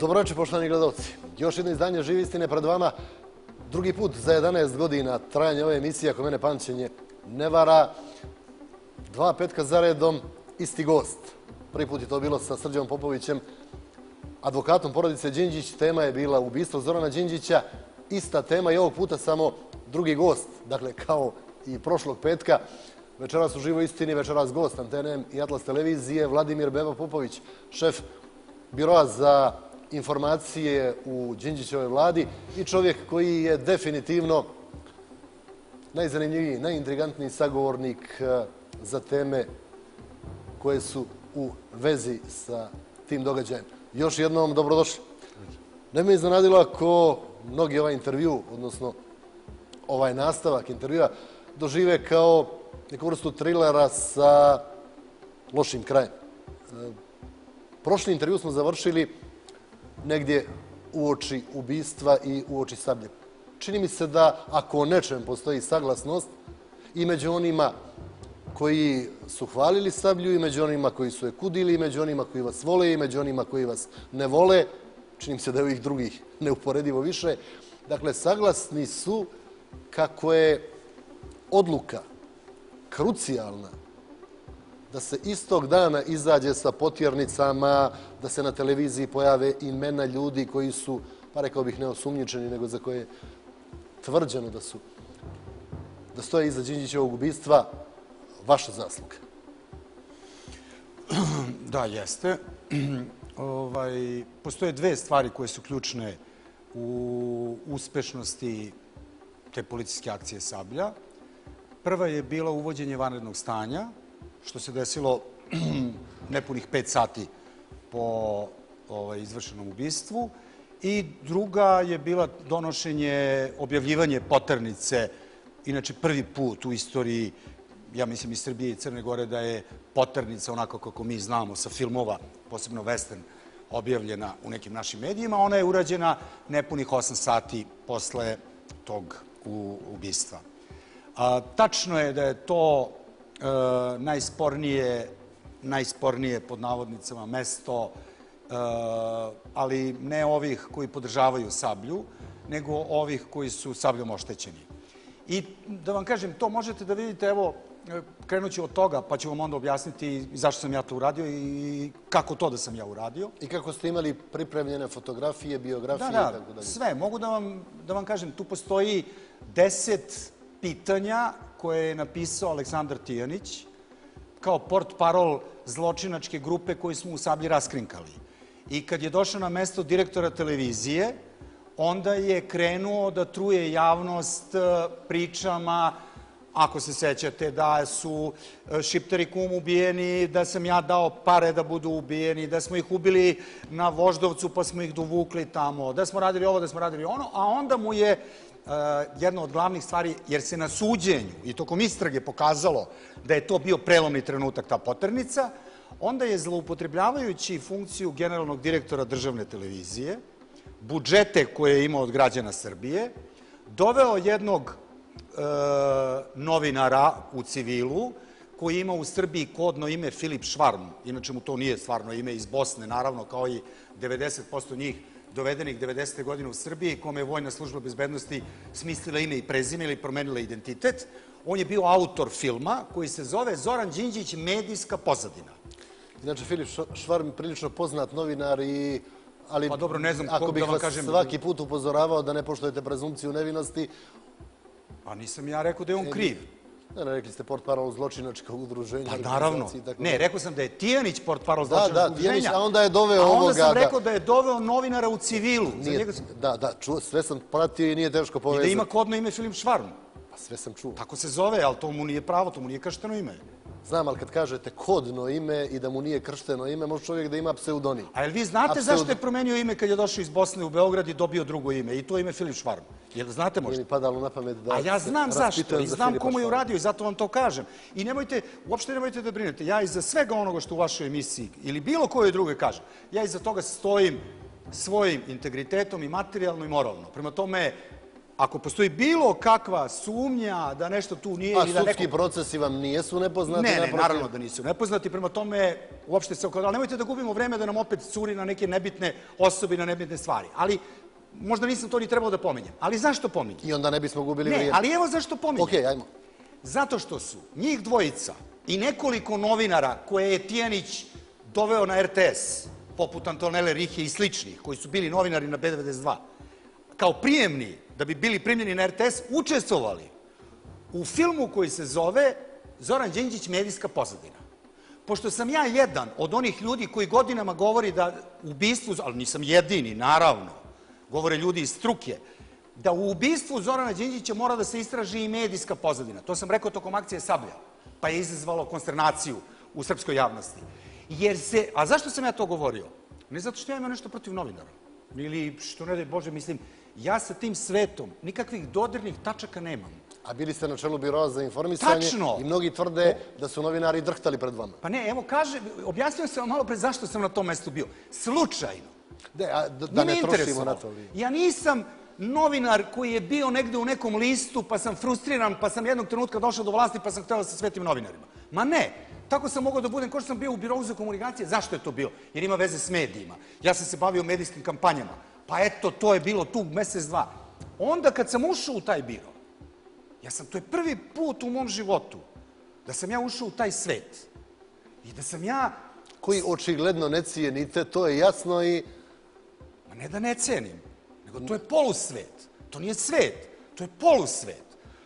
Dobroveče, poštovani gledalci. Još jedno izdanje Živi istine pred vama. Drugi put za 11 godina trajanja ove emisije, ako mene pamćenje ne vara, dva petka za redom, isti gost. Prvi put je to bilo sa Srđom Popovićem, advokatom porodice Đinđić. Tema je bila ubistvo Zorana Đinđića. Ista tema i ovog puta samo drugi gost. Dakle, kao i prošlog petka, večeras u Živo istini, večeras gost Antene i Atlas televizije, Vladimir Beba Popović, šef biroa za informacije u Đinđićevoj vladi i čovjek koji je definitivno najzanimljiviji, najintrigantniji sagovornik eh, za teme koje su u vezi sa tim događajem. Još jednom dobrodošli. Ne me iznenadilo ako mnogi ovaj intervju, odnosno ovaj nastavak intervjua, dožive kao neku vrstu trilera sa lošim krajem. Eh, prošli intervju smo završili negdje uoči ubistva i uoči sablje. Čini mi se da ako o nečem postoji saglasnost i među onima koji su hvalili sablju i među onima koji su je kudili i među onima koji vas vole i među onima koji vas ne vole, čini mi se da je ovih drugih neuporedivo više, dakle, saglasni su kako je odluka krucijalna da se istog dana izađe sa potjernicama, da se na televiziji pojave imena ljudi koji su, pa rekao bih, neosumnjičeni, nego za koje je tvrđeno da su da stoje iza Đinđićevog ubistva, vaša zasluga. Da, jeste. ovaj, postoje dve stvari koje su ključne u uspešnosti te policijske akcije Sablja. Prva je bila uvođenje vanrednog stanja, što se desilo nepunih pet sati po ovaj, izvršenom ubistvu. I druga je bila donošenje, objavljivanje poternice, inače prvi put u istoriji, ja mislim i Srbije i Crne Gore, da je poternica onako kako mi znamo sa filmova, posebno western, objavljena u nekim našim medijima. Ona je urađena nepunih 8 sati posle tog ubistva. A, tačno je da je to najspornije, najspornije pod navodnicama mesto, e, ali ne ovih koji podržavaju sablju, nego ovih koji su sabljom oštećeni. I da vam kažem, to možete da vidite, evo, krenut ću od toga, pa ću vam onda objasniti zašto sam ja to uradio i kako to da sam ja uradio. I kako ste imali pripremljene fotografije, biografije da, i tako Da, sve. Mogu da vam, da vam kažem, tu postoji deset pitanja koje je napisao Aleksandar Tijanić kao port parol zločinačke grupe koju smo u Sablji raskrinkali. I kad je došao na mesto direktora televizije, onda je krenuo da truje javnost e, pričama, ako se sećate, da su e, Šiptari kum ubijeni, da sam ja dao pare da budu ubijeni, da smo ih ubili na Voždovcu pa smo ih dovukli tamo, da smo radili ovo, da smo radili ono, a onda mu je uh, jedna od glavnih stvari, jer se na suđenju i tokom istrage pokazalo da je to bio prelomni trenutak, ta poternica, onda je zloupotrebljavajući funkciju generalnog direktora državne televizije, budžete koje je imao od građana Srbije, doveo jednog e, novinara u civilu, koji ima u Srbiji kodno ime Filip Švarm, inače mu to nije stvarno ime iz Bosne, naravno, kao i 90% njih dovedenih 90. godine u Srbiji, kome je Vojna služba bezbednosti smislila ime i prezime ili promenila identitet. On je bio autor filma koji se zove Zoran Đinđić, medijska pozadina. Znači, Filip Švarm prilično poznat novinar i ali pa dobro, ne znam, ako bih da vam vas kažem, svaki put upozoravao da ne poštojete prezumciju nevinosti, Pa nisam ja rekao da je on kriv. Ne, ne, rekli ste port parol zločinačkog udruženja. Pa naravno. Ne, da. rekao sam da je Tijanić port parol Da, zločinačkog da, udruženja. Tijanić, a onda je doveo A onda ovoga, sam da. rekao da je doveo novinara u civilu. Nije, njega da, da, čuo, sve sam pratio i nije teško I povezati. da ima kodno ime Filip Švarm. Pa sve sam čuo. Tako se zove, ali to mu nije pravo, to mu nije kršteno ime. Znam, ali kad kažete kodno ime i da mu nije kršteno ime, može čovjek da ima pseudonim. A jel vi znate A zašto je promenio ime kad je došao iz Bosne u Beograd i dobio drugo ime? I to ime Filip Švarm. Jel znate Nije možda? mi padalo na pamet da A ja znam zašto i znam komu je uradio i zato vam to kažem. I nemojte, uopšte nemojte da brinete. Ja iza svega onoga što u vašoj emisiji ili bilo kojoj drugoj kažem, ja iza toga stojim svojim integritetom i materijalno i moralno. Prema tome, ako postoji bilo kakva sumnja da nešto tu nije... A ili da sudski neko... procesi vam nijesu nepoznati? Ne, ne, naravno da nisu nepoznati, prema tome uopšte se oko... Ali nemojte da gubimo vreme da nam opet curi na neke nebitne osobe i na nebitne stvari. Ali možda nisam to ni trebao da pominjem. Ali zašto pominjem? I onda ne bismo gubili Ne, vrijeme. ali evo zašto pominjem. Okej, ajmo. Zato što su njih dvojica i nekoliko novinara koje je Tijanić doveo na RTS, poput Antonele Rihe i sličnih, koji su bili novinari na B92, kao prijemni, da bi bili primljeni na RTS, učestvovali u filmu koji se zove Zoran Đinđić medijska pozadina. Pošto sam ja jedan od onih ljudi koji godinama govori da ubistvu, ali nisam jedini, naravno, govore ljudi iz struke, da u ubistvu Zorana Đinđića mora da se istraži i medijska pozadina. To sam rekao tokom akcije Sablja, pa je izazvalo konsternaciju u srpskoj javnosti. Jer se, a zašto sam ja to govorio? Ne zato što ja imam nešto protiv novinara. Ili što ne daj Bože, mislim, ja sa tim svetom nikakvih dodirnih tačaka nemam. A bili ste na čelu biroa za informisanje Tačno. i mnogi tvrde da su novinari drhtali pred vama. Pa ne, evo kaže, objasnio sam vam malo pre zašto sam na tom mestu bio. Slučajno. De, a, da, da ne trošimo na to. Ja nisam novinar koji je bio negde u nekom listu, pa sam frustriran, pa sam jednog trenutka došao do vlasti, pa sam hteo da se svetim novinarima. Ma ne, tako sam mogao da budem, kao što sam bio u birovu za komunikacije. Zašto je to bilo? Jer ima veze s medijima. Ja sam se bavio medijskim kampanjama. Pa eto, to je bilo tu mesec, dva. Onda kad sam ušao u taj biro, ja sam, to je prvi put u mom životu da sam ja ušao u taj svet. I da sam ja Koji očigledno ne cijenite, to je jasno i Ma ne da ne cenim, nego to je polusvet. To nije svet, to je polusvet.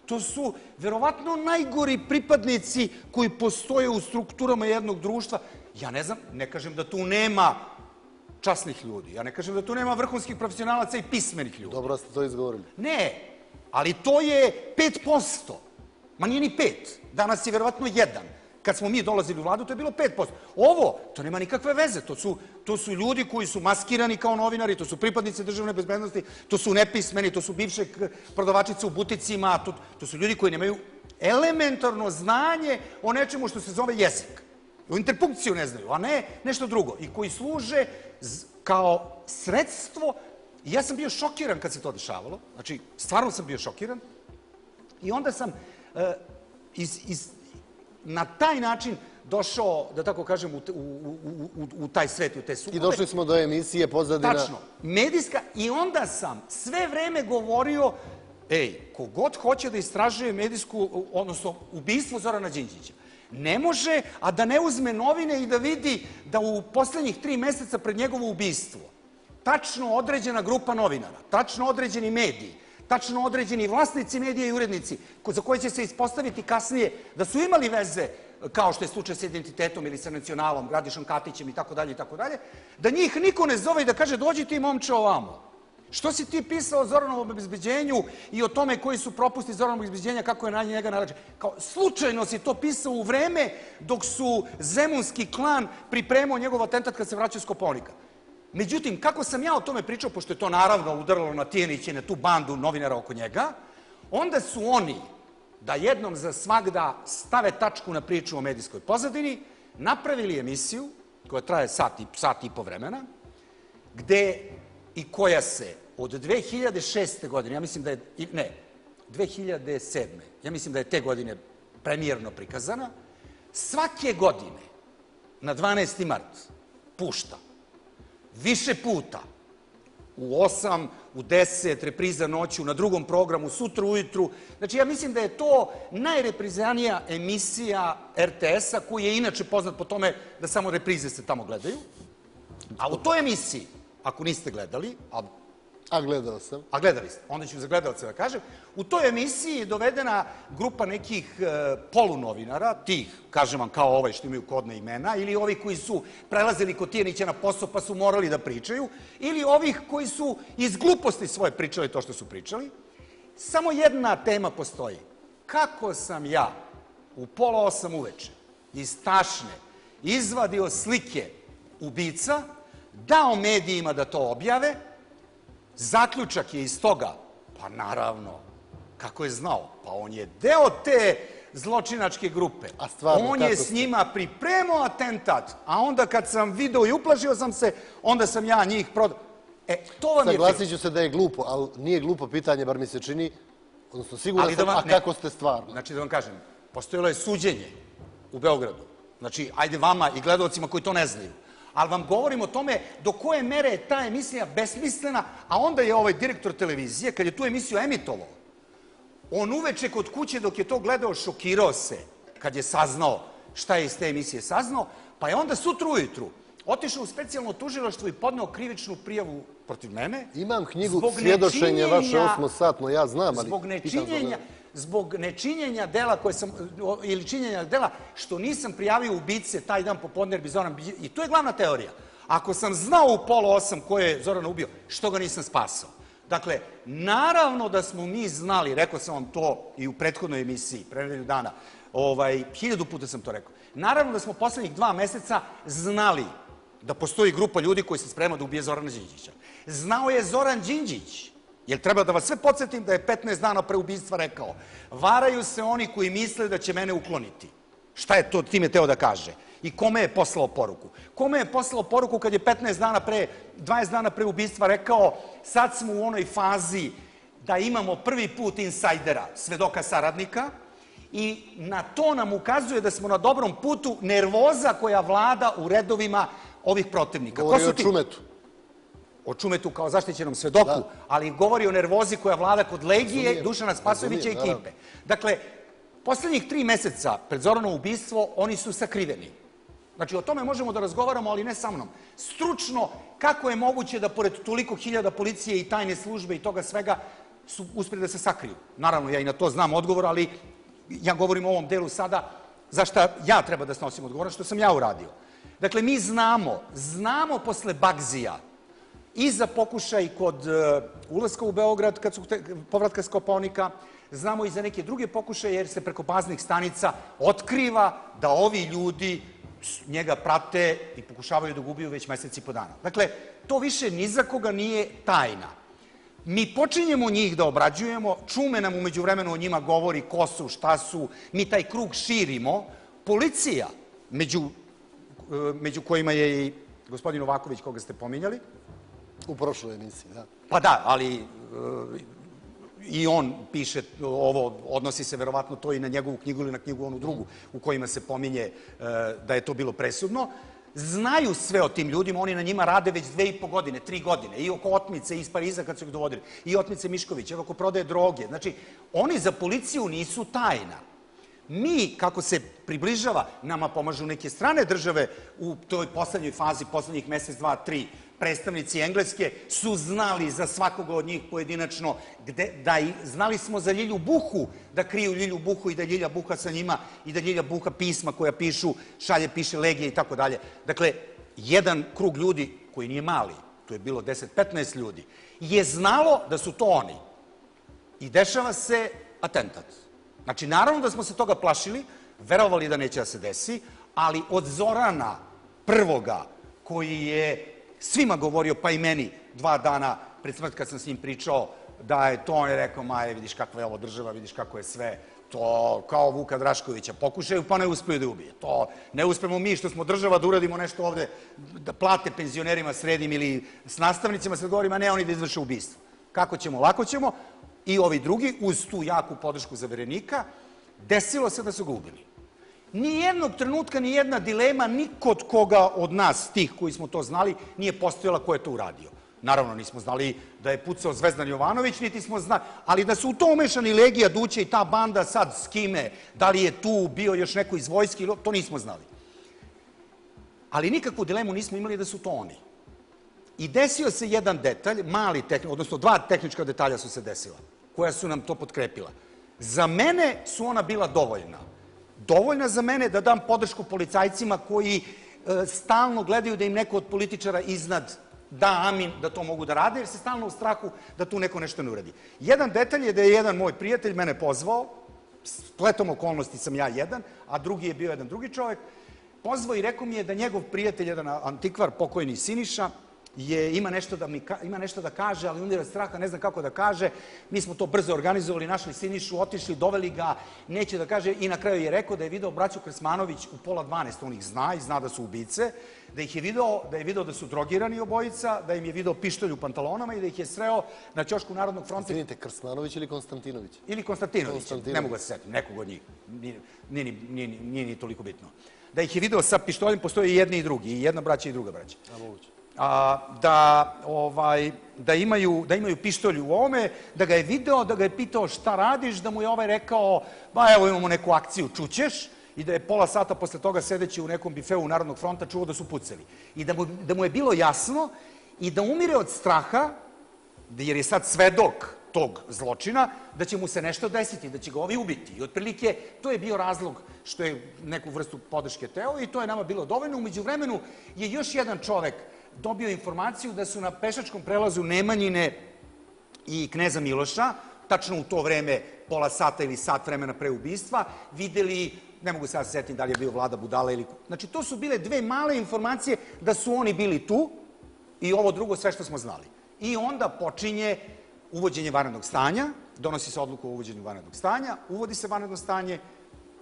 To su verovatno najgori pripadnici koji postoje u strukturama jednog društva. Ja ne znam, ne kažem da tu nema časnih ljudi. Ja ne kažem da tu nema vrhunskih profesionalaca i pismenih ljudi. dobro ste to izgovorili. Ne, ali to je 5%. Ma nije ni 5. Danas je verovatno 1. Kad smo mi dolazili u vladu, to je bilo 5%. Ovo, to nema nikakve veze. To su, to su ljudi koji su maskirani kao novinari, to su pripadnici državne bezbednosti, to su nepismeni, to su bivše prodavačice u buticima, to, to su ljudi koji nemaju elementarno znanje o nečemu što se zove jezik. U interpunkciju ne znaju, a ne nešto drugo. I koji služe kao sredstvo. I ja sam bio šokiran kad se to dešavalo. Znači, stvarno sam bio šokiran. I onda sam e, iz, iz, na taj način došao, da tako kažem, u, te- u, u, u, u taj svet, u te sukobe. I došli smo do emisije Pozadina. Tačno. Medijska. I onda sam sve vreme govorio, ej, kogod hoće da istražuje medijsku, odnosno ubistvo Zorana Đinđića, ne može, a da ne uzme novine i da vidi da u poslednjih tri meseca pred njegovo ubistvo tačno određena grupa novinara, tačno određeni mediji, tačno određeni vlasnici medija i urednici, za koje će se ispostaviti kasnije da su imali veze kao što je slučaj sa identitetom ili sa nacionalom, Gradišom Katićem i tako dalje i tako dalje, da njih niko ne zove i da kaže dođi ti momče ovamo. Što si ti pisao o Zoranovom obezbeđenju i o tome koji su propusti Zoranovog obezbeđenja, kako je na njega narađen? Kao, slučajno si to pisao u vreme dok su Zemunski klan pripremao njegov atentat kad se vraćao iz Koponika. Međutim, kako sam ja o tome pričao, pošto je to naravno udaralo na Tijenića i na tu bandu novinara oko njega, onda su oni, da jednom za svagda stave tačku na priču o medijskoj pozadini, napravili emisiju koja traje sat i, sat i po vremena, gde i koja se od 2006. godine, ja mislim da je, ne, 2007. Ja mislim da je te godine premijerno prikazana, svake godine na 12. mart pušta više puta u 8, u 10, repriza noću, na drugom programu, sutra ujutru. Znači, ja mislim da je to najreprizanija emisija RTS-a, koji je inače poznat po tome da samo reprize se tamo gledaju. A u toj emisiji, ako niste gledali, a A gledao sam. a gledali ste, onda ću za gledalce da kažem, u toj emisiji je dovedena grupa nekih e, polunovinara, tih, kažem vam, kao ovaj što imaju kodne imena, ili ovi koji su prelazili kod Tijanića na posao pa su morali da pričaju, ili ovih koji su iz gluposti svoje pričali to što su pričali. Samo jedna tema postoji. Kako sam ja u pola osam uveče iz tašne izvadio slike ubica, dao medijima da to objave, Zaključak je iz toga, pa naravno, kako je znao? Pa on je deo te zločinačke grupe. A stvarno, on je s njima pripremao atentat, a onda kad sam video i uplašio sam se, onda sam ja njih prodao. E, to vam je... Saglasit ću se da je glupo, ali nije glupo pitanje, bar mi se čini, odnosno siguran Ali da sam, vam- a kako ste stvarno? Znači, da vam kažem, postojalo je suđenje u Beogradu. Znači, ajde vama i gledalcima koji to ne znaju. Ali vam govorim o tome do koje mere je ta emisija besmislena, a onda je ovaj direktor televizije, kad je tu emisiju emitovao, on uveče kod kuće dok je to gledao šokirao se kad je saznao šta je iz te emisije saznao, pa je onda sutra ujutru otišao u specijalno tužilaštvo i podneo krivičnu prijavu protiv mene. Imam knjigu svjedočenje vaše osmosatno, ja znam, ali... Zbog nečinjenja. Zbog nečinjenja dela koje sam, ili činjenja dela što nisam prijavio ubice taj dan popodne jer bi Zoran I to je glavna teorija. Ako sam znao u pola osam ko je Zorana ubio, što ga nisam spasao? Dakle, naravno da smo mi znali, rekao sam vam to i u prethodnoj emisiji, pre nedelju dana, ovaj, hiljadu puta sam to rekao, naravno da smo poslednjih dva meseca znali da postoji grupa ljudi koji se sprema da ubije Zorana Đinđića. Znao je Zoran Đinđić, jer treba da vas sve podsjetim da je 15 dana pre ubistva rekao varaju se oni koji misle da će mene ukloniti. Šta je to time teo da kaže? I kome je poslao poruku? Kome je poslao poruku kad je 15 dana pre, 20 dana pre ubistva rekao sad smo u onoj fazi da imamo prvi put insajdera, svedoka saradnika, i na to nam ukazuje da smo na dobrom putu nervoza koja vlada u redovima ovih protivnika. Govori su o ti? čumetu. O Čumetu kao zaštićenom svedoku, Da. ali govori o nervozi koja vlada kod Legije, Razumijem, Dušana Spasojevića i ekipe. Dakle, poslednjih tri meseca pred Zoranovo ubistvo oni su sakriveni. Znači, o tome možemo da razgovaramo, ali ne sa mnom. Stručno, kako je moguće da pored toliko hiljada policije i tajne službe i toga svega su uspeli da se sakriju? Naravno, ja i na to znam odgovor, ali ja govorim o ovom delu sada zašta ja treba da snosim odgovor, što sam ja uradio. Dakle, mi znamo, znamo posle Bagzija, i za pokušaj kod uh, ulaska u Beograd, kad su povratka s Koponika, znamo i za neke druge pokušaje, jer se preko baznih stanica otkriva da ovi ljudi njega prate i pokušavaju da ga ubiju već meseci po dana. Dakle, to više ni za koga nije tajna. Mi počinjemo njih da obrađujemo, Čume nam umeđu vremenu o njima govori ko su, šta su, mi taj krug širimo. Policija, među, e, među kojima je i gospodin Novaković, koga ste pominjali, U prošloj emisiji, da. Pa da, ali e, i on piše ovo, odnosi se verovatno to i na njegovu knjigu ili na knjigu onu drugu u kojima se pominje e, da je to bilo presudno. Znaju sve o tim ljudima, oni na njima rade već dve i po godine, tri godine, i oko Otmice iz Pariza kad su ih dovodili, i Otmice Mišković, evo oko prodaje droge. Znači, oni za policiju nisu tajna. Mi, kako se približava, nama pomažu neke strane države u toj poslednjoj fazi, poslednjih mesec, dva, tri, predstavnici Engleske su znali za svakoga od njih pojedinačno, gde, da i, znali smo za Ljilju Buhu, da kriju Ljilju Buhu i da Ljilja Buha sa njima i da Ljilja Buha pisma koja pišu, šalje, piše legije i tako dalje. Dakle, jedan krug ljudi, koji nije mali, tu je bilo 10-15 ljudi, je znalo da su to oni. I dešava se atentat. Znači, naravno da smo se toga plašili, verovali da neće da se desi, ali od Zorana prvoga, koji je svima govorio, pa i meni, dva dana pred smrt kad sam s njim pričao, da je to, on je rekao, Maje, vidiš kakva je ovo država, vidiš kako je sve, to kao Vuka Draškovića, pokušaju pa ne uspeju da je ubije. To ne uspemo mi što smo država da uradimo nešto ovde, da plate penzionerima sredim ili s nastavnicima se govorimo, a ne oni da izvrše ubistvo. Kako ćemo? Lako ćemo. I ovi drugi, uz tu jaku podršku zaverenika, desilo se da su ga ubili. Nijednog trenutka, ni jedna dilema, ni kod koga od nas, tih koji smo to znali, nije postojala ko je to uradio. Naravno, nismo znali da je pucao Zvezdan Jovanović, niti smo znali, ali da su u to umešani Legija Duće i ta banda sad s kime, da li je tu bio još neko iz vojske, to nismo znali. Ali nikakvu dilemu nismo imali da su to oni. I desio se jedan detalj, mali tehni, odnosno dva tehnička detalja su se desila, koja su nam to potkrepila. Za mene su ona bila dovoljna. Dovoljna za mene da dam podršku policajcima koji e, stalno gledaju da im neko od političara iznad da amin da to mogu da rade, jer se stalno u strahu da tu neko nešto ne uradi. Jedan detalj je da je jedan moj prijatelj mene pozvao, spletom okolnosti sam ja jedan, a drugi je bio jedan drugi čovek, pozvao i rekao mi je da njegov prijatelj, jedan antikvar, pokojni Siniša, je, ima, nešto da mi, ima nešto da kaže, ali umire od straha, ne znam kako da kaže. Mi smo to brzo organizovali, našli Sinišu, otišli, doveli ga, neće da kaže i na kraju je rekao da je video braću Krsmanović u pola 12, on ih zna i zna da su ubice, da ih je video, da je video da su drogirani obojica, da im je video pištolj u pantalonama i da ih je sreo na ćošku Narodnog fronta Izvinite, Krsmanović ili Konstantinović? ili Konstantinović, Konstantinović. ne mogu da se setim, nekog od njih, nije, nije, ni- nije, ni- nije ni toliko bitno. Da ih je video sa pištoljem, postoje i jedni i drugi, i jedna braća i druga braća. A moguće. A, da, ovaj, da, imaju, da imaju pištolj u ovome, da ga je video, da ga je pitao šta radiš, da mu je ovaj rekao, ba evo imamo neku akciju, čućeš, i da je pola sata posle toga sedeći u nekom bifeu Narodnog fronta čuo da su pucali. I da mu, da mu je bilo jasno i da umire od straha, jer je sad svedok tog zločina, da će mu se nešto desiti, da će ga ovi ubiti. I otprilike to je bio razlog što je neku vrstu podrške teo i to je nama bilo dovoljno. Umeđu vremenu je još jedan čovek dobio informaciju da su na pešačkom prelazu Nemanjine i kneza Miloša, tačno u to vreme, pola sata ili sat vremena pre ubistva, videli, ne mogu sad se setim da li je bio Vlada Budala ili... Znači, to su bile dve male informacije da su oni bili tu i ovo drugo sve što smo znali. I onda počinje uvođenje vanrednog stanja, donosi se odluka o uvođenju vanrednog stanja, uvodi se vanredno stanje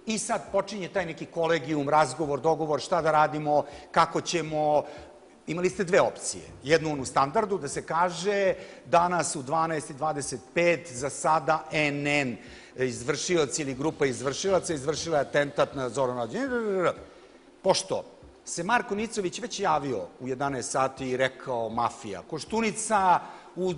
i sad počinje taj neki kolegijum, razgovor, dogovor, šta da radimo, kako ćemo, Imali ste dve opcije. Jednu onu standardu da se kaže danas u 12.25 za sada NN izvršioci ili grupa izvršilaca izvršila je atentat na Zorana Đinđića. Pošto se Marko Nicović već javio u 11 sati i rekao mafija, Koštunica, u,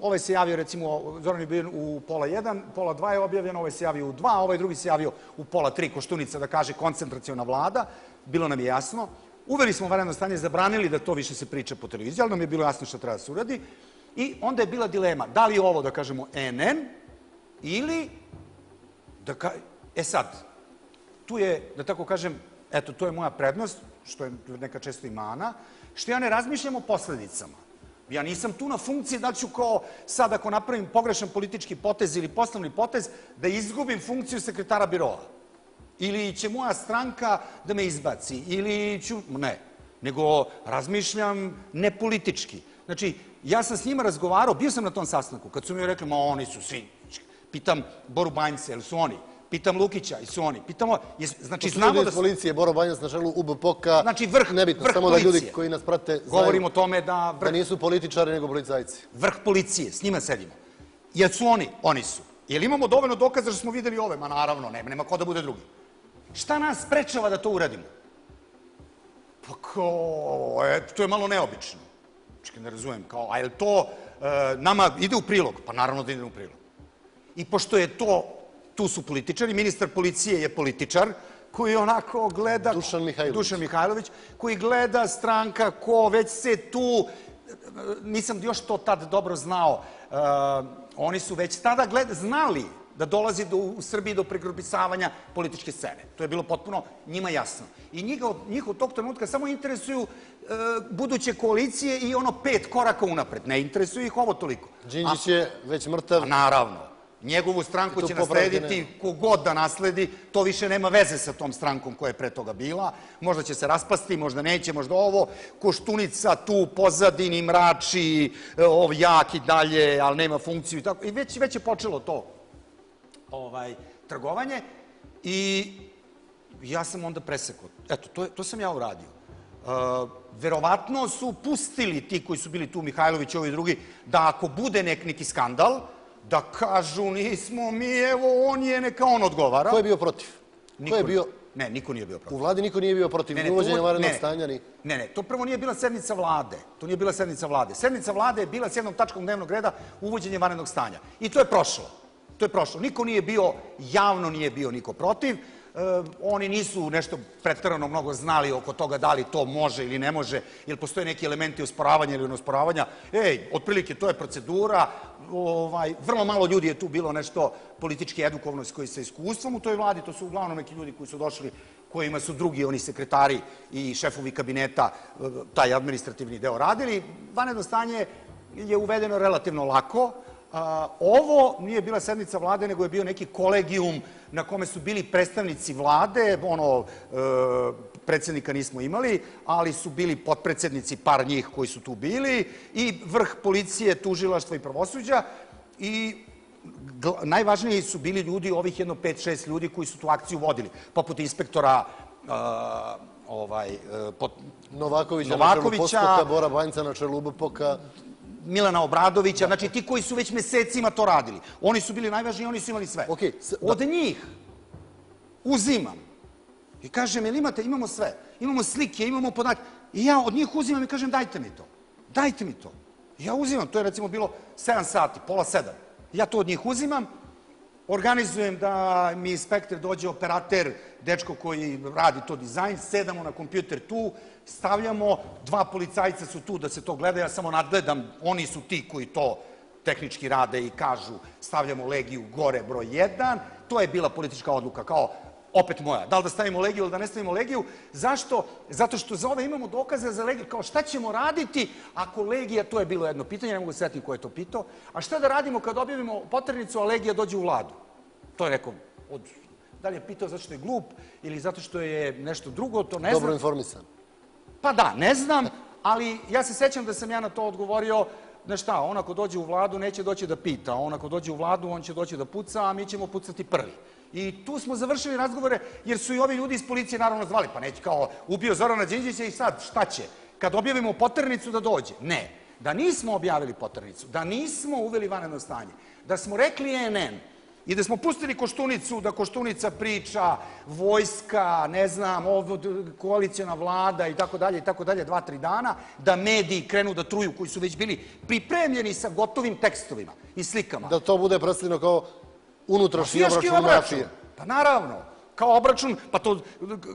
ovaj se javio recimo, Zoran je bio u pola 1, pola 2 je objavljeno, ovaj se javio u 2, ovaj drugi se javio u pola 3, Koštunica da kaže koncentraciona vlada, bilo nam je jasno. Uveli smo vanredno stanje, zabranili da to više se priča po televiziji, ali nam je bilo jasno šta treba da se uradi. I onda je bila dilema, da li ovo, da kažemo, NN, ili da ka... E sad, tu je, da tako kažem, eto, to je moja prednost, što je neka često i mana, što ja ne razmišljam o posledicama. Ja nisam tu na funkciji da ću kao sad ako napravim pogrešan politički potez ili poslovni potez, da izgubim funkciju sekretara biroa. Ili će moja stranka da me izbaci, ili ću... Ne, nego razmišljam ne politički. Znači, ja sam s njima razgovarao, bio sam na tom sastanku, kad su mi rekli, ma oni su svi, pitam Boru Banjce, ili su oni, pitam Lukića, ili su oni, pitamo, je, znači To su znamo ljudi da su... policije, Boro Banjac na čelu UBPOK-a. Znači, vrh- Nebitno, vrh samo da ljudi policije. koji nas prate znaju Govorimo o tome da da vrh, nisu političari, nego policajci. vrh policije, s njima sedimo. Jel su oni? Oni su. Jel imamo dovoljno dokaza što smo videli ove? Ma naravno, nema, nema ko da bude drugi. Šta nas sprečava da to uradimo? Pa kao, e, to je malo neobično. Čekaj, ne razumem, kao, a jel to e, nama ide u prilog? Pa naravno da ide u prilog. I pošto je to, tu su političari, ministar policije je političar, koji onako gleda... Dušan Mihajlović. Dušan Mihajlović, koji gleda stranka ko već se tu... Nisam još to tad dobro znao. E, oni su već tada gled, znali da dolazi do, u Srbiji do pregrupisavanja političke scene. To je bilo potpuno njima jasno. I njih, njih od tog trenutka samo interesuju e, buduće koalicije i ono pet koraka unapred. Ne interesuju ih ovo toliko. Đinđić je već mrtav. A naravno. Njegovu stranku će naslediti kogod da nasledi, to više nema veze sa tom strankom koja je pre toga bila. Možda će se raspasti, možda neće, možda ovo. Koštunica tu pozadini mrači, e, ov jak i dalje, ali nema funkciju i tako. I već, već je počelo to ovaj, trgovanje i ja sam onda presekao. Eto, to, to sam ja uradio. Uh, verovatno su pustili ti koji su bili tu, Mihajlović i ovi drugi, da ako bude nek, neki skandal, da kažu nismo mi, evo on je, neka on odgovara. Ko je bio protiv? Ko je bio... Ne, niko nije bio protiv. U vladi niko nije bio protiv Ne, ne, uvođenja ne. stanja, ni... Ne, ne, to prvo nije bila sednica vlade. To nije bila sednica vlade. Sednica vlade je bila s jednom tačkom dnevnog reda uvođenje vanrednog stanja. I to je prošlo. To je prošlo. Niko nije bio, javno nije bio niko protiv. E, oni nisu nešto preterano mnogo znali oko toga da li to može ili ne može, jer postoje neki elementi osporavanja ili neosporavanja. Ej, otprilike to je procedura, ovaj, vrlo malo ljudi je tu bilo nešto politički edukovno s koji sa iskustvom u toj vladi, to su uglavnom neki ljudi koji su došli kojima su drugi oni sekretari i šefovi kabineta e, taj administrativni deo radili. Vanredno stanje je uvedeno relativno lako, ovo nije bila sednica vlade, nego je bio neki kolegijum na kome su bili predstavnici vlade, ono, e, predsednika nismo imali, ali su bili potpredsednici, par njih koji su tu bili, i vrh policije, tužilaštva i pravosuđa, i najvažniji su bili ljudi, ovih jedno 5-6 ljudi koji su tu akciju vodili, poput inspektora ovaj, e, pot, Novakovića, na čelu Novakovića. Bora Banjca na čelu UBPOK-a. Milana Obradovića, znači ti koji su već mesecima to radili. Oni su bili najvažniji, oni su imali sve. S- Od njih uzimam i kažem, jel imate, imamo sve. Imamo slike, imamo podatke. I ja od njih uzimam i kažem, dajte mi to. Dajte mi to. I ja uzimam, to je recimo bilo 7 sati, pola 7. Ja to od njih uzimam, organizujem da mi inspektor dođe operater, dečko koji radi to dizajn, sedamo na kompjuter tu, stavljamo, dva policajca su tu da se to gleda, ja samo nadgledam, oni su ti koji to tehnički rade i kažu stavljamo legiju gore broj 1, to je bila politička odluka, kao opet moja, da li da stavimo legiju ili da ne stavimo legiju. Zašto? Zato što za ove imamo dokaze za legiju, kao šta ćemo raditi ako legija, to je bilo jedno pitanje, ne mogu se setiti ko je to pitao, a šta da radimo kad objavimo poternicu, a legija dođe u vladu? To je rekao, od, da li je pitao zato što je glup ili zato što je nešto drugo, to ne Dobro znam. informisan. Pa da, ne znam, ali ja se sećam da sam ja na to odgovorio, znaš šta, on ako dođe u vladu neće doći da pita, on ako dođe u vladu on će doći da puca, a mi ćemo pucati prvi. I tu smo završili razgovore, jer su i ovi ljudi iz policije naravno zvali, pa neće kao ubio Zorana Đinđića i sad šta će? Kad objavimo poternicu da dođe? Ne. Da nismo objavili poternicu, da nismo uveli vanredno stanje, da smo rekli NN, I da smo pustili Koštunicu, da Koštunica priča, vojska, ne znam, koalicijona vlada i tako dalje i tako dalje, dva, tri dana, da mediji krenu da truju, koji su već bili pripremljeni sa gotovim tekstovima i slikama. Da to bude predstavljeno kao unutrašnji obračun mafije. Pa naravno, kao obračun, pa to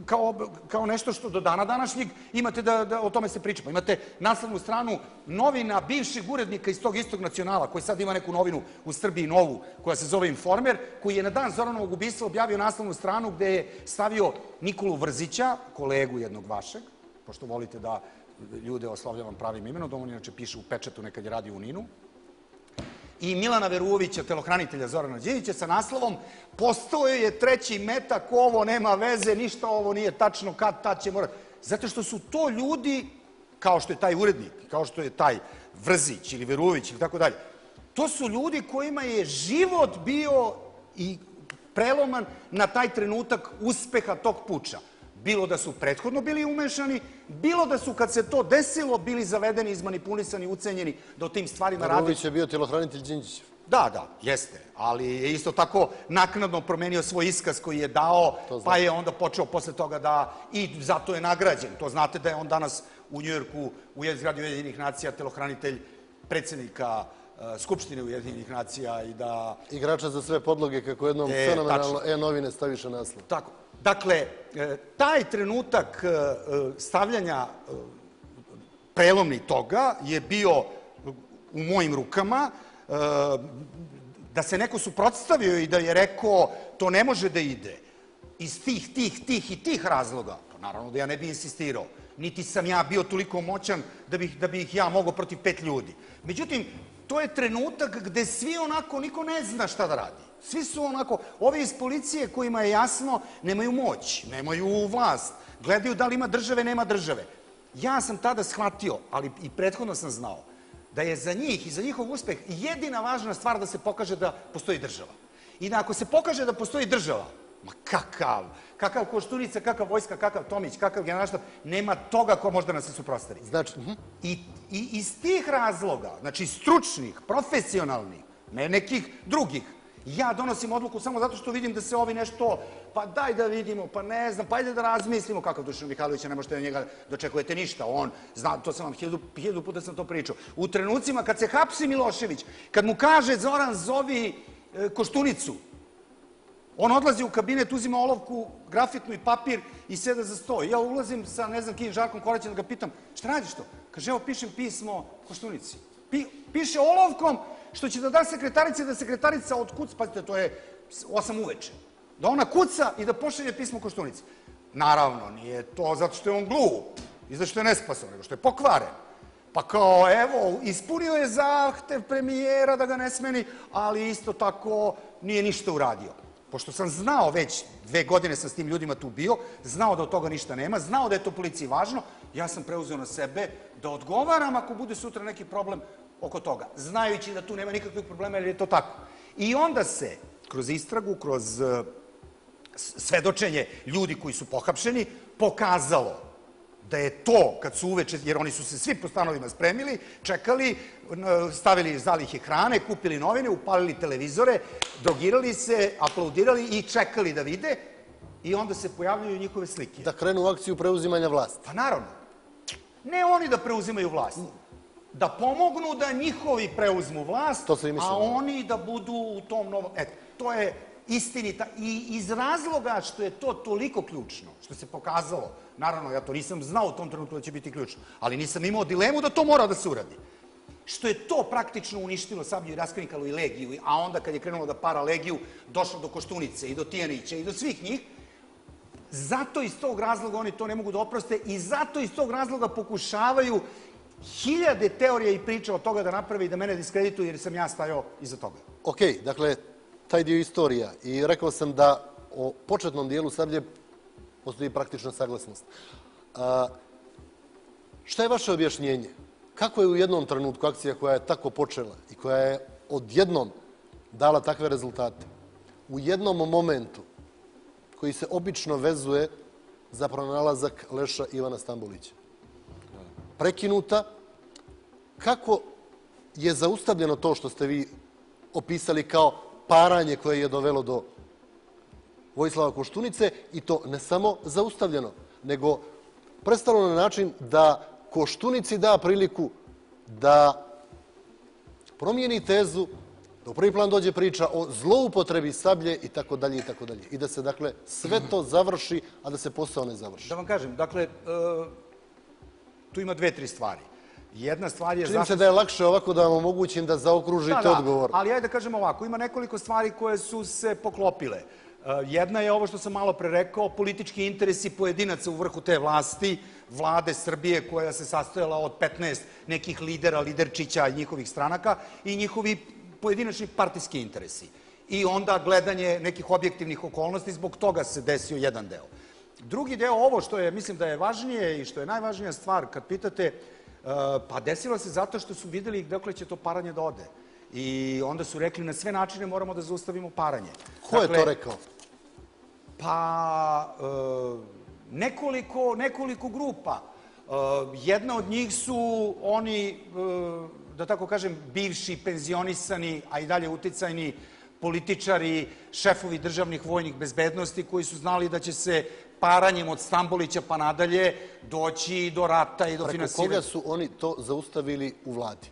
kao, kao nešto što do dana današnjeg imate da, da o tome se priča. Pa imate naslovnu stranu novina bivšeg urednika iz tog istog nacionala, koji sad ima neku novinu u Srbiji novu, koja se zove Informer, koji je na dan Zoranovog ubistva objavio naslovnu stranu gde je stavio Nikolu Vrzića, kolegu jednog vašeg, pošto volite da ljude oslavljavam pravim imenom, da on inače piše u pečetu nekad je radio u Ninu, i Milana Veruovića, telohranitelja Zorana Đinđića, sa naslovom Postao je treći metak, ovo nema veze, ništa ovo nije tačno, kad tad će morati. Zato što su to ljudi, kao što je taj urednik, kao što je taj Vrzić ili Veruović ili tako dalje, to su ljudi kojima je život bio i preloman na taj trenutak uspeha tog puča. Bilo da su prethodno bili umešani, bilo da su kad se to desilo bili zavedeni, izmanipulisani, ucenjeni da o tim stvarima rade Verović je bio telohranitelj Đinđićev. Da, da, jeste, ali je isto tako naknadno promenio svoj iskaz koji je dao, pa je onda počeo posle toga da, i zato je nagrađen. To znate da je on danas u Njujorku, u zgradi Ujedinjenih nacija, telohranitelj predsednika uh, Skupštine Ujedinjenih nacija i da Igrača za sve podloge, kako jednom E, fenomenalno e-novine staviše naslov. Tako. Dakle, e, taj trenutak e, e, stavljanja prelomni toga je bio u mojim rukama, da se neko suprotstavio i da je rekao to ne može da ide iz tih, tih, tih i tih razloga, to naravno da ja ne bih insistirao. Niti sam ja bio toliko moćan da bih, da bih ja mogao protiv pet ljudi. Međutim, to je trenutak gde svi onako, niko ne zna šta da radi. Svi su onako, ovi iz policije kojima je jasno, nemaju moć, nemaju vlast, gledaju da li ima države, nema države. Ja sam tada shvatio, ali i prethodno sam znao, da je za njih i za njihov uspeh jedina važna stvar da se pokaže da postoji država. I da ako se pokaže da postoji država, ma kakav, kakav Koštunica, kakav vojska, kakav Tomić, kakav generalštab, nema toga ko može da nas se suprostavi. Znači, mhm. I, I iz tih razloga, znači stručnih, profesionalnih, ne nekih drugih, ja donosim odluku samo zato što vidim da se ovi nešto, pa daj da vidimo, pa ne znam, pa ajde da razmislimo kakav Dušan Mihajlovića, ne možete od njega da očekujete ništa, on, zna, to sam vam hiljadu, hiljadu puta sam to pričao. U trenucima kad se hapsi Milošević, kad mu kaže Zoran zovi e, Koštunicu, On odlazi u kabinet, uzima olovku, grafitnu i papir i seda za sto. Ja ulazim sa, ne znam, kim Žarkom Koraćem da ga pitam, šta radiš to? Kaže, evo pišem pismo Koštunici. Pi, piše olovkom što će da da sekretarici, da sekretarica od kuca, pazite, to je 8 uveče. Da ona kuca i da pošalje pismo Koštunici. Naravno, nije to zato što je on glup i zato što je nespasan, nego što je pokvaren. Pa kao, evo, ispunio je zahtev premijera da ga ne smeni, ali isto tako nije ništa uradio. Pošto sam znao već, dve godine sam s tim ljudima tu bio, znao da od toga ništa nema, znao da je to policiji važno, ja sam preuzeo na sebe da odgovaram ako bude sutra neki problem oko toga, znajući da tu nema nikakvih problema jer je to tako. I onda se, kroz istragu, kroz uh, svedočenje ljudi koji su pohapšeni, pokazalo da je to, kad su uveče, jer oni su se svi po stanovima spremili, čekali, stavili zalihe hrane, kupili novine, upalili televizore, drogirali se, aplaudirali i čekali da vide i onda se pojavljaju njihove slike. Da krenu u akciju preuzimanja vlasti. Pa naravno. Ne oni da preuzimaju vlast. Da pomognu da njihovi preuzmu vlast, a oni da budu u tom novom... Eto, to je istinita. I iz razloga što je to toliko ključno, što se pokazalo, naravno, ja to nisam znao u tom trenutku da će biti ključno, ali nisam imao dilemu da to mora da se uradi. Što je to praktično uništilo Sablju i raskrinkalo i Legiju, a onda kad je krenulo da para Legiju, došlo do Koštunice i do Tijanića i do svih njih, Zato iz tog razloga oni to ne mogu da oproste i zato iz tog razloga pokušavaju hiljade teorija i priča od toga da naprave i da mene diskredituju jer sam ja stajao iza toga. Ok, dakle, taj dio istorija. I rekao sam da o početnom dijelu Sablje postoji praktična saglasnost. A, šta je vaše objašnjenje? Kako je u jednom trenutku akcija koja je tako počela i koja je odjednom dala takve rezultate, u jednom momentu koji se obično vezuje za pronalazak Leša Ivana Stambulića, prekinuta, kako je zaustavljeno to što ste vi opisali kao paranje koje je dovelo do Vojislava Koštunice i to ne samo zaustavljeno, nego prestalo na način da Koštunici da priliku da promijeni tezu, da u prvi plan dođe priča o zloupotrebi sablje i tako dalje i tako dalje. I da se, dakle, sve to završi, a da se posao ne završi. Da vam kažem, dakle, e, tu ima dve, tri stvari. Jedna stvar je... Čini mi zašto se da je lakše ovako da vam omogućim da zaokružite Da, da, odgovor. ali ajde da kažemo ovako, ima nekoliko stvari koje su se poklopile. Jedna je ovo što sam malo pre rekao, politički interesi pojedinaca u vrhu te vlasti, vlade Srbije koja se sastojala od 15 nekih lidera, liderčića i njihovih stranaka i njihovi pojedinačni partijski interesi. I onda gledanje nekih objektivnih okolnosti, zbog toga se desio jedan deo. Drugi deo, ovo što je, mislim da je važnije i što je najvažnija stvar, kad pitate, uh, pa desilo se zato što su videli dokle će to paranje da ode. I onda su rekli na sve načine moramo da zaustavimo paranje. Ko je to rekao? Pa, e, nekoliko, nekoliko grupa. E, jedna od njih su oni, e, da tako kažem, bivši penzionisani, a i dalje uticajni političari, šefovi državnih vojnih bezbednosti koji su znali da će se paranjem od Stambolića pa nadalje doći do rata i do Preko finansiranja. koga su oni to zaustavili u vladi?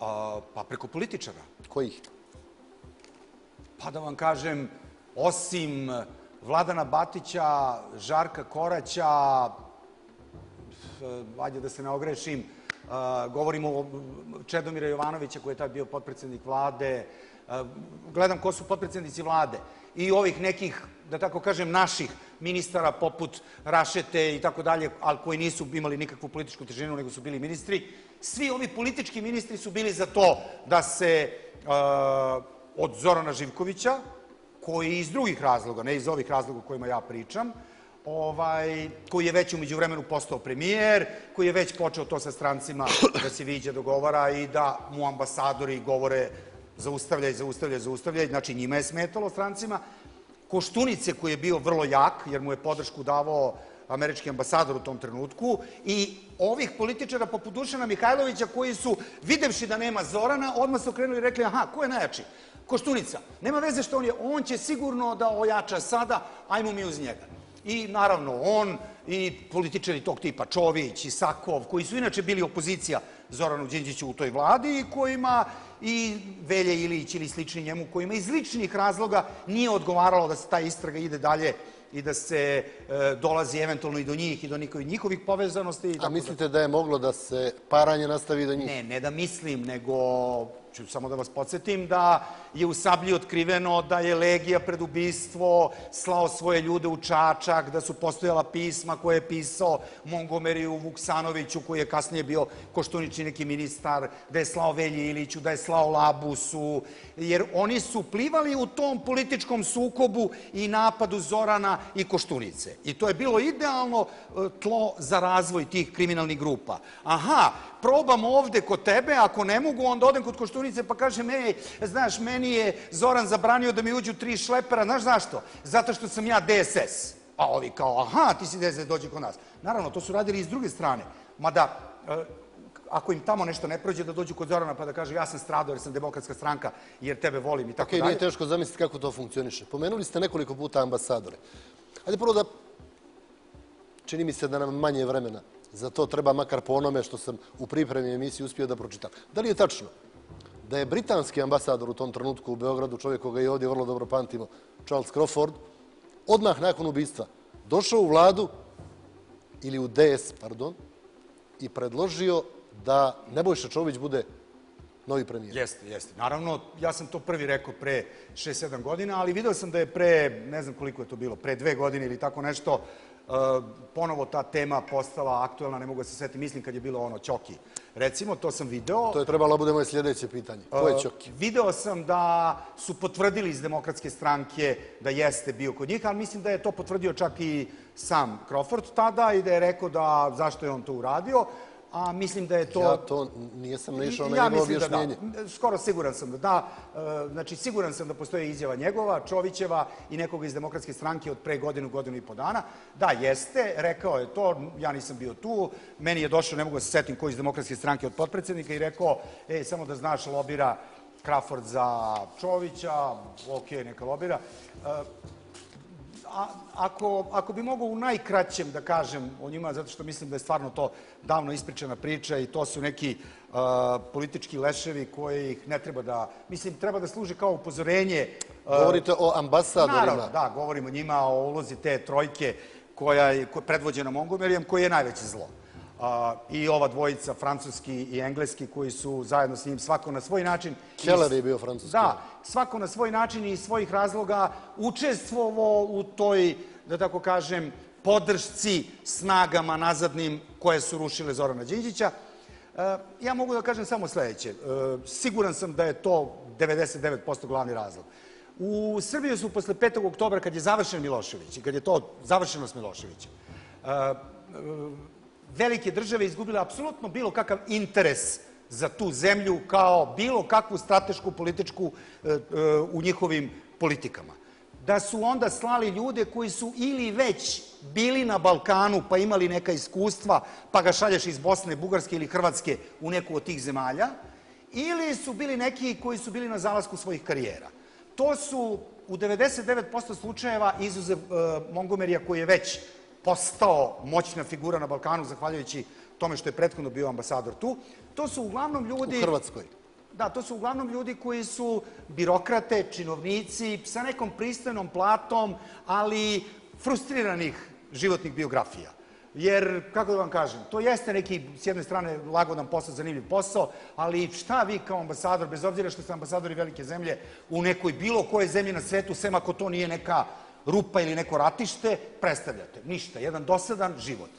A, pa preko političara. Kojih? Pa da vam kažem, osim Vladana Batića, Žarka Koraća, ajde da se ne ogrešim, a, govorimo o Čedomira Jovanovića koji je tad bio potpredsednik vlade, a, gledam ko su potpredsednici vlade i ovih nekih, da tako kažem, naših ministara poput Rašete i tako dalje, ali koji nisu imali nikakvu političku težinu, nego su bili ministri. Svi ovi politički ministri su bili za to da se a, od Zorana Živkovića, koji iz drugih razloga, ne iz ovih razloga o kojima ja pričam, ovaj, koji je već umeđu vremenu postao premijer, koji je već počeo to sa strancima da se viđa, dogovara i da mu ambasadori govore zaustavljaj, zaustavljaj, zaustavljaj, znači njima je smetalo strancima. Koštunice koji je bio vrlo jak, jer mu je podršku davao američki ambasador u tom trenutku i ovih političara poput Dušana Mihajlovića koji su, videvši da nema Zorana, odmah su krenuli i rekli, aha, ko je najjači? Koštunica. Nema veze što on je, on će sigurno da ojača sada, ajmo mi uz njega. I naravno on i političari tog tipa Čović, Isakov, koji su inače bili opozicija Zoranu Đinđiću u toj vladi i kojima i Velje Ilić ili slični njemu, kojima iz ličnih razloga nije odgovaralo da se ta istraga ide dalje i da se e, dolazi eventualno i do njih i do njihovih, njihovih povezanosti. I A tako da- mislite da je moglo da se paranje nastavi do njih? Ne, ne da mislim, nego ću samo da vas podsjetim da je u Sablji otkriveno da je Legija pred ubistvo slao svoje ljude u Čačak, da su postojala pisma koje je pisao Mongomeriju Vuksanoviću, koji je kasnije bio Koštunični neki ministar, da je slao Velji Iliću, da je slao Labusu, jer oni su plivali u tom političkom sukobu i napadu Zorana i Koštunice. I to je bilo idealno e, tlo za razvoj tih kriminalnih grupa. Aha, probam ovde kod tebe, ako ne mogu, onda odem kod Koštunice pa kažem, ej, znaš, meni je Zoran zabranio da mi uđu tri šlepera, znaš zašto? Zato što sam ja DSS. A ovi kao, aha, ti si DSS, dođi kod nas. Naravno, to su radili i s druge strane. Mada, e, ako im tamo nešto ne prođe, da dođu kod Zorana pa da kaže ja sam stradao jer sam demokratska stranka, jer tebe volim i tako Ok, dalje. nije teško zamisliti kako to funkcioniše. Pomenuli ste nekoliko puta ambasadore. Ajde prvo da, čini mi se da nam manje vremena. Za to treba makar po onome što sam u pripremi emisiji uspio da pročitam. Da li je tačno da je britanski ambasador u tom trenutku u Beogradu, čovjek koga i ovdje vrlo dobro pamtimo, Charles Crawford, odmah nakon ubistva došao u vladu ili u DS, pardon, i predložio da Nebojša Čović bude novi premijer. Jeste, jeste. Naravno, ja sam to prvi rekao pre 6-7 godina, ali video sam da je pre, ne znam koliko je to bilo, pre dve godine ili tako nešto, ponovo ta tema postala aktuelna, ne mogu da se setim, mislim kad je bilo ono Ćoki. Recimo, to sam video. To je trebalo da bude moje sljedeće pitanje. Ko je Uh, Ćoki? Video sam da su potvrdili iz demokratske stranke da jeste bio kod njih, ali mislim da je to potvrdio čak i sam Crawford tada i da je rekao da zašto je on to uradio, a mislim da je to... Ja to nijesam naišao na Ja njegovo mislim da objašnjenje. da. Skoro siguran sam da da. E, Znači, siguran sam da postoje izjava njegova, Čovićeva i nekoga iz demokratske stranke od pre godinu, godinu i po dana. Da, jeste, rekao je to, ja nisam bio tu, meni je došao, ne mogu da se setim ko iz demokratske stranke od potpredsednika i rekao, ej, samo da znaš, lobira Crawford za Čovića, ok, neka lobira. A, ako, ako bi mogao u najkraćem da kažem o njima, zato što mislim da je stvarno to davno ispričana priča i to su neki uh, politički leševi koje ih ne treba da, mislim, treba da služe kao upozorenje. uh, Govorite o ambasadorima. Naravno, da, govorimo o njima, o ulozi te trojke koja je predvođena Montgomeryjem, koji je najveće zlo. I ova dvojica, francuski i engleski, koji su zajedno s njim svako na svoj način... Keller je bio francuski. Da, svako na svoj način i iz svojih razloga učestvovao u toj, da tako kažem, podršci snagama nazadnim koje su rušile Zorana Đinđića. E, ja mogu da kažem samo sledeće. E, siguran sam da je to 99% glavni razlog. U Srbiji su posle 5. oktobra, kad je završen Milošević i kad je to završeno s Miloševićem, e, velike države izgubile apsolutno bilo kakav interes za tu zemlju kao bilo kakvu stratešku političku e, e, u njihovim politikama. Da su onda slali ljude koji su ili već bili na Balkanu pa imali neka iskustva pa ga šalješ iz Bosne, Bugarske ili Hrvatske u neku od tih zemalja ili su bili neki koji su bili na zalasku svojih karijera. To su u 99% slučajeva izuzev e, Montgomerya koji je već postao moćna figura na Balkanu zahvaljujući tome što je prethodno bio ambasador tu. To su uglavnom ljudi... U Hrvatskoj. Da, to su uglavnom ljudi koji su birokrate, činovnici, sa nekom pristojnom platom, ali frustriranih životnih biografija. Jer, kako da vam kažem, to jeste neki, s jedne strane, lagodan posao, zanimljiv posao, ali šta vi kao ambasador, bez obzira što ste ambasadori velike zemlje, u nekoj bilo koje zemlji na svetu, sem ako to nije neka rupa ili neko ratište, predstavljate? Ništa, jedan dosadan život.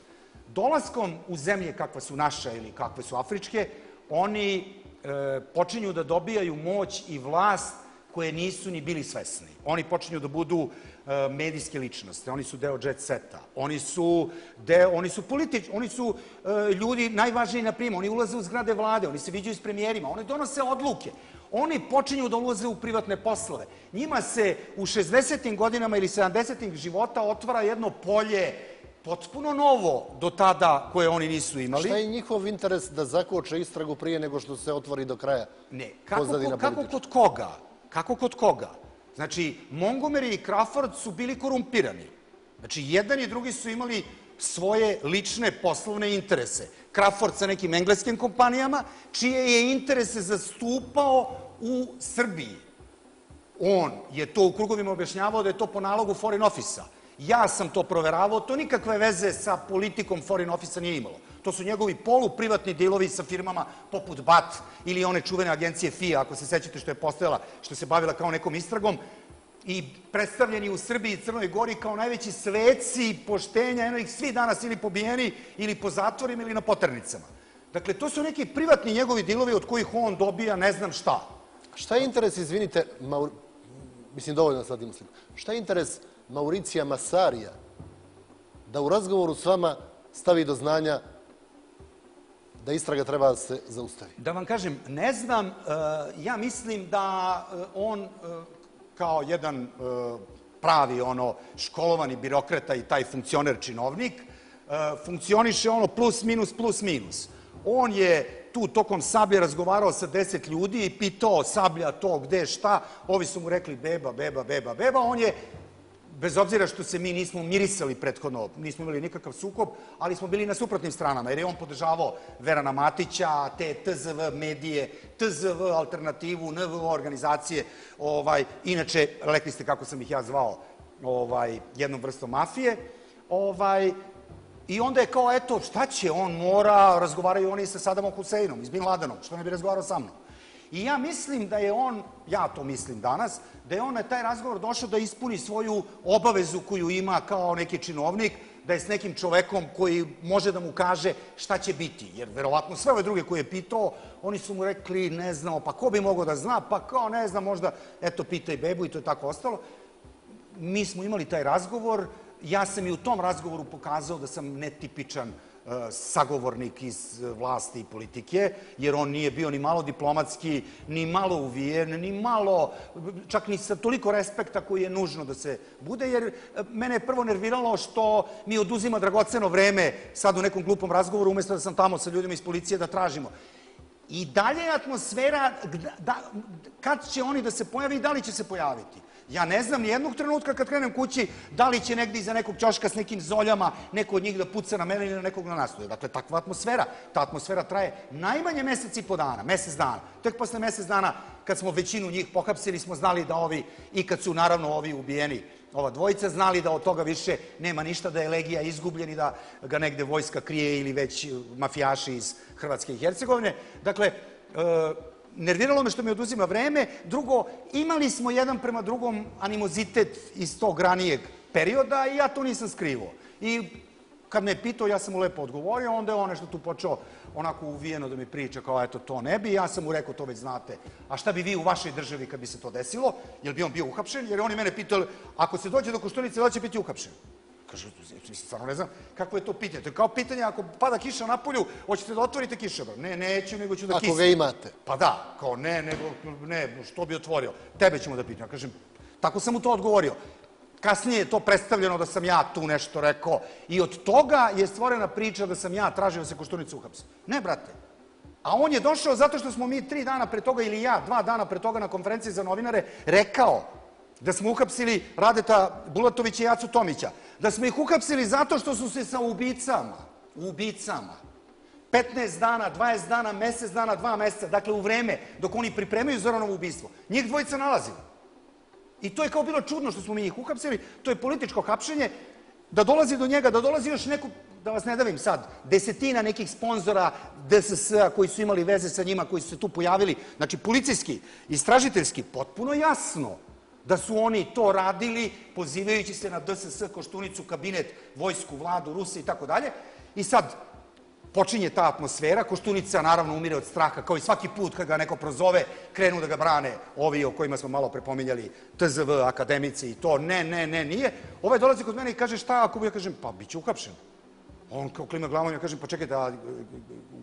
Dolaskom u zemlje kakva su naša ili kakve su afričke, oni e, počinju da dobijaju moć i vlast koje nisu ni bili svesni. Oni počinju da budu e, medijske ličnosti, oni su deo jet seta, oni su, deo, oni su politič, oni su e, ljudi najvažniji na primu, oni ulaze u zgrade vlade, oni se viđaju s premijerima, oni donose odluke, oni počinju da ulaze u privatne poslove. Njima se u 60. godinama ili 70. života otvara jedno polje potpuno novo do tada koje oni nisu imali. Šta je njihov interes da zakoče istragu prije nego što se otvori do kraja? Ne, kako, ko, kako kod koga? Kako kod koga? Znači, Montgomery i Crawford su bili korumpirani. Znači, jedan i drugi su imali svoje lične poslovne interese. Crawford sa nekim engleskim kompanijama, čije je interese zastupao u Srbiji. On je to u krugovima objašnjavao da je to po nalogu Foreign Office-a. Ja sam to proveravao, to nikakve veze sa politikom foreign office nije imalo. To su njegovi poluprivatni dilovi sa firmama poput BAT ili one čuvene agencije FIA, ako se sećate što je postojala, što se bavila kao nekom istragom, i predstavljeni u Srbiji i Crnoj Gori kao najveći sveci poštenja, eno ih svi danas ili pobijeni, ili po zatvorima, ili na poternicama. Dakle, to su neki privatni njegovi dilovi od kojih on dobija ne znam šta. Šta je interes, izvinite, mislim dovoljno sad imam sliku, šta je interes Mauricija Masarija da u razgovoru s vama stavi do znanja da istraga treba da se zaustavi? Da vam kažem, ne znam, uh, ja mislim da uh, on uh, kao jedan pravi ono školovani birokrata i taj funkcioner činovnik funkcioniše ono plus minus plus minus. On je tu tokom Sablje razgovarao sa deset ljudi i pitao Sablja to gde šta, ovi su mu rekli beba, beba, beba, beba, on je bez obzira što se mi nismo mirisali prethodno, nismo imali nikakav sukob, ali smo bili na suprotnim stranama, jer je on podržavao Verana Matića, te TZV medije, TZV alternativu, NVO organizacije, ovaj, inače, rekli ste kako sam ih ja zvao, ovaj, jednom vrstom mafije, ovaj, I onda je kao, eto, šta će, on mora, razgovaraju oni sa Sadamom Huseinom, iz Bin Ladenom, što ne bi razgovarao sa mnom. I ja mislim da je on, ja to mislim danas, da je on na taj razgovor došao da ispuni svoju obavezu koju ima kao neki činovnik, da je s nekim čovekom koji može da mu kaže šta će biti. Jer verovatno sve ove druge koje je pitao, oni su mu rekli ne znamo, pa ko bi mogao da zna, pa kao ne znam, možda eto pitaj bebu i to je tako ostalo. Mi smo imali taj razgovor, ja sam i u tom razgovoru pokazao da sam netipičan uh, sagovornik iz vlasti i politike, jer on nije bio ni malo diplomatski, ni malo uvijen, ni malo, čak ni sa toliko respekta koji je nužno da se bude, jer uh, mene je prvo nerviralo što mi oduzima dragoceno vreme sad u nekom glupom razgovoru, umesto da sam tamo sa ljudima iz policije da tražimo. I dalje je atmosfera, da, kad će oni da se pojavi i da li će se pojaviti. Ja ne znam ni jednog trenutka kad krenem kući da li će negde iza nekog ćoška s nekim zoljama neko od njih da puca na mene ili na nekog na nastoje. Dakle, takva atmosfera. Ta atmosfera traje najmanje mesec i po dana, mesec dana. Tek posle mesec dana, kad smo većinu njih pohapsili, smo znali da ovi, i kad su naravno ovi ubijeni, ova dvojica, znali da od toga više nema ništa, da je Legija izgubljen i da ga negde vojska krije ili već mafijaši iz Hrvatske i Hercegovine. Dakle, e, nerviralo me što mi oduzima vreme. Drugo, imali smo jedan prema drugom animozitet iz tog ranijeg perioda i ja to nisam skrivo. I kad me je pitao, ja sam mu lepo odgovorio, onda je on nešto tu počeo onako uvijeno da mi priča kao eto to ne bi, ja sam mu rekao to već znate. A šta bi vi u vašoj državi kad bi se to desilo? Jel bi on bio uhapšen? Jer oni mene pitali, ako se dođe do Koštunice, da će biti uhapšen? Kaže, mislim, stvarno ne znam kako je to pitanje. To je kao pitanje, ako pada kiša na polju, hoćete da otvorite kišobran? Ne, neću, nego ću da kisnem. Ako ga imate. Pa da, kao ne, nego, ne, što bi otvorio? Tebe ćemo da pitam. Kažem, tako sam mu to odgovorio. Kasnije je to predstavljeno da sam ja tu nešto rekao i od toga je stvorena priča da sam ja tražio da se Koštunica uhapsi. Ne, brate. A on je došao zato što smo mi tri dana pre toga, ili ja, dva dana pre toga na konferenciji za novinare, rekao da smo uhapsili Radeta Bulatovića i Jacu Tomića, da smo ih uhapsili zato što su se sa ubicama, ubicama, 15 dana, 20 dana, mesec dana, dva meseca, dakle u vreme dok oni pripremaju Zoranovo ubistvo, njih dvojica nalazili. I to je kao bilo čudno što smo mi njih uhapsili, to je političko hapšenje, da dolazi do njega, da dolazi još neku, da vas ne davim sad, desetina nekih sponzora DSS-a koji su imali veze sa njima, koji su se tu pojavili, znači policijski, istražiteljski, potpuno jasno da su oni to radili pozivajući se na DSS, Koštunicu, kabinet, vojsku, vladu, Ruse i tako dalje. I sad počinje ta atmosfera, Koštunica naravno umire od straha, kao i svaki put kad ga neko prozove, krenu da ga brane ovi o kojima smo malo prepominjali, TZV, akademici i to, ne, ne, ne, nije. Ovaj dolazi kod mene i kaže šta ako ja kažem, pa bit će uhapšen. On kao klima glavom, ja kažem, pa čekaj, da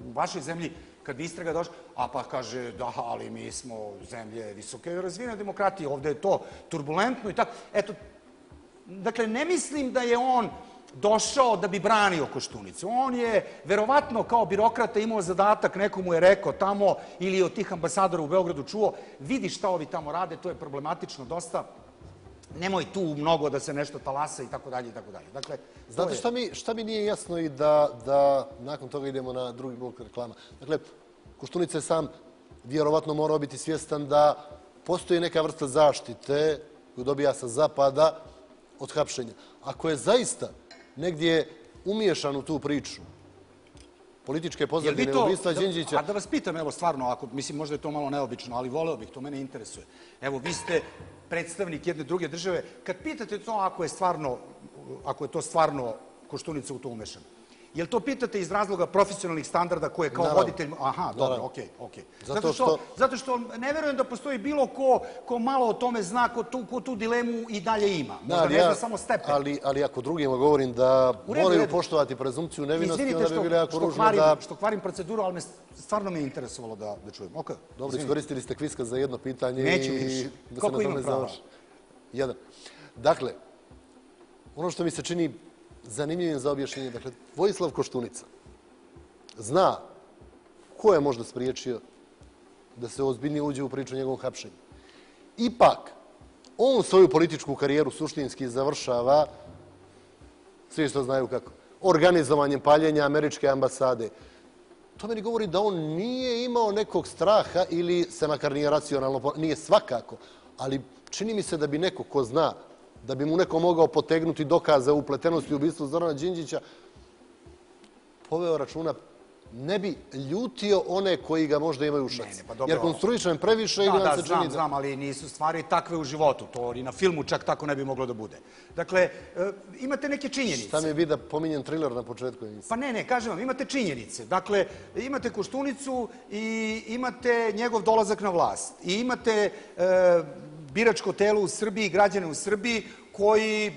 u vašoj zemlji, kad bi istraga došla, a pa kaže, da, ali mi smo zemlje visoke razvijene demokratije, ovde je to turbulentno i tako. Eto, dakle, ne mislim da je on došao da bi branio Koštunicu. On je, verovatno, kao birokrata imao zadatak, nekomu je rekao tamo ili od tih ambasadora u Beogradu čuo, vidi šta ovi tamo rade, to je problematično dosta, nemoj tu mnogo da se nešto talasa i tako dalje i tako dalje. Dakle, Znate šta mi, šta mi nije jasno i da, da nakon toga idemo na drugi blok reklama. Dakle, Koštunica je sam vjerovatno morao biti svjestan da postoji neka vrsta zaštite koju dobija sa zapada od hapšenja. Ako je zaista negdje umiješan u tu priču, političke pozadine ubistva da- Đinđića, A da vas pitam, evo stvarno, ako, mislim možda je to malo neobično, ali voleo bih, to mene interesuje. Evo, vi ste predstavnik jedne druge države. Kad pitate to ako je stvarno, ako je to stvarno Koštunica u to umešan, jel to pitate iz razloga profesionalnih standarda koje kao Naravno. voditelj... Aha, dobro, okej, okej. Zato Zato što, zato što ne verujem da postoji bilo ko, ko malo o tome zna, ko tu, ko tu dilemu i dalje ima. Da, Možda ne ja- zna samo stepen. Ali, ali ako drugima govorim da redu, moraju redu. poštovati prezumciju nevinosti, Izvinite onda bi bilo jako ružno kvarim, da... što kvarim proceduru, ali me stvarno me je interesovalo da, da čujem. Okay. Dobro, iskoristili ste kviska za jedno pitanje Neću i više. da se Koliko na imam tome prava? završi. Jedan. Dakle, ono što mi se čini zanimljivim za objašnjenje, dakle, Vojislav Koštunica zna ko je možda spriječio da se ozbiljnije uđe u priču njegovom hapšenju. Ipak, on svoju političku karijeru suštinski završava, svi što znaju kako, organizovanjem paljenja američke ambasade. To meni govori da on nije imao nekog straha ili se makar nije racionalno, nije svakako, ali čini mi se da bi neko ko zna, da bi mu neko mogao potegnuti dokaze o upletenosti u ubistvu Zorana Đinđića, poveo računa, ne bi ljutio one koji ga možda imaju u šaci. pa. Jer konstruišem previše ili Da, vam da, se čini znam, da... znam, ali nisu stvari takve u životu. To i na filmu čak tako ne bi moglo da bude. Dakle, e, imate neke činjenice. Šta mi bi da pominjem thriller na početku? Pa ne, ne, kažem vam, imate činjenice. Dakle, imate Koštunicu i imate njegov dolazak na vlast. I imate e, biračko telo u Srbiji, građane u Srbiji koji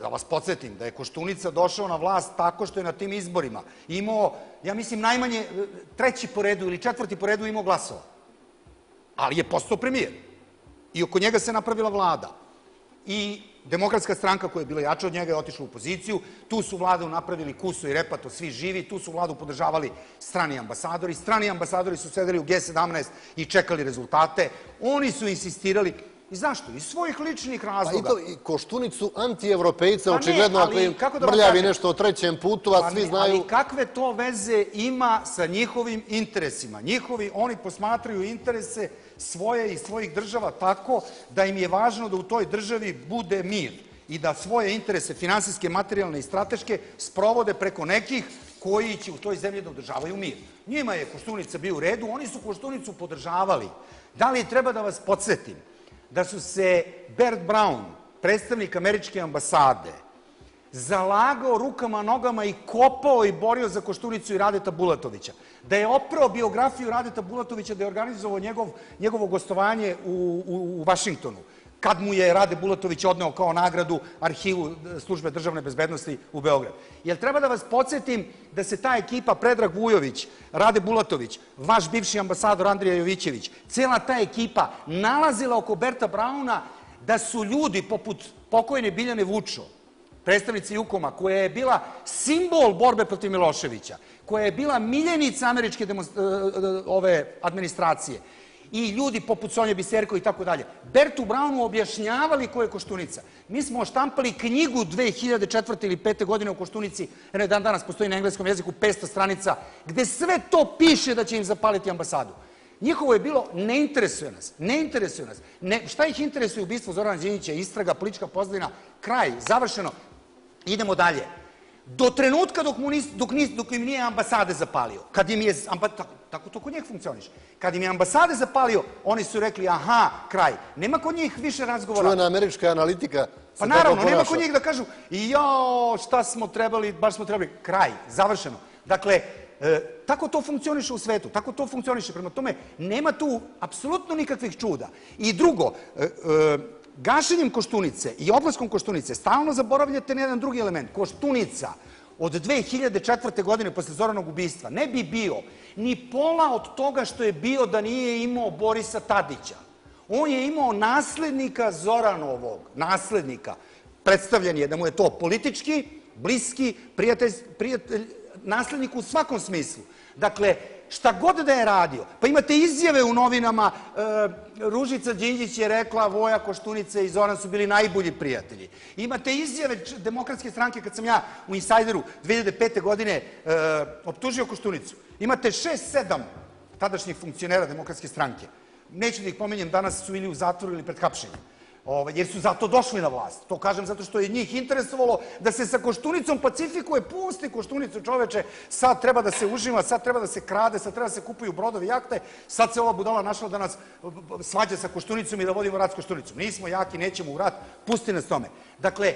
da vas podsjetim, da je Koštunica došao na vlast tako što je na tim izborima imao, ja mislim, najmanje e, treći po redu ili četvrti po redu imao glasova. Ali je postao premijer. I oko njega se napravila vlada. I demokratska stranka koja je bila jača od njega je otišla u opoziciju. Tu su vladu napravili Kuso i Repato, svi živi. Tu su vladu podržavali strani ambasadori. Strani ambasadori su sedeli u G17 i čekali rezultate. Oni su insistirali. I zašto? Iz svojih ličnih Pa i razloga. to, i Koštunicu anti-evropejca, Pa očigledno ako im da mrljavi nešto o trećem putu, a Pa svi ne, znaju... Ali kakve to veze ima sa njihovim interesima? Njihovi, oni posmatraju interese svoje i svojih država tako da im je važno da u toj državi bude mir i da svoje interese finansijske, materijalne i strateške sprovode preko nekih koji će u toj zemlji da održavaju mir. Njima je Koštunica bio u redu, oni su Koštunicu podržavali. Da li treba da vas podsjetim da su se Bert Brown, predstavnik američke ambasade, zalagao rukama, nogama i kopao i borio za Koštunicu i Radeta Bulatovića. Da je oprao biografiju Radeta Bulatovića, da je organizovao njegov, njegovo gostovanje u, u, u Vašingtonu kad mu je Rade Bulatović odneo kao nagradu arhivu službe državne bezbednosti u Beograd. Jel treba da vas podsjetim da se ta ekipa Predrag Vujović, Rade Bulatović, vaš bivši ambasador Andrija Jovićević, cela ta ekipa nalazila oko Berta Brauna da su ljudi poput pokojne Biljane Vučo, predstavnici Jukoma, koja je bila simbol borbe protiv Miloševića, koja je bila miljenica američke demonst- e, ove administracije i ljudi poput Sonje Biserko i tako dalje, Bertu Brownu objašnjavali ko je Koštunica. Mi smo oštampali knjigu 2004. ili 5. godine u Koštunici, jer dan danas postoji na engleskom jeziku 500 stranica, gde sve to piše da će im zapaliti ambasadu. Njihovo je bilo, ne interesuje nas, ne interesuje nas. Šta ih interesuje ubistvo Zorana Đinjića, istraga, politička pozdina, kraj, završeno. Idemo dalje. Do trenutka dok, mu nis, dok, nis, dok im nije ambasade zapalio, kad im je, amba, tako, tako to kod njih funkcioniše, kad im je ambasade zapalio, oni su rekli, aha, kraj. Nema kod njih više razgovora. Čuvena američka analitika Pa naravno, nema kod njih da kažu, jao, šta smo trebali, baš smo trebali, kraj, završeno. Dakle, e, tako to funkcioniše u svetu, tako to funkcioniše. Prema tome, nema tu apsolutno nikakvih čuda. I drugo, e, e, gašenjem Koštunice i odlaskom Koštunice stalno zaboravljate na jedan drugi element. Koštunica od 2004. godine posle Zoranog ubistva ne bi bio ni pola od toga što je bio da nije imao Borisa Tadića. On je imao naslednika Zoranovog, naslednika. Predstavljen je da mu je to politički, bliski, prijatelj, prijatelj, naslednik u svakom smislu. Dakle, šta god da je radio, pa imate izjave u novinama, e, Ružica Đinđić je rekla Voja Koštunica i Zoran su bili najbolji prijatelji. Imate izjave demokratske stranke kad sam ja u Insajderu 2005. godine e, optužio Koštunicu. Imate šest, sedam tadašnjih funkcionera demokratske stranke. Neću da ih pomenjem, danas su ili u zatvoru ili pred hapšenjem. Ovaj, jer su zato došli na vlast. To kažem zato što je njih interesovalo da se sa Koštunicom pacifikuje, pusti Koštunicu čoveče, sad treba da se užima, sad treba da se krade, sad treba da se kupuju brodovi, jahte, sad se ova budala našla da nas svađa sa Koštunicom i da vodimo rat s Koštunicom. Nismo jaki, nećemo u rat, pusti nas tome. Dakle,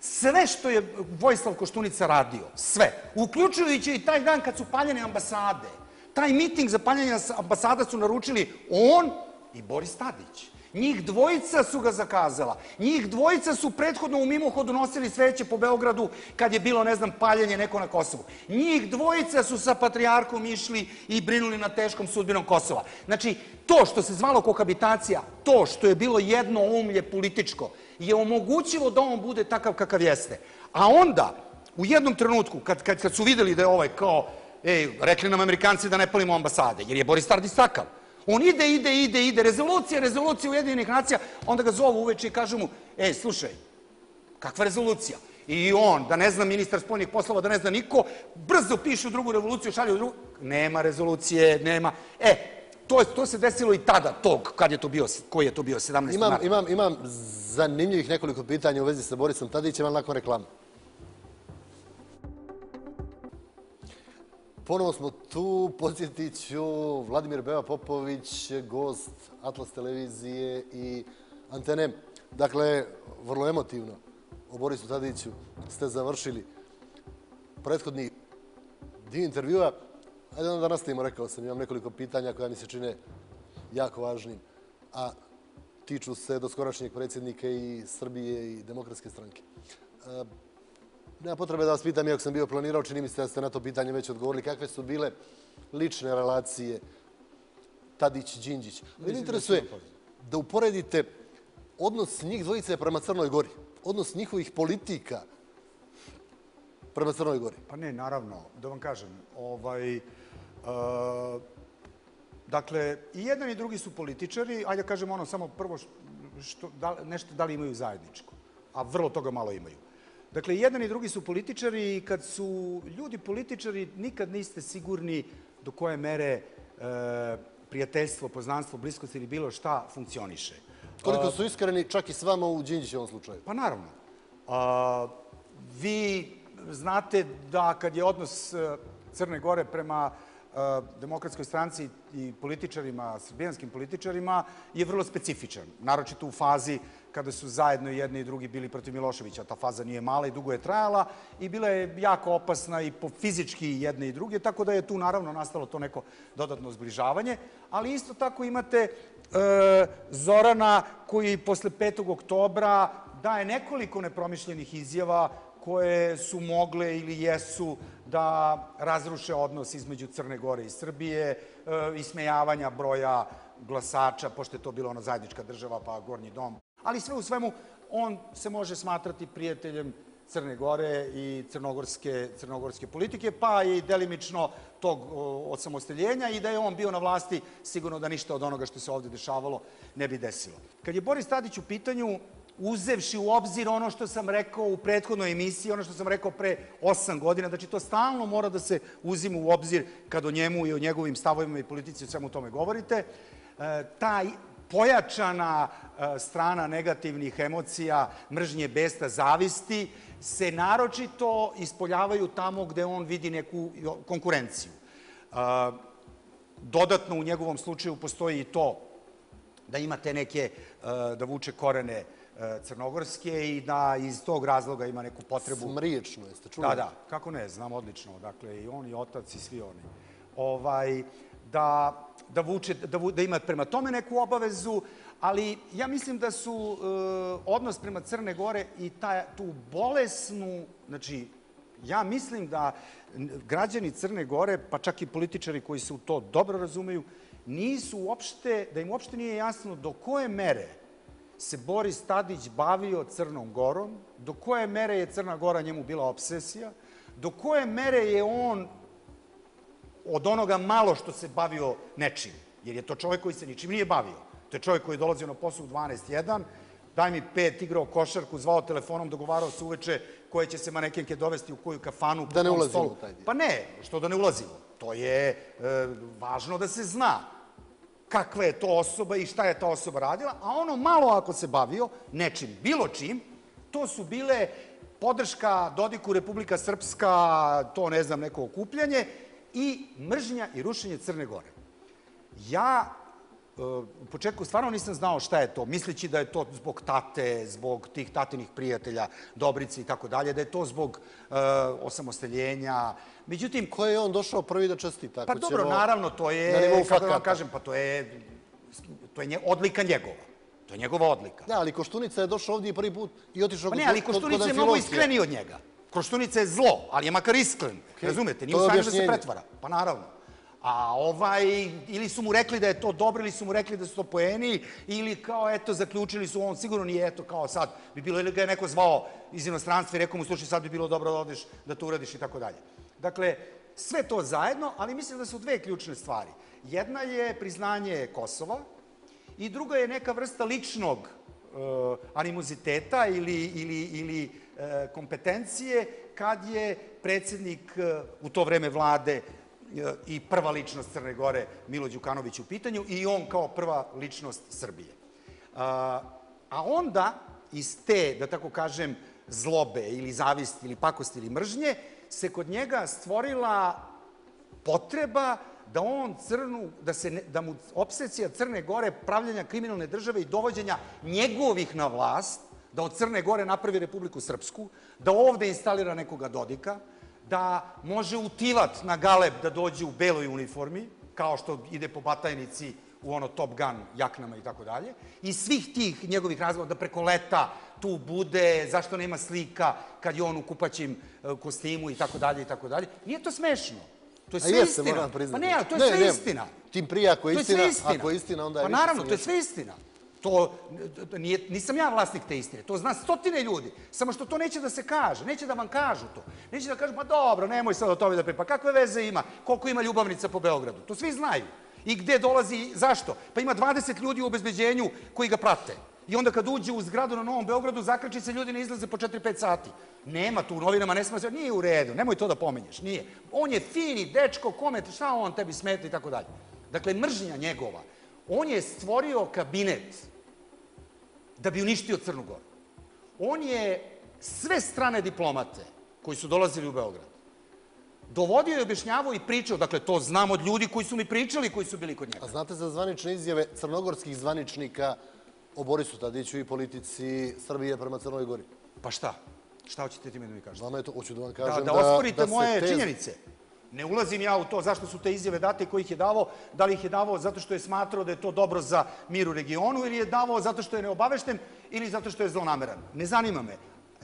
sve što je Vojislav Koštunica radio, sve, uključujući i taj dan kad su paljene ambasade, taj miting za paljanje ambasada su naručili on i Boris Tadić. Njih dvojica su ga zakazala. Njih dvojica su prethodno u mimohodu nosili sveće po Beogradu kad je bilo, ne znam, paljenje neko na Kosovu. Njih dvojica su sa patrijarkom išli i brinuli na teškom sudbinom Kosova. Znači, to što se zvalo kohabitacija, to što je bilo jedno umlje političko, je omogućilo da on bude takav kakav jeste. A onda, u jednom trenutku, kad, kad, kad su videli da je ovaj kao, ej, rekli nam Amerikanci da ne palimo ambasade, jer je Boris Tardis takav. On ide, ide, ide, ide, rezolucija, rezolucija Ujedinjenih nacija, onda ga zovu uveče i kažu mu, ej, slušaj, kakva rezolucija? I on, da ne zna ministar spoljnih poslova, da ne zna niko, brzo piše u drugu revoluciju, šalje u drugu, nema rezolucije, nema. E, to, to se desilo i tada, tog, kad je to bio, koji je to bio, 17. Imam, marta. imam, imam zanimljivih nekoliko pitanja u vezi sa Borisom Tadićem, ali nakon reklama. Ponovo smo tu, podsjetit ću, Vladimir Beva Popović, gost Atlas televizije i Antene. Dakle, vrlo emotivno o Borisu Tadiću ste završili prethodni dio intervjua. Ajde onda da nastavimo, rekao sam, imam nekoliko pitanja koja mi se čine jako važnim, a tiču se doskorašnjeg predsjednika i Srbije i demokratske stranke. Nema potrebe da vas pitam, iako sam bio planirao, čini mi se da ste na to pitanje već odgovorili, kakve su bile lične relacije Tadić-Đinđić. Mene interesuje da uporedite odnos njih dvojice prema Crnoj Gori, odnos njihovih politika prema Crnoj Gori. Pa ne, naravno, da vam kažem, ovaj, uh, dakle, i jedan i drugi su političari, ajde da kažem ono samo prvo što, da, nešto da li imaju zajedničko, a vrlo toga malo imaju. Dakle, jedan i drugi su političari i kad su ljudi političari, nikad niste sigurni do koje mere e, prijateljstvo, poznanstvo, bliskost ili bilo šta funkcioniše. Koliko su iskreni čak i s vama u Đinđićevom slučaju? Pa naravno. A, vi znate da kad je odnos e, Crne Gore prema demokratskoj stranci i političarima, srbijanskim političarima, je vrlo specifičan. Naročito u fazi kada su zajedno jedni i drugi bili protiv Miloševića. Ta faza nije mala i dugo je trajala i bila je jako opasna i po fizički jedne i druge, tako da je tu naravno nastalo to neko dodatno zbližavanje, ali isto tako imate e, Zorana koji posle 5. oktobra daje nekoliko nepromišljenih izjava koje su mogle ili jesu da razruše odnos između Crne Gore i Srbije, e, ismejavanja broja glasača, pošto je to bila ona zajednička država, pa Gornji dom ali sve u svemu on se može smatrati prijateljem Crne Gore i crnogorske, crnogorske politike, pa i delimično tog osamosteljenja i da je on bio na vlasti, sigurno da ništa od onoga što se ovde dešavalo ne bi desilo. Kad je Boris Tadić u pitanju, uzevši u obzir ono što sam rekao u prethodnoj emisiji, ono što sam rekao pre osam godina, znači to stalno mora da se uzima u obzir kad o njemu i o njegovim stavovima i politici o svemu tome govorite, e, taj pojačana e, strana negativnih emocija, mržnje, besta, zavisti, se naročito ispoljavaju tamo gde on vidi neku konkurenciju. E, dodatno u njegovom slučaju postoji i to da imate neke, e, da vuče korene crnogorske i da iz tog razloga ima neku potrebu... Smriječno, jeste čuli? Da, da, kako ne, znam odlično. Dakle, i on i otac i svi oni. Ovaj, da da, vuče, da, da ima prema tome neku obavezu, ali ja mislim da su e, odnos prema Crne Gore i ta, tu bolesnu, znači, ja mislim da građani Crne Gore, pa čak i političari koji se u to dobro razumeju, nisu uopšte, da im uopšte nije jasno do koje mere se Boris Tadić bavio Crnom Gorom, do koje mere je Crna Gora njemu bila obsesija, do koje mere je on od onoga malo što se bavio nečim. Jer je to čovek koji se ničim nije bavio. To je čovek koji je dolazio na posao u 12.1, daj mi pet, igrao košarku, zvao telefonom, dogovarao se uveče koje će se manekenke dovesti u koju kafanu. Da ne ulazimo u taj dio. Pa ne, što da ne ulazimo. To je e, važno da se zna kakva je to osoba i šta je ta osoba radila, a ono malo ako se bavio nečim, bilo čim, to su bile podrška Dodiku Republika Srpska, to ne znam, neko okupljanje i mržnja i rušenje Crne Gore. Ja u početku stvarno nisam znao šta je to, misleći da je to zbog tate, zbog tih tatinih prijatelja, Dobrice i tako dalje, da je to zbog uh, osamostaljenja. Međutim, Ko je on došao prvi da čestita? pa dobro, naravno, to na je, nivou kako da vam kažem, pa to je, to je nje, odlika njegova. To je njegova odlika. Da, ali Koštunica je došao ovdje prvi put i otišao Pa ne, kod- ali kod- kod Koštunica je mnogo iskreniji od njega. Koštunica je zlo, ali je makar iskren. Razumete, nije u stanju da se pretvara. Pa naravno. A ovaj, ili su mu rekli da je to dobro, ili su mu rekli da su to poeni, ili kao, eto, zaključili su, on sigurno nije, eto, kao sad bi bilo, ili ga je neko zvao iz inostranstva i rekao mu, slušaj, sad bi bilo dobro da odeš, da to uradiš i tako dalje. Dakle, sve to zajedno, ali mislim da su dve ključne stvari. Jedna je priznanje Kosova i druga je neka vrsta ličnog uh, animoziteta ili, ili, ili e, kompetencije kad je predsednik e, u to vreme vlade i prva ličnost Crne Gore Milo Đukanović u pitanju i on kao prva ličnost Srbije. A, a onda iz te, da tako kažem, zlobe ili zavisti ili pakosti ili mržnje se kod njega stvorila potreba da on crnu, da, se da mu obsesija Crne Gore pravljanja kriminalne države i dovođenja njegovih na vlast, da od Crne Gore napravi Republiku Srpsku, da ovde instalira nekoga Dodika, da može utivat na Galeb da dođe u beloj uniformi, kao što ide po batajnici u ono Top Gun jaknama i tako dalje, i svih tih njegovih razloga da preko leta tu bude, zašto nema slika kad je on u kupaćim e, kostimu i tako dalje i tako dalje. Nije to smešno. To je sve jeste, istina. Pa ne, ali to je Ne, sve ne, istina. tim prije ako je istina, sve istina. ako je istina, onda je Pa naravno, to je smiješno. sve istina. To, nije, nisam ja vlasnik te istine, to zna stotine ljudi. Samo što to neće da se kaže, neće da vam kažu to. Neće da kažu, pa dobro, nemoj sad o tome da pri... Pa kakve veze ima? Koliko ima ljubavnica po Beogradu? To svi znaju. I gde dolazi, zašto? Pa ima 20 ljudi u obezbeđenju koji ga prate. I onda kad uđe u zgradu na Novom Beogradu, zakrči se ljudi ne izlaze po 4-5 sati. Nema tu u novinama, ne se, nije u redu, nemoj to da pomenješ, nije. On je fini dečko, kome, šta on tebi smeta i tako dalje. Dakle, mržnja njegova. On je stvorio kabinet da bi uništio Crnu Goru. On je sve strane diplomate koji su dolazili u Beograd dovodio i objašnjavao i pričao, dakle to znam od ljudi koji su mi pričali, koji su bili kod njega. A znate za zvanične izjave crnogorskih zvaničnika o Borisu Tadiću i politici Srbije prema Crnoj Gori? Pa šta? Šta hoćete time da mi kažete? Vama je to, hoću da vam Da, kažem da osporite se moje činjenice. Ne ulazim ja u to zašto su te izjave date i ko ih je davao, da li ih je davao zato što je smatrao da je to dobro za mir u regionu ili je davao zato što je neobavešten ili zato što je zlonameran. Ne zanima me.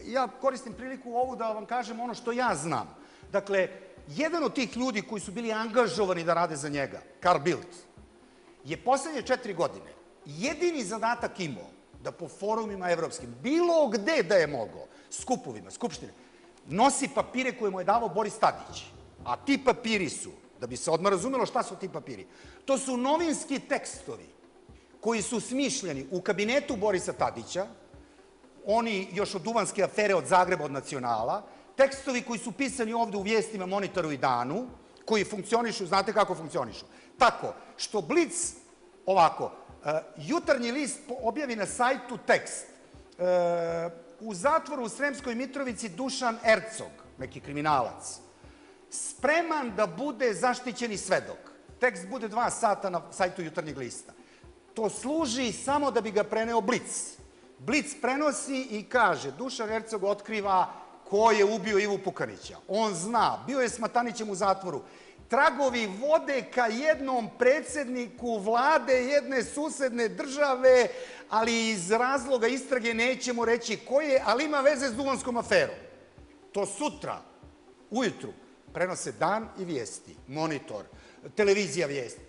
Ja koristim priliku ovu da vam kažem ono što ja znam. Dakle, jedan od tih ljudi koji su bili angažovani da rade za njega, Karl Bildt, je poslednje četiri godine jedini zadatak imao da po forumima evropskim, bilo gde da je mogao, skupovima, skupštine, nosi papire koje mu je davao Boris Tadić. A ti papiri su, da bi se odmah razumelo šta su ti papiri, to su novinski tekstovi koji su smišljeni u kabinetu Borisa Tadića, oni još od Duvanske afere od Zagreba od nacionala, tekstovi koji su pisani ovde u vijestima, monitoru i danu, koji funkcionišu, znate kako funkcionišu? Tako, što Blic, ovako, e, jutarnji list objavi na sajtu tekst, e, u zatvoru u Sremskoj Mitrovici Dušan Ercog, neki kriminalac, spreman da bude zaštićeni svedok. Tekst bude dva sata na sajtu jutarnjeg lista. To služi samo da bi ga preneo Blic. Blic prenosi i kaže, Dušan Hercog otkriva ko je ubio Ivu Pukanića. On zna, bio je s Matanićem u zatvoru. Tragovi vode ka jednom predsedniku vlade jedne susedne države, ali iz razloga istrage nećemo reći ko je, ali ima veze s Duvanskom aferom. To sutra, ujutru, prenose dan i vijesti, monitor, televizija vijesti.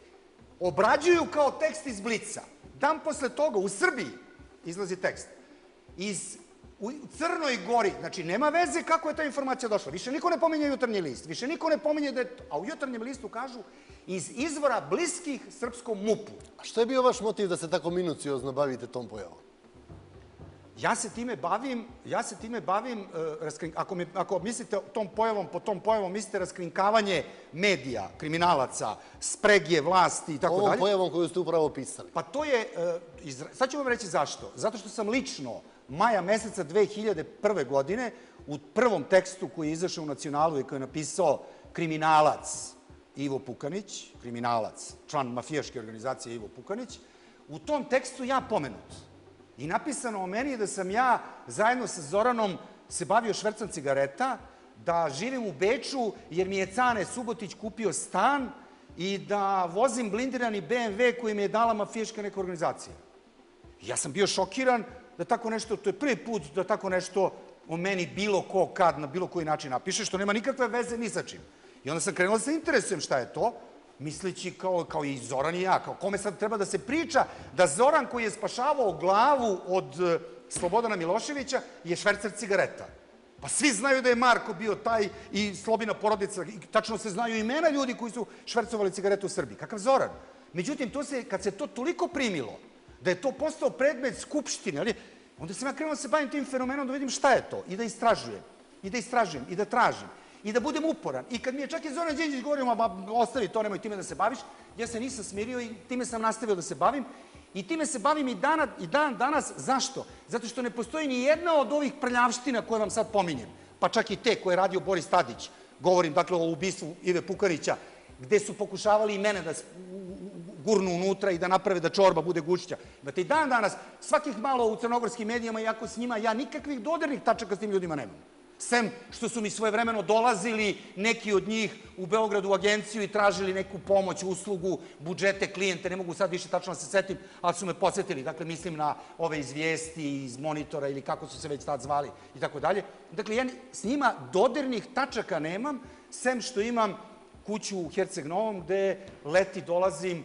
Obrađuju kao tekst iz Blica. Dan posle toga u Srbiji izlazi tekst. Iz u Crnoj Gori, znači nema veze kako je ta informacija došla. Više niko ne pominje jutarnji list, više niko ne pominje da je, a u jutarnjem listu kažu iz izvora bliskih srpskom MUP-u. A što je bio vaš motiv da se tako minuciozno bavite tom pojavom? Ja se time bavim, ja se time bavim, raskrin, ako, mi, ako mislite tom pojavom, po tom pojavom mislite raskrinkavanje medija, kriminalaca, spregije, vlasti i tako Ovom dalje. pojavom koju ste upravo opisali. Pa to je, uh, izra... sad ću vam reći zašto. Zato što sam lično maja meseca 2001. godine u prvom tekstu koji je izašao u Nacionalu i koji je napisao kriminalac Ivo Pukanić, kriminalac, član mafijaške organizacije Ivo Pukanić, u tom tekstu ja pomenut. I napisano o meni je da sam ja zajedno sa Zoranom se bavio švercom cigareta, da živim u Beču jer mi je Cane Subotić kupio stan i da vozim blindirani BMW koji mi je dala mafijaška neka organizacija. Ja sam bio šokiran da tako nešto, to je prvi put da tako nešto o meni bilo ko kad na bilo koji način napiše, što nema nikakve veze ni sa čim. I onda sam krenuo da se interesujem šta je to, misleći kao, kao i Zoran i ja, kao kome sad treba da se priča da Zoran koji je spašavao glavu od uh, Slobodana Miloševića je švercer cigareta. Pa svi znaju da je Marko bio taj i Slobina porodica, i tačno se znaju imena ljudi koji su švercovali cigaretu u Srbiji. Kakav Zoran? Međutim, to se, kad se to toliko primilo, da je to postao predmet skupštine, ali, onda sam ja krenuo da se bavim tim fenomenom da vidim šta je to i da istražujem, i da istražujem, i da tražim, i da budem uporan. I kad mi je čak i Zoran Đinđić govorio, ma ostavi to, nemoj time da se baviš, ja se nisam smirio i time sam nastavio da se bavim. I time se bavim i, dana, i dan danas. Zašto? Zato što ne postoji ni jedna od ovih prljavština koje vam sad pominjem, pa čak i te koje je radio Boris Tadić, govorim dakle o ubistvu Ive Pukarića, gde su pokušavali i mene da gurnu unutra i da naprave da čorba bude gušća. Imate i dan danas, svakih malo u crnogorskim medijama, iako s njima ja nikakvih dodirnih tačaka s tim ljudima nemam. Sem što su mi svojevremeno dolazili neki od njih u Beogradu u agenciju i tražili neku pomoć, uslugu, budžete, klijente, ne mogu sad više tačno da se setim, ali su me posetili. Dakle, mislim na ove izvijesti iz monitora ili kako su se već tad zvali i tako dalje. Dakle, ja s njima dodirnih tačaka nemam, sem što imam kuću u Herceg Novom gde leti dolazim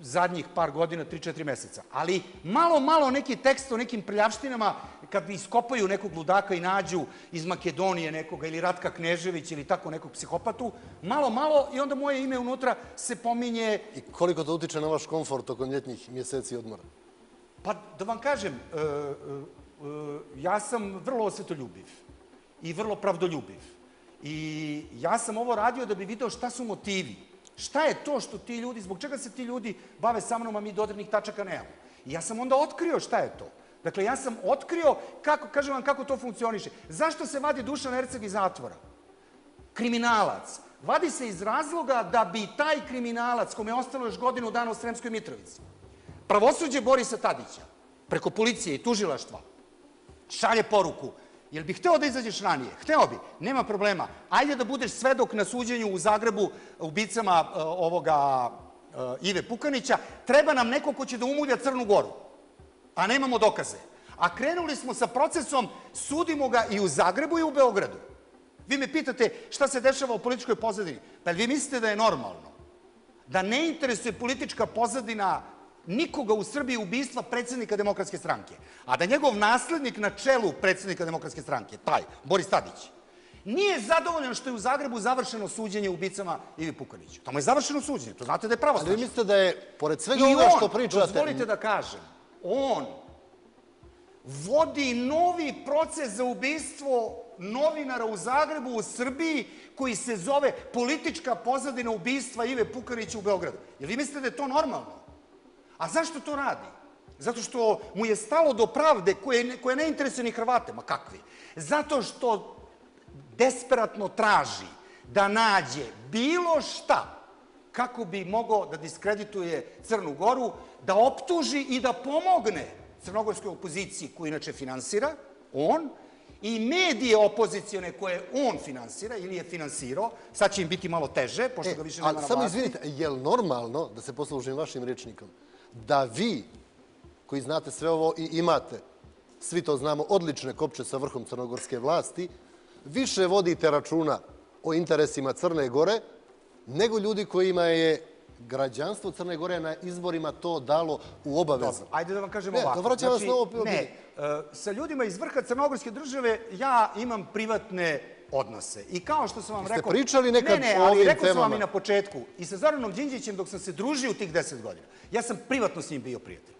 zadnjih par godina, 3-4 meseca. Ali malo, malo neki tekst o nekim prljavštinama, kad iskopaju nekog ludaka i nađu iz Makedonije nekoga, ili Ratka Knežević, ili tako nekog psihopatu, malo, malo, i onda moje ime unutra se pominje... I koliko to utiče na vaš komfort tokom ljetnih mjeseci odmora? Pa, da vam kažem, e, e, e, ja sam vrlo osvetoljubiv i vrlo pravdoljubiv. I ja sam ovo radio da bi video šta su motivi Šta je to što ti ljudi, zbog čega se ti ljudi bave sa mnom, a mi dodirnih tačaka nemamo? I ja sam onda otkrio šta je to. Dakle, ja sam otkrio, kako, kažem vam, kako to funkcioniše. Zašto se vadi Dušan Erceg iz zatvora? Kriminalac. Vadi se iz razloga da bi taj kriminalac, kome je ostalo još godinu dana u Sremskoj Mitrovici, pravosuđe Borisa Tadića, preko policije i tužilaštva, šalje poruku Jel bi hteo da izađeš ranije? Hteo bi, nema problema. Ajde da budeš svedok na suđenju u Zagrebu ubicama uh, ovoga uh, Ive Pukanića. Treba nam neko ko će da umulja Crnu Goru, a nemamo dokaze. A krenuli smo sa procesom, sudimo ga i u Zagrebu i u Beogradu. Vi me pitate šta se dešava u političkoj pozadini. Pa vi mislite da je normalno? Da ne interesuje politička pozadina nikoga u Srbiji ubistva predsednika demokratske stranke, a da njegov naslednik na čelu predsednika demokratske stranke, taj, Boris Tadić, nije zadovoljan što je u Zagrebu završeno suđenje ubicama Ivi Pukaniću. Tamo je završeno suđenje, to znate da je pravo Ali vi mislite da je, pored svega I ovoga on, što pričate... dozvolite da kažem, on vodi novi proces za ubistvo novinara u Zagrebu, u Srbiji, koji se zove politička pozadina ubistva Ive Pukanića u Beogradu. Jel vi mislite da je to normalno? A zašto to radi? Zato što mu je stalo do pravde koje, koje ne interesuje ni Hrvate, ma kakvi. Zato što desperatno traži da nađe bilo šta kako bi mogao da diskredituje Crnu Goru, da optuži i da pomogne crnogorskoj opoziciji koju inače finansira, on, i medije opozicione koje on finansira ili je finansirao, sad će im biti malo teže, pošto e, ga više nema na vlasti. Samo izvinite, je li normalno, da se poslužim vašim rečnikom, da vi, koji znate sve ovo i imate, svi to znamo, odlične kopče sa vrhom crnogorske vlasti, više vodite računa o interesima Crne Gore nego ljudi kojima je građanstvo Crne Gore na izborima to dalo u obavezu. Dobro, ajde da vam kažem ne, ovako. Ne, vraćam znači, vas na ovo. Ne, uh, sa ljudima iz vrha Crnogorske države ja imam privatne odnose. I kao što sam vam Ste rekao... Ste pričali nekad ne, ne, o ovim ali rekao sam vam temama. i na početku. I sa Zoranom Đinđićem, dok sam se družio u tih deset godina, ja sam privatno s njim bio prijatelj.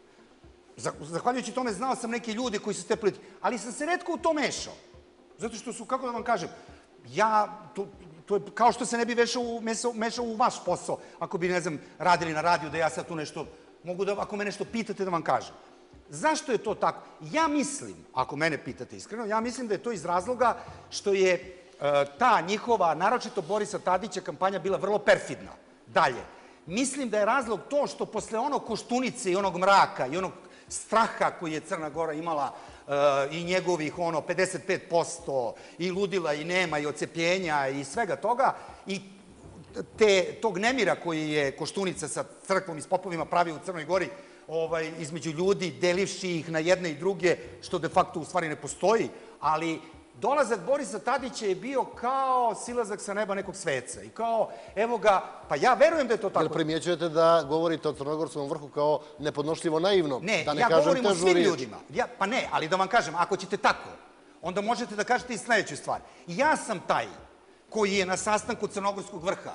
Zahvaljujući tome znao sam neke ljude koji su te politike, ali sam se redko u to mešao. Zato što su, kako da vam kažem, ja, to, to je kao što se ne bi vešao u, mešao, mešao u vaš posao, ako bi, ne znam, radili na radiju, da ja sad tu nešto, mogu da, ako me nešto pitate, da vam kažem. Zašto je to tako? Ja mislim, ako mene pitate iskreno, ja mislim da je to iz razloga što je e, ta njihova, naročito Borisa Tadića, kampanja bila vrlo perfidna. Dalje, mislim da je razlog to što posle onog koštunice i onog mraka i onog straha koji je Crna Gora imala i njegovih ono 55% i ludila i nema i ocepljenja i svega toga. I te, tog nemira koji je Koštunica sa crkvom i s popovima pravi u Crnoj Gori ovaj, između ljudi, delivši ih na jedne i druge, što de facto u stvari ne postoji, ali dolazak Borisa Tadića je bio kao silazak sa neba nekog sveca. I kao, evo ga, pa ja verujem da je to tako. Jel primjećujete da govorite o Crnogorskom vrhu kao nepodnošljivo naivno? Ne, da ne ja govorim o svim ljudima. Ja, pa ne, ali da vam kažem, ako ćete tako, onda možete da kažete i sledeću stvar. Ja sam taj koji je na sastanku Crnogorskog vrha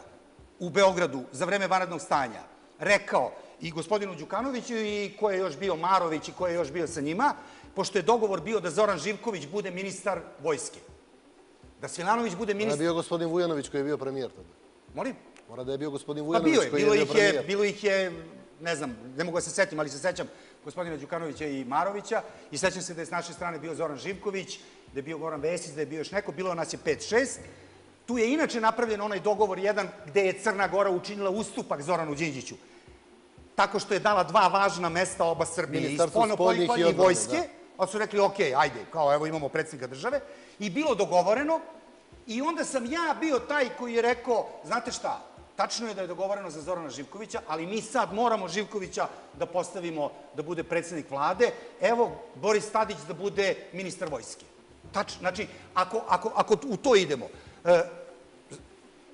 u Beogradu za vreme vanrednog stanja rekao i gospodinu Đukanoviću i ko je još bio Marović i ko je još bio sa njima, pošto je dogovor bio da Zoran Živković bude ministar vojske. Da Svilanović bude Mora je ministar... bio gospodin Vujanović koji je bio premijer tada. Molim? Mora da je bio gospodin Pa Vujanović bio je, koji bilo je bio ih je, premijer. bilo ih je, ne znam, ne mogu da se setim, ali se sećam gospodina Đukanovića i Marovića i sećam se da je s naše strane bio Zoran Živković, da je bio Goran Vesić, da je bio još neko, bilo nas je 5-6. Tu je inače napravljen onaj dogovor jedan gde je Crna Gora učinila ustupak Zoranu Đinđiću. Tako što je dala dva važna mesta oba Srbije, Ministarstvo spoljno spoljnih i vojske, ali su rekli, ok, ajde, kao evo imamo predsjednika države, i bilo dogovoreno, i onda sam ja bio taj koji je rekao, znate šta, tačno je da je dogovoreno za Zorana Živkovića, ali mi sad moramo Živkovića da postavimo da bude predsednik vlade, evo Boris Tadić da bude ministar vojske. Tačno, znači, ako, ako, ako u to idemo, e,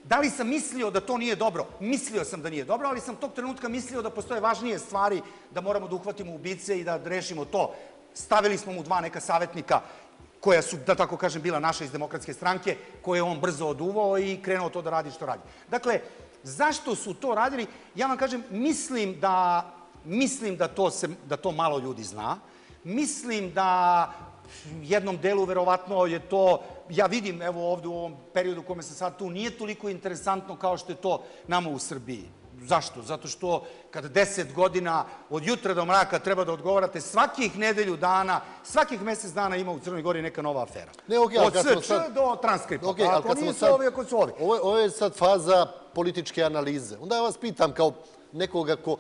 Da li sam mislio da to nije dobro? Mislio sam da nije dobro, ali sam tog trenutka mislio da postoje važnije stvari, da moramo da uhvatimo ubice i da rešimo to. Stavili smo mu dva neka savetnika koja su, da tako kažem, bila naša iz demokratske stranke, koje je on brzo oduvao i krenuo to da radi što radi. Dakle, zašto su to radili? Ja vam kažem, mislim da, mislim da to, se, da to malo ljudi zna. Mislim da jednom delu verovatno je to, ja vidim evo ovde u ovom periodu u kome sam sad tu, nije toliko interesantno kao što je to nama u Srbiji. Zašto? Zato što kad deset godina od jutra do mraka treba da odgovarate svakih nedelju dana, svakih mesec dana ima u Crnoj Gori neka nova afera. Ne, ali od SČ sad- do transkripta. Ok, Pa ako nisu sad... ovi, ako su ovi. Ovo, je- ovo je sad faza političke analize. Onda ja vas pitam kao nekoga ko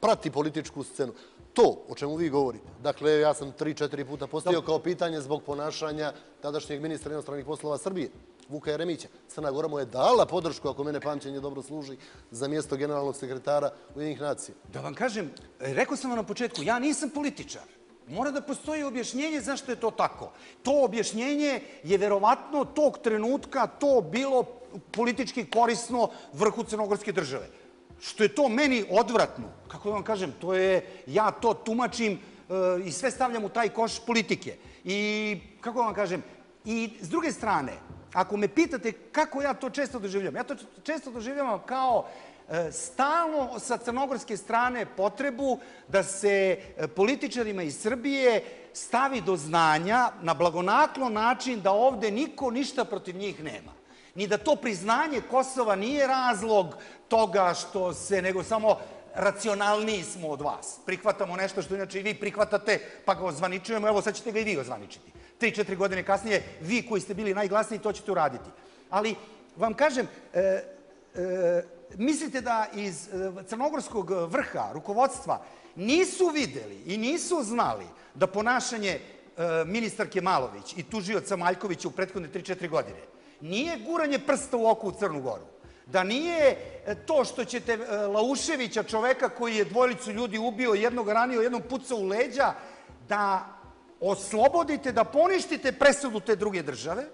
prati političku scenu. To o čemu vi govorite, dakle, ja sam tri, četiri puta postavio kao pitanje zbog ponašanja tadašnjeg ministra inostranih poslova Srbije, Vuka Jeremića. Crna Gora mu je dala podršku, ako mene pamćenje dobro služi, za mjesto generalnog sekretara Ujedinih nacija. Da vam kažem, rekao sam vam na početku, ja nisam političar. Mora da postoji objašnjenje zašto je to tako. To objašnjenje je verovatno tog trenutka to bilo politički korisno vrhu Crnogorske države. Što je to meni odvratno, kako da vam kažem, to je, ja to tumačim e, i sve stavljam u taj koš politike. I, kako da vam kažem, i s druge strane, ako me pitate kako ja to često doživljavam, ja to često doživljavam kao e, stalno sa crnogorske strane potrebu da se e, političarima iz Srbije stavi do znanja na blagonaklon način da ovde niko ništa protiv njih nema. Ni da to priznanje Kosova nije razlog toga što se, nego samo racionalniji smo od vas. Prihvatamo nešto što inače i vi prihvatate, pa ga ozvaničujemo, evo sad ćete ga i vi ozvaničiti. Tri, četiri godine kasnije, vi koji ste bili najglasniji, to ćete uraditi. Ali, vam kažem, e, e, mislite da iz e, crnogorskog vrha, rukovodstva, nisu videli i nisu znali da ponašanje e, ministarke Malović i tužioca Maljkovića u prethodne 3-4 godine nije guranje prsta u oko u Crnu Goru, da nije e, to što ćete Lauševića, čoveka koji je dvojicu ljudi ubio, jednog ranio, jednom pucao u leđa, da oslobodite, da poništite presudu te druge države,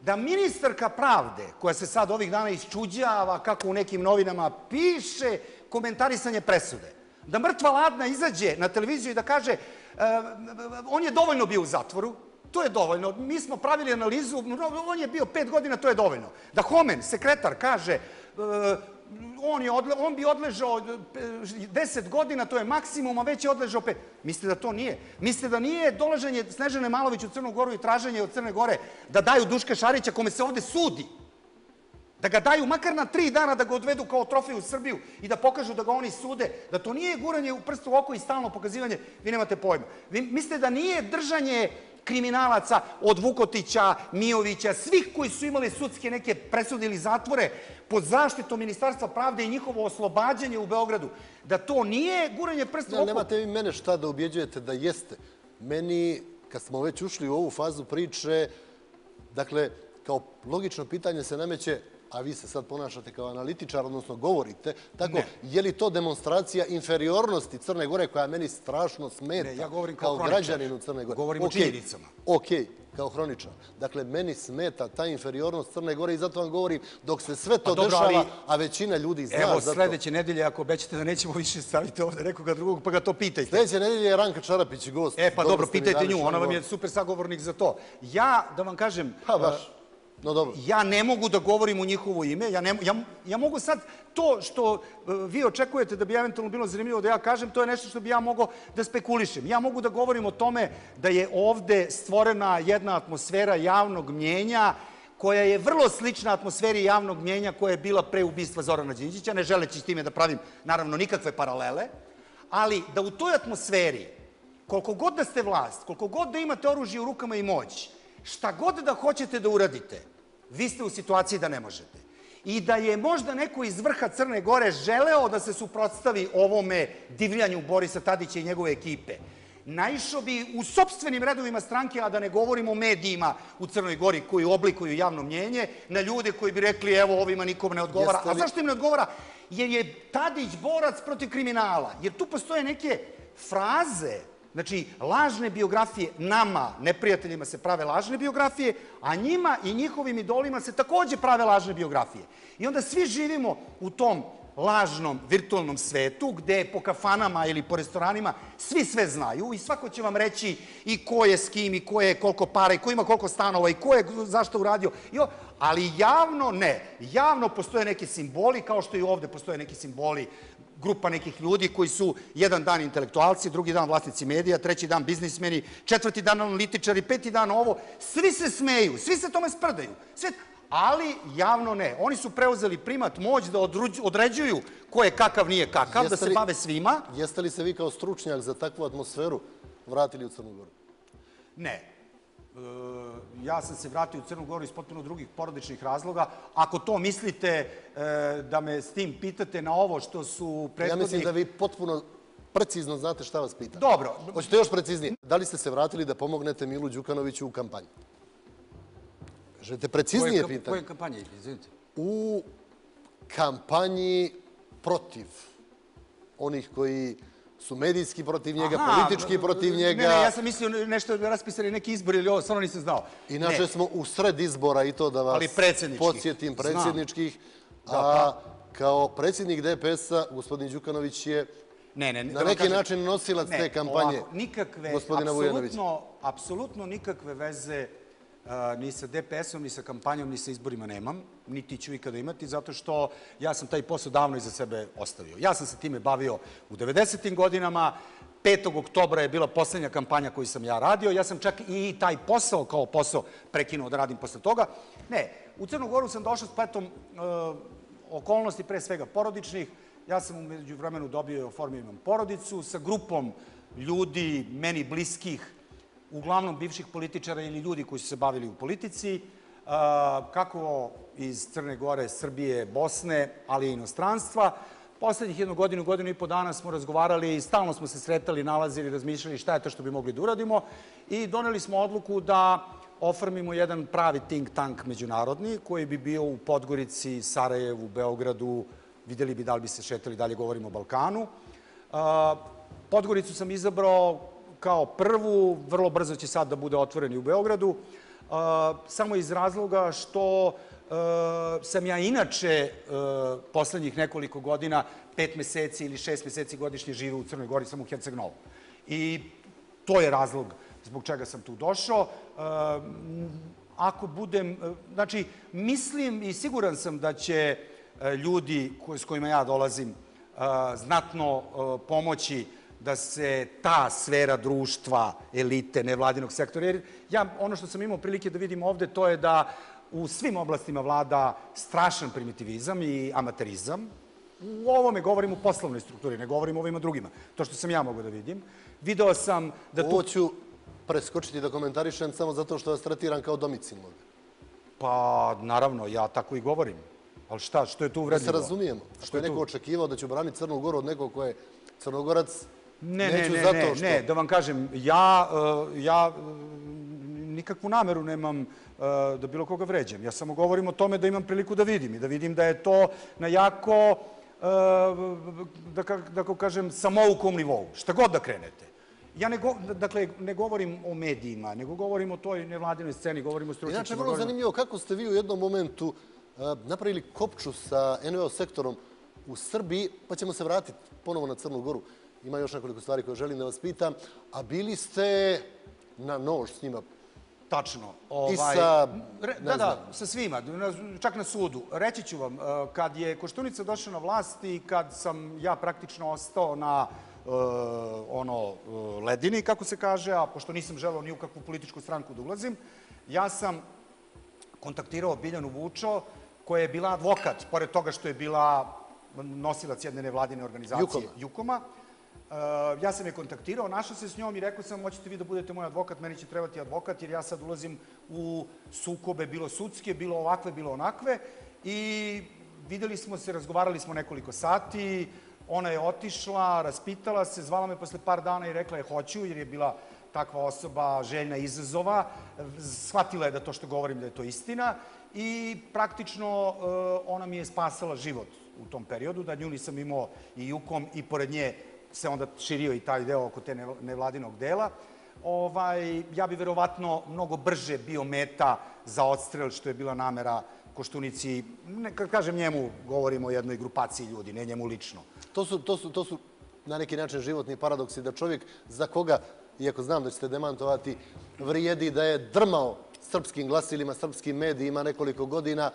da ministarka pravde, koja se sad ovih dana isčuđava, kako u nekim novinama piše, komentarisanje presude, da mrtva ladna izađe na televiziju i da kaže e, on je dovoljno bio u zatvoru, to je dovoljno. Mi smo pravili analizu, on je bio pet godina, to je dovoljno. Da Homen, sekretar, kaže e, on, je odle, on bi odležao e, 10 godina, to je maksimum, a već je odležao pet. Mislite da to nije? Mislite da nije dolaženje Snežane Malović u Crnu Goru i traženje od Crne Gore da daju Duška Šarića kome se ovde sudi? Da ga daju makar na tri dana da ga odvedu kao trofej u Srbiju i da pokažu da ga oni sude, da to nije guranje u prstu oko i stalno pokazivanje, vi nemate pojma. Vi mislite da nije držanje kriminalaca od Vukotića, Mijovića, svih koji su imali sudske neke presude ili zatvore pod zaštitom Ministarstva pravde i njihovo oslobađanje u Beogradu, da to nije guranje Ne, oko. nemate vi mene šta da ubjeđujete da jeste. Meni, kad smo već ušli u ovu fazu priče, dakle, kao logično pitanje se nameće, a vi se sad ponašate kao analitičar, odnosno govorite, tako, Ne. je li to demonstracija inferiornosti Crne Gore koja meni strašno smeta Ne, ja govorim kao kao hroničar. građaninu Crne Gore? Govorim o činjenicama. Okej, kao hroničar. Dakle, meni smeta ta inferiornost Crne Gore i zato vam govorim, dok se sve to Pa dobro, dešava, ali- a većina ljudi zna Evo, za to. sledeće nedelje, ako obećate da nećemo više staviti ovde nekoga drugog, pa ga to pitajte. Sledeće nedelje je Ranka Čarapić gost. E, pa dobro, mi pitajte nju, ona vam je super sagovornik za to. Ja, da vam kažem, Pa baš. No dobro. ja ne mogu da govorim u njihovo ime, ja, ne, ja, ja mogu sad to što e, vi očekujete da bi eventualno bilo zanimljivo da ja kažem, to je nešto što bi ja mogao da spekulišem. Ja mogu da govorim o tome da je ovde stvorena jedna atmosfera javnog mnjenja koja je vrlo slična atmosferi javnog mnjenja koja je bila pre ubistva Zorana Đinđića, ne želeći s time da pravim naravno nikakve paralele, ali da u toj atmosferi, koliko god da ste vlast, koliko god da imate oružje u rukama i moć, šta god da hoćete da uradite, vi ste u situaciji da ne možete. I da je možda neko iz vrha Crne Gore želeo da se suprotstavi ovome divljanju Borisa Tadića i njegove ekipe, naišao bi u sobstvenim redovima stranke, a da ne govorimo o medijima u Crnoj Gori koji oblikuju javno mnjenje, na ljude koji bi rekli evo ovima nikom ne odgovara. Jeste A li- zašto im ne odgovara? Jer je Tadić borac protiv kriminala. Jer tu postoje neke fraze, znači lažne biografije, nama, neprijateljima se prave lažne biografije, a njima i njihovim idolima se takođe prave lažne biografije. I onda svi živimo u tom lažnom virtualnom svetu gde po kafanama ili po restoranima svi sve znaju i svako će vam reći i ko je s kim i ko je koliko para i ko ima koliko stanova i ko je zašto uradio. Ali javno ne. Javno postoje neki simboli kao što i ovde postoje neki simboli grupa nekih ljudi koji su jedan dan intelektualci, drugi dan vlasnici medija, treći dan biznismeni, četvrti dan analitičari, peti dan ovo. Svi se smeju, svi se tome sprdaju. Sve, ali javno ne. Oni su preuzeli primat, moć da određuju ko je kakav, nije kakav, da se li- bave svima. Jeste li se vi kao stručnjak za takvu atmosferu vratili u Crnu Goru? Ne. E, ja sam se vratio u Crnu Goru iz potpuno drugih porodičnih razloga. Ako to mislite e, da me s tim pitate na ovo što su Ja prethodni... mislim da vi potpuno precizno znate šta vas pitam. Dobro. Hoćete još preciznije? Da li ste se vratili da pomognete Milu Đukanoviću u kampanji? Želite preciznije pitanje? koje kampanje, izvinite? U kampanji protiv onih koji su medijski protiv njega, Aha, politički protiv njega. Ne, ne, ja sam mislio nešto da raspisali neki izbor ili ovo, stvarno nisam znao. Inače Ne. smo u sred izbora i to da vas podsjetim, predsjedničkih. Da, A kao predsjednik DPS-a, gospodin Đukanović je Ne, ne, na da neki kažem- način nosilac Ne, te kampanje ovako, nikakve, gospodina Vujanovića. apsolutno, nikakve veze ni sa DPS-om, ni sa kampanjom, ni sa izborima nemam, niti ću ikada imati, zato što ja sam taj posao davno iza sebe ostavio. Ja sam se time bavio u 90. godinama, 5. oktobra je bila poslednja kampanja koju sam ja radio, ja sam čak i taj posao kao posao prekinuo da radim posle toga. Ne, u Crnu Goru sam došao s pletom e, okolnosti, pre svega porodičnih, Ja sam umeđu vremenu dobio i oformio imam porodicu sa grupom ljudi, meni bliskih, uglavnom bivših političara ili ljudi koji su se bavili u politici, kako iz Crne Gore, Srbije, Bosne, ali i inostranstva. Poslednjih jednu godinu, godinu i po dana smo razgovarali i stalno smo se sretali, nalazili, razmišljali šta je to što bi mogli da uradimo i doneli smo odluku da oformimo jedan pravi think tank međunarodni koji bi bio u Podgorici, Sarajevu, Beogradu, videli bi da li bi se šetali, dalje govorimo o Balkanu. Podgoricu sam izabrao kao prvu, vrlo brzo će sad da bude otvoren i u Beogradu, a, samo iz razloga što a, sam ja inače a, poslednjih nekoliko godina, pet meseci ili šest meseci godišnje žive u Crnoj Gori, sam u Herceg Novu. I to je razlog zbog čega sam tu došao. Ako budem, znači, mislim i siguran sam da će ljudi s kojima ja dolazim znatno pomoći da se ta sfera društva, elite, nevladinog sektora, jer ja ono što sam imao prilike da vidim ovde, to je da u svim oblastima vlada strašan primitivizam i amaterizam. U ovome govorim u poslovnoj strukturi, ne govorim o ovima drugima. To što sam ja mogao da vidim. Video sam da tu... Ovo ću preskočiti da komentarišem samo zato što vas tretiram kao domicilnog. Pa, naravno, ja tako i govorim. Ali šta, što je tu Da uvredljivo? se razumijemo. Što je tu? neko očekivao da ću braniti Crnu Goru od nekog ko je crnogorac, Ne, ne, ne, ne, što... ne, da vam kažem, ja, uh, ja uh, nikakvu nameru nemam uh, da bilo koga vređam. Ja samo govorim o tome da imam priliku da vidim i da vidim da je to na jako, da, da kažem, samoukom nivou, šta god da krenete. Ja ne, go, dakle, ne govorim o medijima, nego govorim o toj nevladinoj sceni, govorim o stručnicima. Inače, vrlo govorim zanimljivo kako ste vi u jednom momentu napravili kopču sa NVO sektorom u Srbiji, pa ćemo se vratiti ponovo na Crnu Goru. Ima još nekoliko stvari koje želim da vas pitam. A bili ste na nož s njima. Tačno. I sa, Re, ne da, da, sa svima, na- čak na sudu. Reći ću vam, e, kad je Koštunica došao na vlast i kad sam ja praktično ostao na e, ono e, ledini, kako se kaže, a pošto nisam želeo ni u kakvu političku stranku da ulazim, ja sam kontaktirao Biljanu Vučo, koja je bila advokat, pored toga što je bila nosilac jedne nevladine organizacije Jukoma. Jukoma. Ja sam je kontaktirao, našao se s njom i rekao sam, hoćete vi da budete moj advokat, meni će trebati advokat, jer ja sad ulazim u sukobe, bilo sudske, bilo ovakve, bilo onakve. I videli smo se, razgovarali smo nekoliko sati, ona je otišla, raspitala se, zvala me posle par dana i rekla je hoću, jer je bila takva osoba željna izazova. Shvatila je da to što govorim da je to istina i praktično uh, ona mi je spasala život u tom periodu, da nju nisam imao i jukom i pored nje se onda širio i taj deo oko te nev- nevladinog dela. Ovaj, ja bi verovatno mnogo brže bio meta za odstrel, što je bila namera Koštunici. Ne, kad kažem njemu, govorimo o jednoj grupaciji ljudi, ne njemu lično. To su, to su, to su na neki način životni paradoksi da čovjek za koga, iako znam da ćete demantovati, vrijedi da je drmao srpskim glasilima, srpskim medijima nekoliko godina,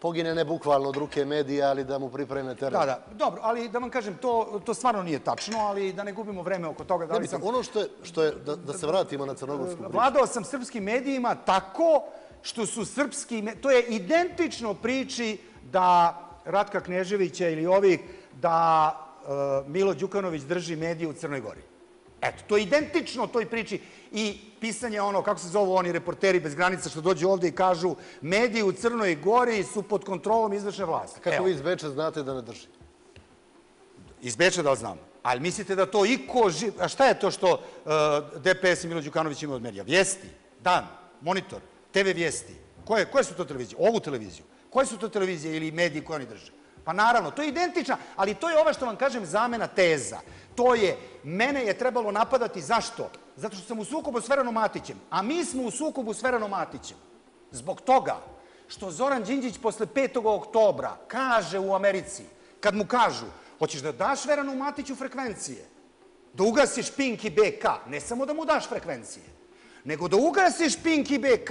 pogine ne bukvalno od ruke medija, ali da mu pripreme teren. Da, da, dobro, ali da vam kažem, to, to stvarno nije tačno, ali da ne gubimo vreme oko toga. Da li sam, ono što je, što je da, da se vratimo na crnogorsku priču. Vladao sam srpskim medijima tako što su srpski... To je identično priči da Ratka Kneževića ili ovih da e, Milo Đukanović drži medije u Crnoj Gori. Eto, to je identično toj priči i pisanje ono, kako se zovu oni reporteri bez granica što dođu ovde i kažu mediji u Crnoj Gori su pod kontrolom izvršne vlasti. Kako Evo. vi iz Beča znate da ne drži? Iz Beča da li znam. Ali mislite da to iko živ... A šta je to što uh, DPS i Milo Đukanović imaju od medija? Vijesti, Dan, Monitor, TV Vijesti. Koje, koje su to televizije? Ovu televiziju. Koje su to televizije ili mediji koje oni drže? Pa naravno, to je identična, ali to je ova što vam kažem zamena teza. To je, mene je trebalo napadati, zašto? Zato što sam u sukobu s Veranom Matićem, a mi smo u sukobu s Veranom Matićem. Zbog toga što Zoran Đinđić posle 5. oktobra kaže u Americi, kad mu kažu, hoćeš da daš Veranu Matiću frekvencije, da ugasiš Pink i BK, ne samo da mu daš frekvencije, nego da ugasiš Pink i BK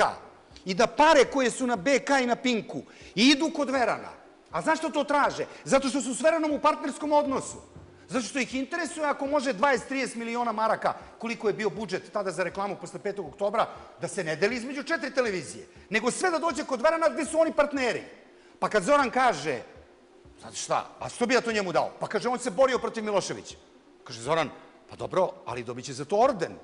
i da pare koje su na BK i na Pinku idu kod Verana. A zašto to traže? Zato što su s Veranom u partnerskom odnosu. Zato što ih interesuje ako može 20-30 miliona maraka, koliko je bio budžet tada za reklamu posle 5. oktobra, da se ne deli između četiri televizije, nego sve da dođe kod Verana gde su oni partneri. Pa kad Zoran kaže, znate šta, a što bi ja to njemu dao? Pa kaže, on se borio protiv Miloševića. Kaže Zoran, pa dobro, ali dobit će za to orden.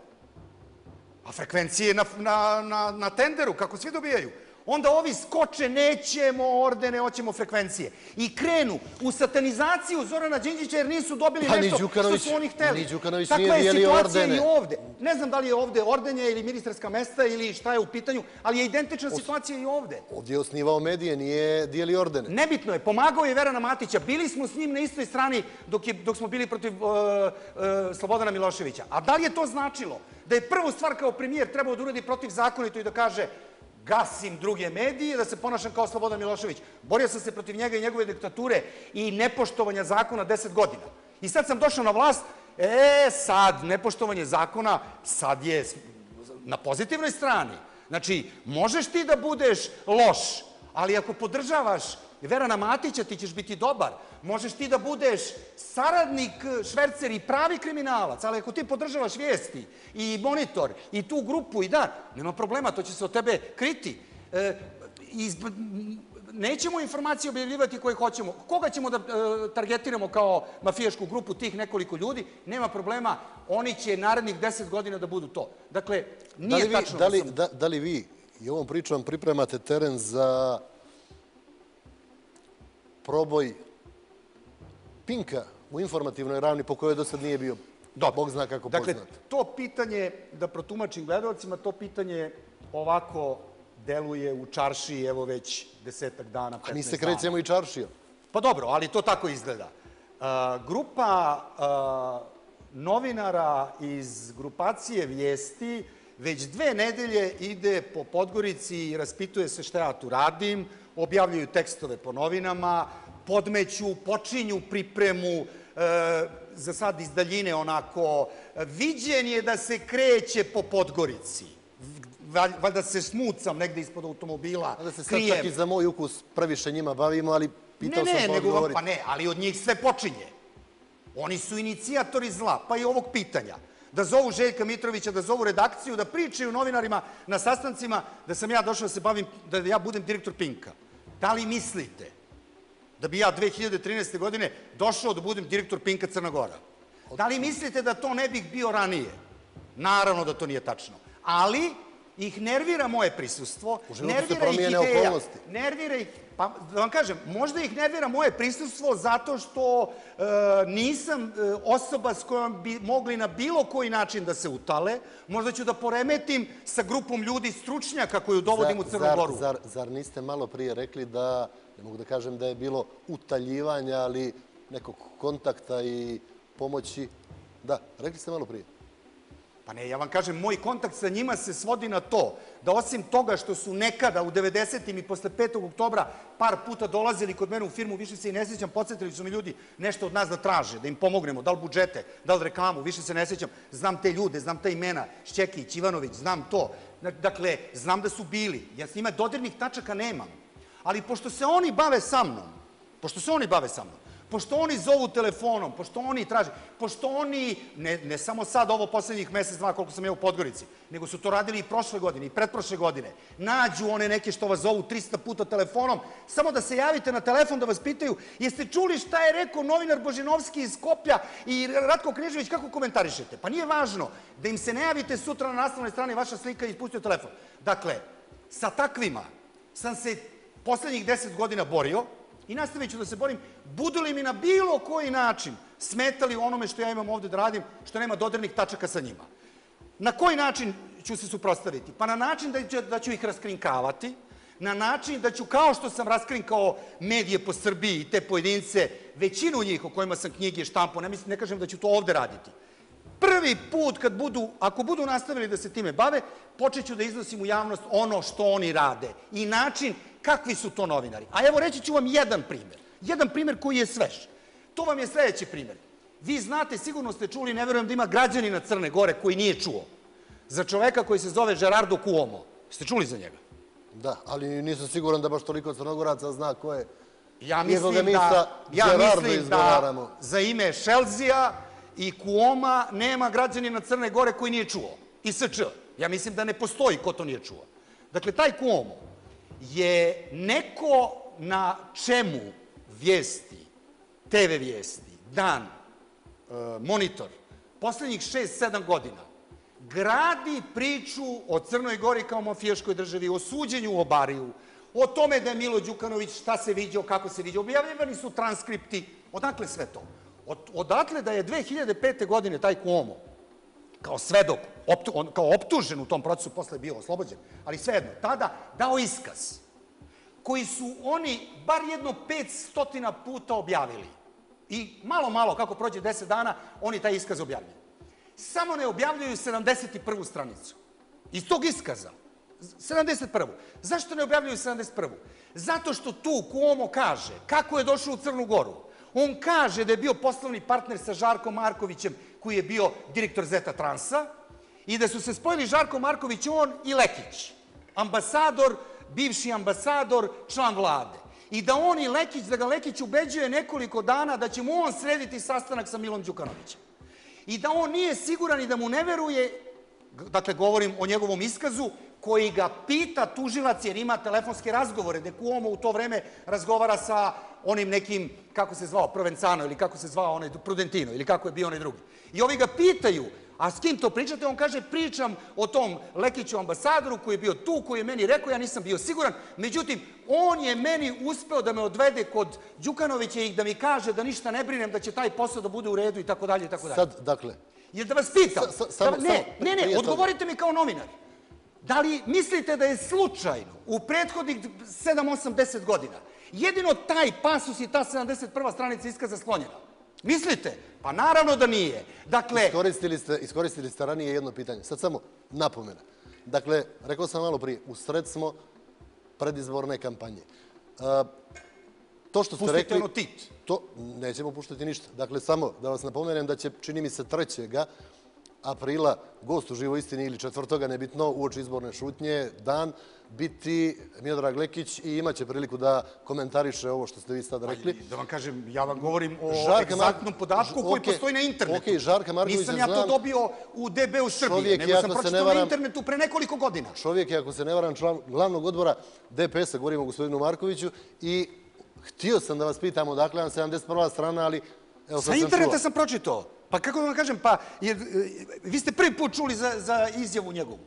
A frekvencije na, na, na, na tenderu, kako svi dobijaju. Onda ovi skoče, nećemo ordene, hoćemo frekvencije. I krenu u satanizaciju Zorana Đinđića jer nisu dobili Pa nešto što su oni hteli. ni Đukanović Takva nije je situacija ordene. i ovde. Ne znam da li je ovde ordenje ili ministarska mesta ili šta je u pitanju, ali je identična situacija i ovde. Ovdje je osnivao medije, nije dijeli ordene. Nebitno je, pomagao je Verana Matića. Bili smo s njim na istoj strani dok, je, dok smo bili protiv uh, uh, Slobodana Miloševića. A da li je to značilo da je prvu stvar kao premijer trebao da uradi protiv zakonito i da kaže gasim druge medije, da se ponašam kao Slobodan Milošević. Borio sam se protiv njega i njegove diktature i nepoštovanja zakona 10 godina. I sad sam došao na vlast, e sad, nepoštovanje zakona, sad je na pozitivnoj strani. Znači, možeš ti da budeš loš, ali ako podržavaš Verana Matića, ti ćeš biti dobar. Možeš ti da budeš saradnik, švercer i pravi kriminalac, ali ako ti podržavaš vijesti i monitor i tu grupu i da, nema problema, to će se od tebe kriti. E, iz, nećemo informacije objavljivati koje hoćemo. Koga ćemo da e, targetiramo kao mafijašku grupu tih nekoliko ljudi? Nema problema, oni će narednih deset godina da budu to. Dakle, Da nije li, vi, tačno da, li, sam... da, da li vi i ovom pričom pripremate teren za proboj Pinka u informativnoj ravni po kojoj do sad nije bio Dobro. Bog zna kako dakle, poznat. to pitanje, da protumačim gledalcima, to pitanje ovako deluje u čaršiji, evo već desetak dana, 15 A mi se dana. krećemo i čaršijom. Pa dobro, ali to tako izgleda. Uh, grupa uh, novinara iz grupacije Vijesti već dve nedelje ide po Podgorici i raspituje se šta ja tu radim, objavljuju tekstove po novinama, podmeću, počinju pripremu, uh, za sad iz daljine onako, viđen je da se kreće po Podgorici. Valj- Valjda se smucam negde ispod automobila, A da se sad krijem. čak i za moj ukus previše njima bavimo, ali pitao ne, sam ne, pa vam- odgovorite. pa ne, ali od njih sve počinje. Oni su inicijatori zla, pa i ovog pitanja. Da zovu Željka Mitrovića, da zovu redakciju, da pričaju novinarima na sastancima da sam ja došao da se bavim, da ja budem direktor Pinka. Da li mislite da bi ja 2013. godine došao da budem direktor Pinka Crna Gora? Da li mislite da to ne bih bio ranije? Naravno da to nije tačno. Ali ih nervira moje prisustvo, U nervira ih ideja, nervira ih, pa da vam kažem, možda ih nervira moje prisustvo zato što e, nisam e, osoba s kojom bi mogli na bilo koji način da se utale, možda ću da poremetim sa grupom ljudi stručnjaka koju dovodim u zar, Goru. Zar, zar niste malo prije rekli da, ne mogu da kažem da je bilo utaljivanja, ali nekog kontakta i pomoći? Da, rekli ste malo prije. Pa ne, ja vam kažem, moj kontakt sa njima se svodi na to da osim toga što su nekada u 90. i posle 5. oktobra par puta dolazili kod mene u firmu, više se i ne sjećam, podsjetili su mi ljudi nešto od nas da traže, da im pomognemo, da li budžete, da li reklamu, više se ne sjećam, znam te ljude, znam ta imena, Šćekić, Ivanović, znam to. Dakle, znam da su bili, ja s njima dodirnih tačaka nemam. Ali pošto se oni bave sa mnom, pošto se oni bave sa mnom, pošto oni zovu telefonom, pošto oni traže, pošto oni, ne, ne samo sad ovo poslednjih mesec, dva koliko sam ja u Podgorici, nego su to radili i prošle godine i pretprošle godine, nađu one neke što vas zovu 300 puta telefonom, samo da se javite na telefon da vas pitaju jeste čuli šta je rekao novinar Božinovski iz Skoplja i Ratko Knežević, kako komentarišete? Pa nije važno da im se ne javite sutra na naslovnoj strani vaša slika i ispustio telefon. Dakle, sa takvima sam se poslednjih deset godina borio, i nastavit ću da se borim, budu li mi na bilo koji način smetali onome što ja imam ovde da radim, što nema dodirnih tačaka sa njima. Na koji način ću se suprostaviti? Pa na način da ću, da ću ih raskrinkavati, na način da ću, kao što sam raskrinkao medije po Srbiji i te pojedince, većinu njih o kojima sam knjige štampo, ne, mislim, ne kažem da ću to ovde raditi. Prvi put kad budu, ako budu nastavili da se time bave, počet ću da iznosim u javnost ono što oni rade i način kakvi su to novinari. A evo reći ću vam jedan primer. Jedan primer koji je svež. To vam je sledeći primer. Vi znate, sigurno ste čuli, ne verujem da ima građanina Crne Gore koji nije čuo. Za čoveka koji se zove Gerardo Cuomo. Ste čuli za njega? Da, ali nisam siguran da baš toliko crnogoraca zna ko je. Ja mislim da, ja mislim da za ime Šelzija i Kuoma nema građanina Crne Gore koji nije čuo. I SČ. Ja mislim da ne postoji ko to nije čuo. Dakle, taj Kuomo je neko na čemu vijesti, TV vijesti, dan, e, monitor, poslednjih 6-7 godina gradi priču o Crnoj Gori kao mafijaškoj državi, o suđenju u Bariju, o tome da je Milo Đukanović šta se viđao, kako se viđao, objavljivani su transkripti, odakle sve to? Od, odatle da je 2005. godine taj Cuomo, kao svedok, kao optužen u tom procesu, posle je bio oslobođen, ali svejedno, tada dao iskaz, koji su oni bar jedno 500 puta objavili. I malo, malo, kako prođe 10 dana, oni taj iskaz objavljaju. Samo ne objavljuju 71. stranicu. Iz tog iskaza, 71. Zašto ne objavljuju 71. Zato što tu Kuomo kaže kako je došao u Crnu Goru. On kaže da je bio poslovni partner sa Žarkom Markovićem, koji je bio direktor Zeta Transa, i da su se spojili Žarko Marković, on i Lekić, ambasador, bivši ambasador, član vlade. i da on i Lekić, da ga Lekić ubeđuje nekoliko dana da će mu on srediti sastanak sa Milom Đukanovićem. I da on nije siguran i da mu ne veruje, dakle govorim o njegovom iskazu, koji ga pita tužilac jer ima telefonske razgovore, gde Cuomo u to vreme razgovara sa onim nekim, kako se zvao, Provenzano ili kako se zvao onaj Prudentino ili kako je bio onaj drugi. I ovi ga pitaju, a s kim to pričate? On kaže, pričam o tom Lekiću ambasadoru koji je bio tu, koji je meni rekao, ja nisam bio siguran. Međutim, on je meni uspeo da me odvede kod Đukanovića i da mi kaže da ništa ne brinem, da će taj posao da bude u redu i tako dalje i tako dalje. Sad, dakle, Jel da vas pitam? Sa- sa- Da- ne, ne, ne, odgovorite mi kao novinar. Da li mislite da je slučajno u prethodnih 7, 8, 10 godina jedino taj pasus i ta 71. stranica iskaza sklonjena? Mislite? Pa naravno da nije. Dakle, iskoristili ste, iskoristili ste ranije jedno pitanje. Sad samo napomena. Dakle, rekao sam malo prije, u sred smo predizborne kampanje. E, to što ste Pustite rekli... ono tit. To nećemo puštati ništa. Dakle, samo da vas napomenem da će, čini mi se, 3. aprila gost u živoj istini ili četvrtoga, nebitno, uoči izborne šutnje, dan, biti Miodrag Lekić i imaće priliku da komentariše ovo što ste vi sad rekli. da vam kažem, ja vam govorim o Žarka egzaktnom podatku koji postoji na internetu. okej, Žarka Markovića Nisam ja to dobio u DB u Srbiji, nego sam pročitao na internetu pre nekoliko godina. Čovjek je, ako se ne varam, član glavnog odbora DPS-a, govorimo o gospodinu Markoviću, i htio sam da vas pitam odakle vam 71. strana, ali evo Sa interneta sam pročitao. Pa kako da vam kažem, pa jer, e, vi ste prvi put čuli za, za izjavu njegovu.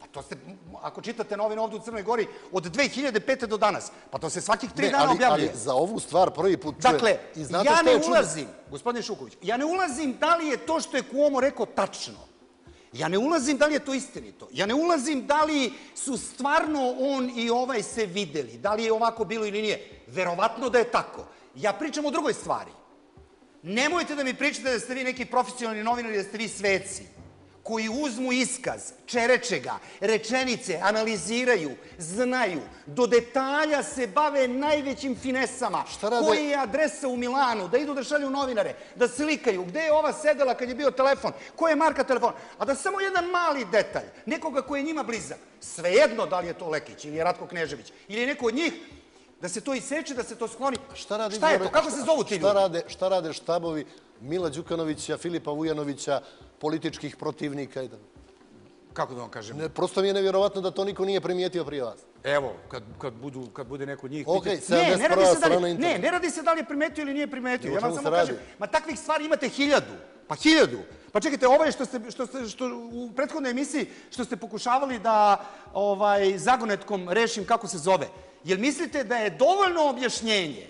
A to ste, ako čitate novine ovde u Crnoj Gori, od 2005. do danas, pa to se svakih tri Ne, dana ali, objavljuje. ali za ovu stvar prvi put čujem. Dakle, ja ne ulazim, gospodine Šuković, ja ne ulazim da li je to što je Cuomo rekao tačno. Ja ne ulazim da li je to istinito. Ja ne ulazim da li su stvarno on i ovaj se videli, da li je ovako bilo ili nije. Verovatno da je tako. Ja pričam o drugoj stvari. Nemojte da mi pričate da ste vi neki profesionalni novinari, da ste vi sveci koji uzmu iskaz, čereče ga, rečenice, analiziraju, znaju, do detalja se bave najvećim finesama. Šta rade- Koji je adresa u Milanu, da idu da šalju novinare, da slikaju, gde je ova sedela kad je bio telefon, koja je marka telefona, a da samo jedan mali detalj, nekoga koji je njima blizak, svejedno da li je to Lekić ili je Ratko Knežević ili je neko od njih, da se to iseče, da se to skloni. Šta, radi Šta je to? Kako se zovu ti šta ljudi? rade, šta rade štabovi Mila Đukanovića, Filipa Vujanovića, političkih protivnika i tako? Kako da vam kažem? Ne, prosto mi je nevjerovatno da to niko nije primijetio prije vas. Evo, kad, kad, budu, kad bude neko od njih... Ne, ne radi 71. se da strana li, ne, ne radi se da li je primetio ili nije primetio. Ja vam samo kažem, ma takvih stvari imate hiljadu. Pa hiljadu. Pa čekajte, ovo je što ste, što ste što u prethodnoj emisiji što ste pokušavali da ovaj, zagonetkom rešim kako se zove. Jel mislite da je dovoljno objašnjenje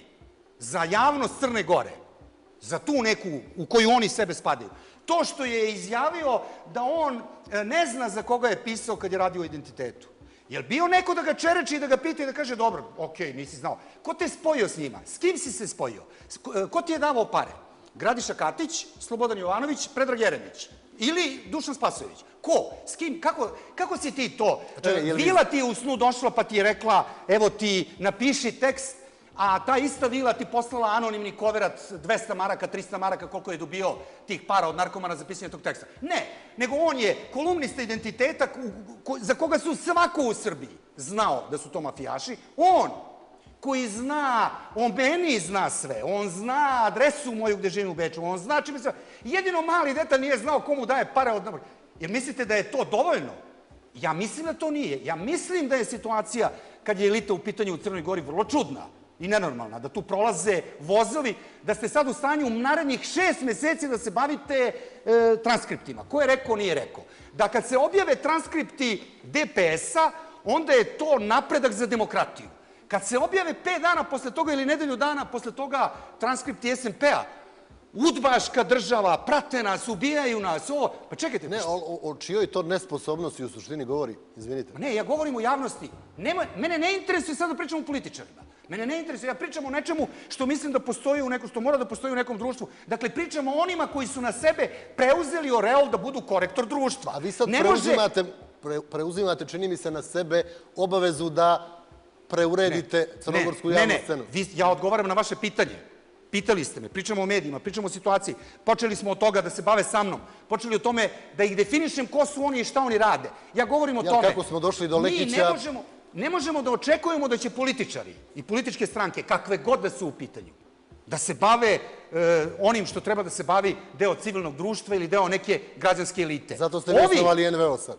za javnost Crne Gore, za tu neku u koju oni sebe spadaju, to što je izjavio da on e, ne zna za koga je pisao kad je radio o identitetu. Jel bio neko da ga čereči i da ga pita i da kaže, dobro, okej, nisi znao. Ko te spojio s njima? S kim si se spojio? E, Ko ti je davao pare? Gradiša Katić, Slobodan Jovanović, Predrag Jeremić. Ili Dušan Spasojević. Ko? S kim? Kako, kako si ti to? čekaj, vi- Vila ti je u snu došla pa ti je rekla, evo ti napiši tekst, a ta ista vila ti poslala anonimni koverat 200 maraka, 300 maraka, koliko je dobio tih para od narkomana za pisanje tog teksta. Ne, nego on je kolumnista identiteta za koga su svako u Srbiji znao da su to mafijaši. On, koji zna, on meni zna sve, on zna adresu moju gde živim u Beču, on zna čime se... Jedino mali detalj nije znao komu daje pare od... Jer mislite da je to dovoljno? Ja mislim da to nije. Ja mislim da je situacija, kad je elita u pitanju u Crnoj Gori, vrlo čudna i nenormalna, da tu prolaze vozovi, da ste sad u stanju u narednih šest meseci da se bavite e, transkriptima. Ko je rekao, nije rekao. Da kad se objave transkripti DPS-a, onda je to napredak za demokratiju. Kad se objave pet dana posle toga ili nedelju dana posle toga transkripti SMP-a, udbaška država, prate nas, ubijaju nas, ovo, pa čekajte, Ne, o, o, čijoj to nesposobnosti u suštini govori, izvinite. Ne, ja govorim o javnosti. Nema, mene ne interesuje sad da pričam o političarima. Mene ne interesuje, ja pričam o nečemu što mislim da postoji u nekom, što mora da postoji u nekom društvu. Dakle, pričamo o onima koji su na sebe preuzeli oreol da budu korektor društva. A vi sad ne može- preuzimate, pre, preuzimate, čini mi se, na sebe obavezu da preuredite crnogorsku ne, javnu ne, ne. scenu. Vi, ja odgovaram na vaše pitanje. Pitali ste me, pričamo o medijima, pričamo o situaciji. Počeli smo od toga da se bave sa mnom. Počeli o tome da ih definišem ko su oni i šta oni rade. Ja govorim o Ja, tome. kako smo došli do Mi Lekića? ne možemo... ne možemo da očekujemo da će političari i političke stranke, kakve god da su u pitanju, da se bave e, onim što treba da se bavi deo civilnog društva ili deo neke građanske elite. Zato ste mi osnovali NVO sad.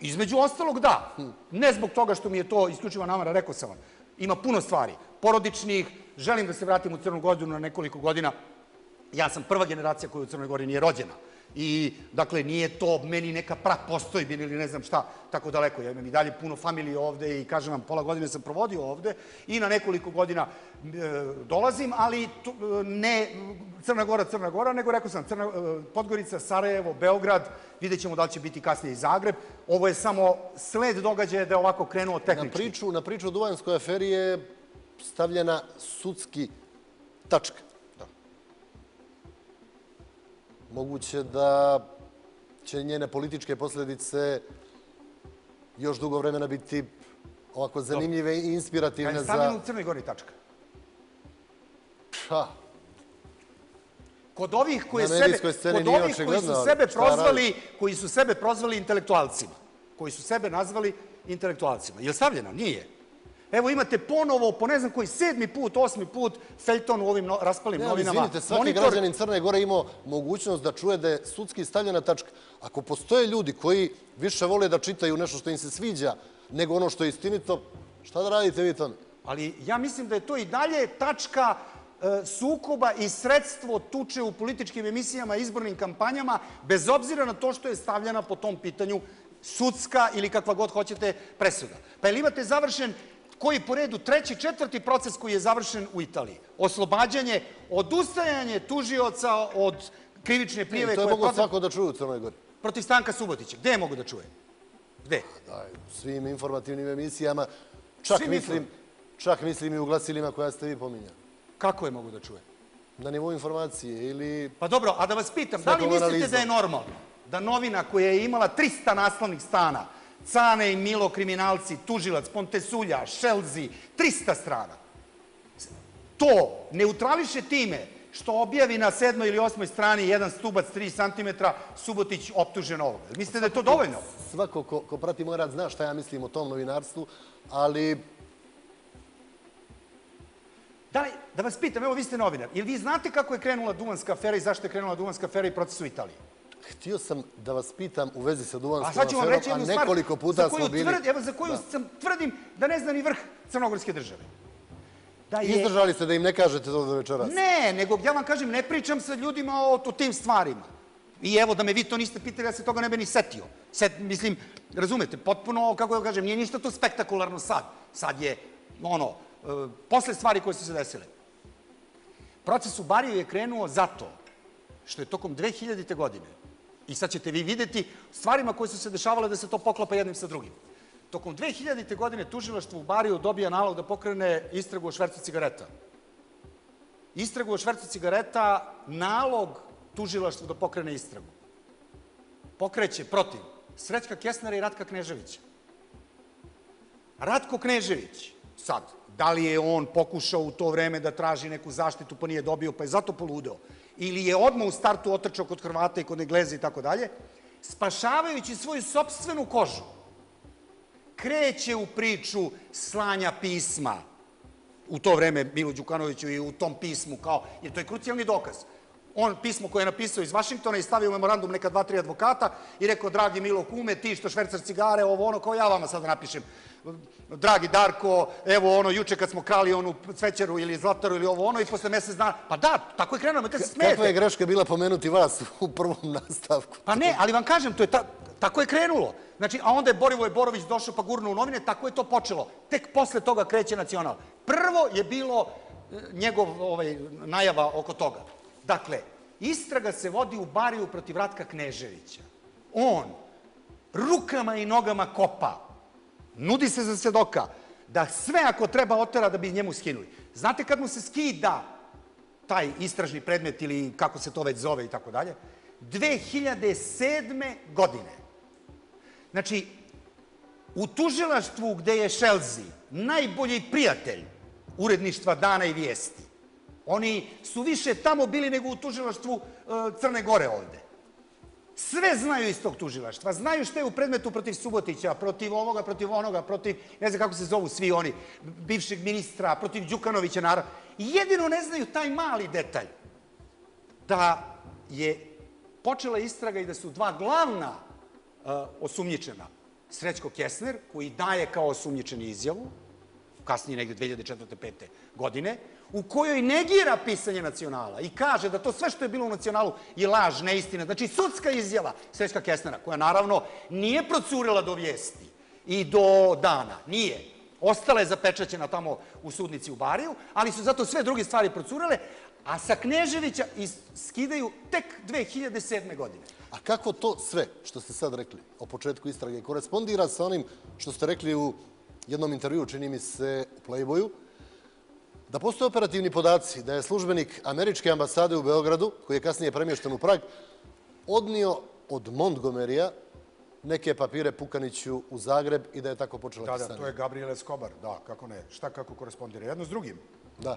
Između ostalog, da. Ne zbog toga što mi je to isključiva namara, rekao sam vam. Ima puno stvari. Porodičnih, želim da se vratim u Crnu Goru na nekoliko godina. Ja sam prva generacija koja u Crnoj Gori nije rođena. I, dakle, nije to meni neka postojbina ili ne znam šta, tako daleko. Ja imam i dalje puno familije ovde i, kažem vam, pola godine sam provodio ovde i na nekoliko godina e, dolazim, ali to, ne Crna Gora, Crna Gora, nego rekao sam Crna, e, Podgorica, Sarajevo, Beograd, vidjet ćemo da li će biti kasnije i Zagreb. Ovo je samo sled događaja da je ovako krenuo tehnički. Na priču, na priču o Duvanskoj aferi je stavljena sudski tačka. moguće da će njene političke posledice još dugo vremena biti ovako zanimljive i inspirativne za... Kad je stavljeno u Crnoj Gori tačka? Pa, kod ovih koji sebe kod ovih koji su sebe prozvali koji su sebe prozvali intelektualcima. Koji su sebe nazvali intelektualcima. Je stavljeno? Nije Evo imate ponovo, po ne znam koji, sedmi put, osmi put, Feljton u ovim no, raspalim ne, novinama. Izvinite, svaki Monitor... građanin Crne Gore imao mogućnost da čuje da je sudski stavljena tačka. Ako postoje ljudi koji više vole da čitaju nešto što im se sviđa nego ono što je istinito, šta da radite vi tome? Ali ja mislim da je to i dalje tačka e, sukoba i sredstvo tuče u političkim emisijama, izbornim kampanjama, bez obzira na to što je stavljena po tom pitanju sudska ili kakva god hoćete presuda. Pa ili imate završen koji po redu treći, četvrti proces koji je završen u Italiji. Oslobađanje, odustajanje tužioca od krivične prijeve... To je mogo svako da čuje u Crnoj Gori. Protiv Stanka Subotića. Gde je mogo da čuje? Gde? Da, svim informativnim emisijama. Čak mislim, čak mislim i u glasilima koja ste vi pominjali. Kako je mogo da čuje? Na nivou informacije ili... Pa dobro, a da vas pitam, da li mislite da je normalno da novina koja je imala 300 naslovnih stana, Cane i Milo kriminalci, tužilac, Pontesulja, Šelzi, 300 strana. To neutrališe time što objavi na sedmoj ili osmoj strani jedan stubac 3 cm, Subotić optužen ovoga. Mislite da je to dovoljno? Svako ko, ko prati moj rad zna šta ja mislim o tom novinarstvu, ali... Da, li, da vas pitam, evo vi ste novinar, ili vi znate kako je krenula Duvanska afera i zašto je krenula Duvanska afera i proces u Italiji? Htio sam da vas pitam u vezi sa Duvanskom aferom, a, nekoliko puta smo bili... Tvrd, evo, za koju da. sam tvrdim da ne zna ni vrh Crnogorske države. Da je... Izdržali ste da im ne kažete to do večeras? Ne, nego ja vam kažem, ne pričam sa ljudima o, o tim stvarima. I evo, da me vi to niste pitali, ja se toga ne bi ni setio. Set, mislim, razumete, potpuno, kako da kažem, nije ništa to spektakularno sad. Sad je, ono, e, posle stvari koje su se desile. Proces u Bariju je krenuo zato što je tokom 2000. godine I sad ćete vi videti stvarima koje su se dešavale da se to poklapa jednim sa drugim. Tokom 2000. godine tužilaštvo u Bariju dobija nalog da pokrene istragu o švercu cigareta. Istragu o švercu cigareta, nalog tužilaštvu da pokrene istragu. Pokreće protiv Srećka Kesnera i Ratka Kneževića. Ratko Knežević, sad, da li je on pokušao u to vreme da traži neku zaštitu pa nije dobio, pa je zato poludeo ili je odmah u startu otrčao kod Hrvata i kod Engleza i tako dalje, spašavajući svoju sobstvenu kožu, kreće u priču slanja pisma u to vreme Milu Đukanoviću i u tom pismu kao, jer to je krucijalni dokaz. On pismo koje je napisao iz Vašingtona i stavio memorandum neka dva, tri advokata i rekao, dragi Milo Kume, ti što švercar cigare, ovo ono, kao ja vama sad napišem dragi Darko, evo ono, juče kad smo krali onu cvećaru ili zlataru ili ovo ono i posle mesec dana, pa da, tako je krenuo, te se smijete. Kakva je greška bila pomenuti vas u prvom nastavku? Pa ne, ali vam kažem, to je ta, tako je krenulo. Znači, a onda je Borivoj Borović došao pa gurno u novine, tako je to počelo. Tek posle toga kreće nacional. Prvo je bilo e, njegov ovaj, najava oko toga. Dakle, istraga se vodi u Bariju protiv Ratka Kneževića. On rukama i nogama kopa nudi se za svedoka, da sve ako treba otera da bi njemu skinuli. Znate kad mu se skida taj istražni predmet ili kako se to već zove i tako dalje? 2007. godine. Znači, u tužilaštvu gde je Šelzi najbolji prijatelj uredništva Dana i Vijesti, oni su više tamo bili nego u tužilaštvu e, Crne Gore ovde. Sve znaju iz tog tužilaštva. Znaju što je u predmetu protiv Subotića, protiv ovoga, protiv onoga, protiv, ne znam kako se zovu svi oni, bivšeg ministra, protiv Đukanovića, naravno. Jedino ne znaju taj mali detalj. Da je počela istraga i da su dva glavna uh, osumnjičena, Srećko Kesner, koji daje kao osumnjičeni izjavu, kasnije negde 2004. 5. godine, u kojoj negira pisanje nacionala i kaže da to sve što je bilo u nacionalu je laž, neistina. Znači, sudska izjava Srećka Kesnera, koja naravno nije procurila do vijesti i do dana, nije. Ostala je zapečaćena tamo u sudnici u Bariju, ali su zato sve druge stvari procurele, a sa Kneževića skidaju tek 2007. godine. A kako to sve što ste sad rekli o početku istrage korespondira sa onim što ste rekli u jednom intervju, čini mi se, u Playboyu, da postoje operativni podaci da je službenik američke ambasade u Beogradu, koji je kasnije premješten u Prag, odnio od Montgomerija neke papire Pukaniću u Zagreb i da je tako počela da. Da, to je Gabriel Escobar, da, kako ne. Šta kako korespondira? Jedno s drugim? Da.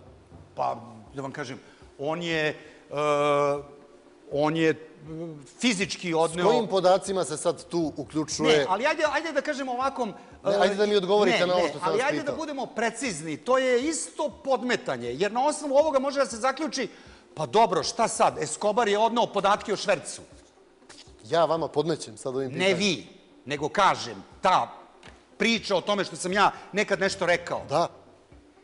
Pa, da vam kažem, on je, uh, on je fizički odneo... S kojim podacima se sad tu uključuje... Ne, ali ajde, ajde da kažemo ovakvom... Ne, ajde da mi odgovorite ne, na ovo što sam vas pitao. ali ajde da budemo precizni. To je isto podmetanje, jer na osnovu ovoga može da se zaključi pa dobro, šta sad? Escobar je odneo podatke o švercu. Ja vama podmećem sad ovim pitanjem. Ne vi, nego kažem, ta priča o tome što sam ja nekad nešto rekao. Da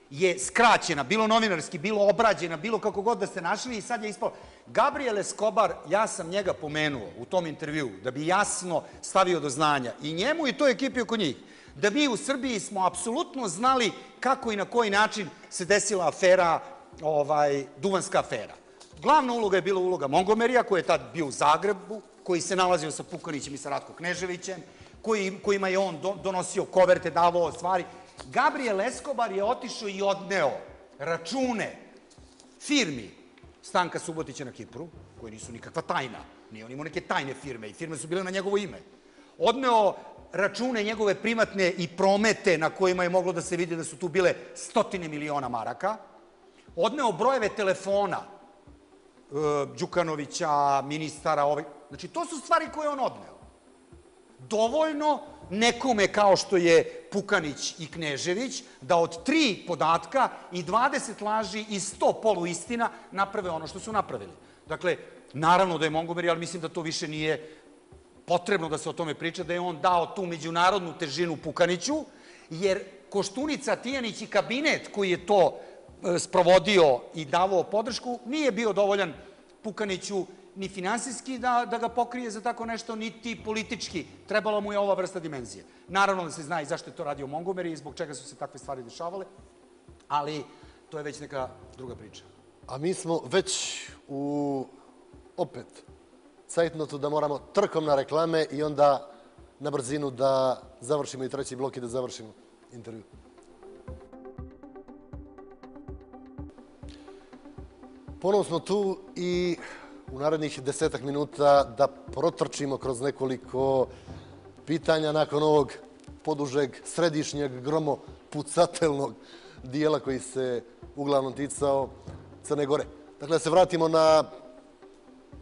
je skraćena, bilo novinarski, bilo obrađena, bilo kako god da ste našli i sad je ispalo. Gabriel Escobar, ja sam njega pomenuo u tom intervju da bi jasno stavio do znanja i njemu i toj ekipi oko njih, da mi u Srbiji smo apsolutno znali kako i na koji način se desila afera, ovaj, duvanska afera. Glavna uloga je bila uloga Mongomerija, koji je tad bio u Zagrebu, koji se nalazio sa Pukanićem i sa Ratko Kneževićem, koji, kojima je on donosio koverte, davao stvari. Gabriel Escobar je otišao i odneo račune firmi Stanka Subotića na Kipru, koje nisu nikakva tajna, nije on imao neke tajne firme i firme su bile na njegovo ime. Odneo račune njegove privatne i promete na kojima je moglo da se vidi da su tu bile stotine miliona maraka, odneo brojeve telefona e, Đukanovića, ministara, ovaj, znači to su stvari koje on odneo. Dovoljno nekome kao što je Pukanić i Knežević, da od tri podatka i 20 laži i 100 poluistina naprave ono što su napravili. Dakle, naravno da je Montgomery, ali mislim da to više nije potrebno da se o tome priča, da je on dao tu međunarodnu težinu Pukaniću, jer Koštunica, Tijanić i kabinet koji je to e, sprovodio i davao podršku, nije bio dovoljan Pukaniću ni finansijski da, da ga pokrije za tako nešto, niti politički. Trebala mu je ova vrsta dimenzije. Naravno da se zna i zašto je to radio Montgomery i zbog čega su se takve stvari dešavale, ali to je već neka druga priča. A mi smo već u, opet, cajtnotu da moramo trkom na reklame i onda na brzinu da završimo i treći blok i da završimo intervju. Ponovo smo tu i u narednih desetak minuta da protrčimo kroz nekoliko pitanja nakon ovog podužeg središnjeg gromo pucatelnog dijela koji se uglavnom ticao Crne Gore. Dakle, da se vratimo na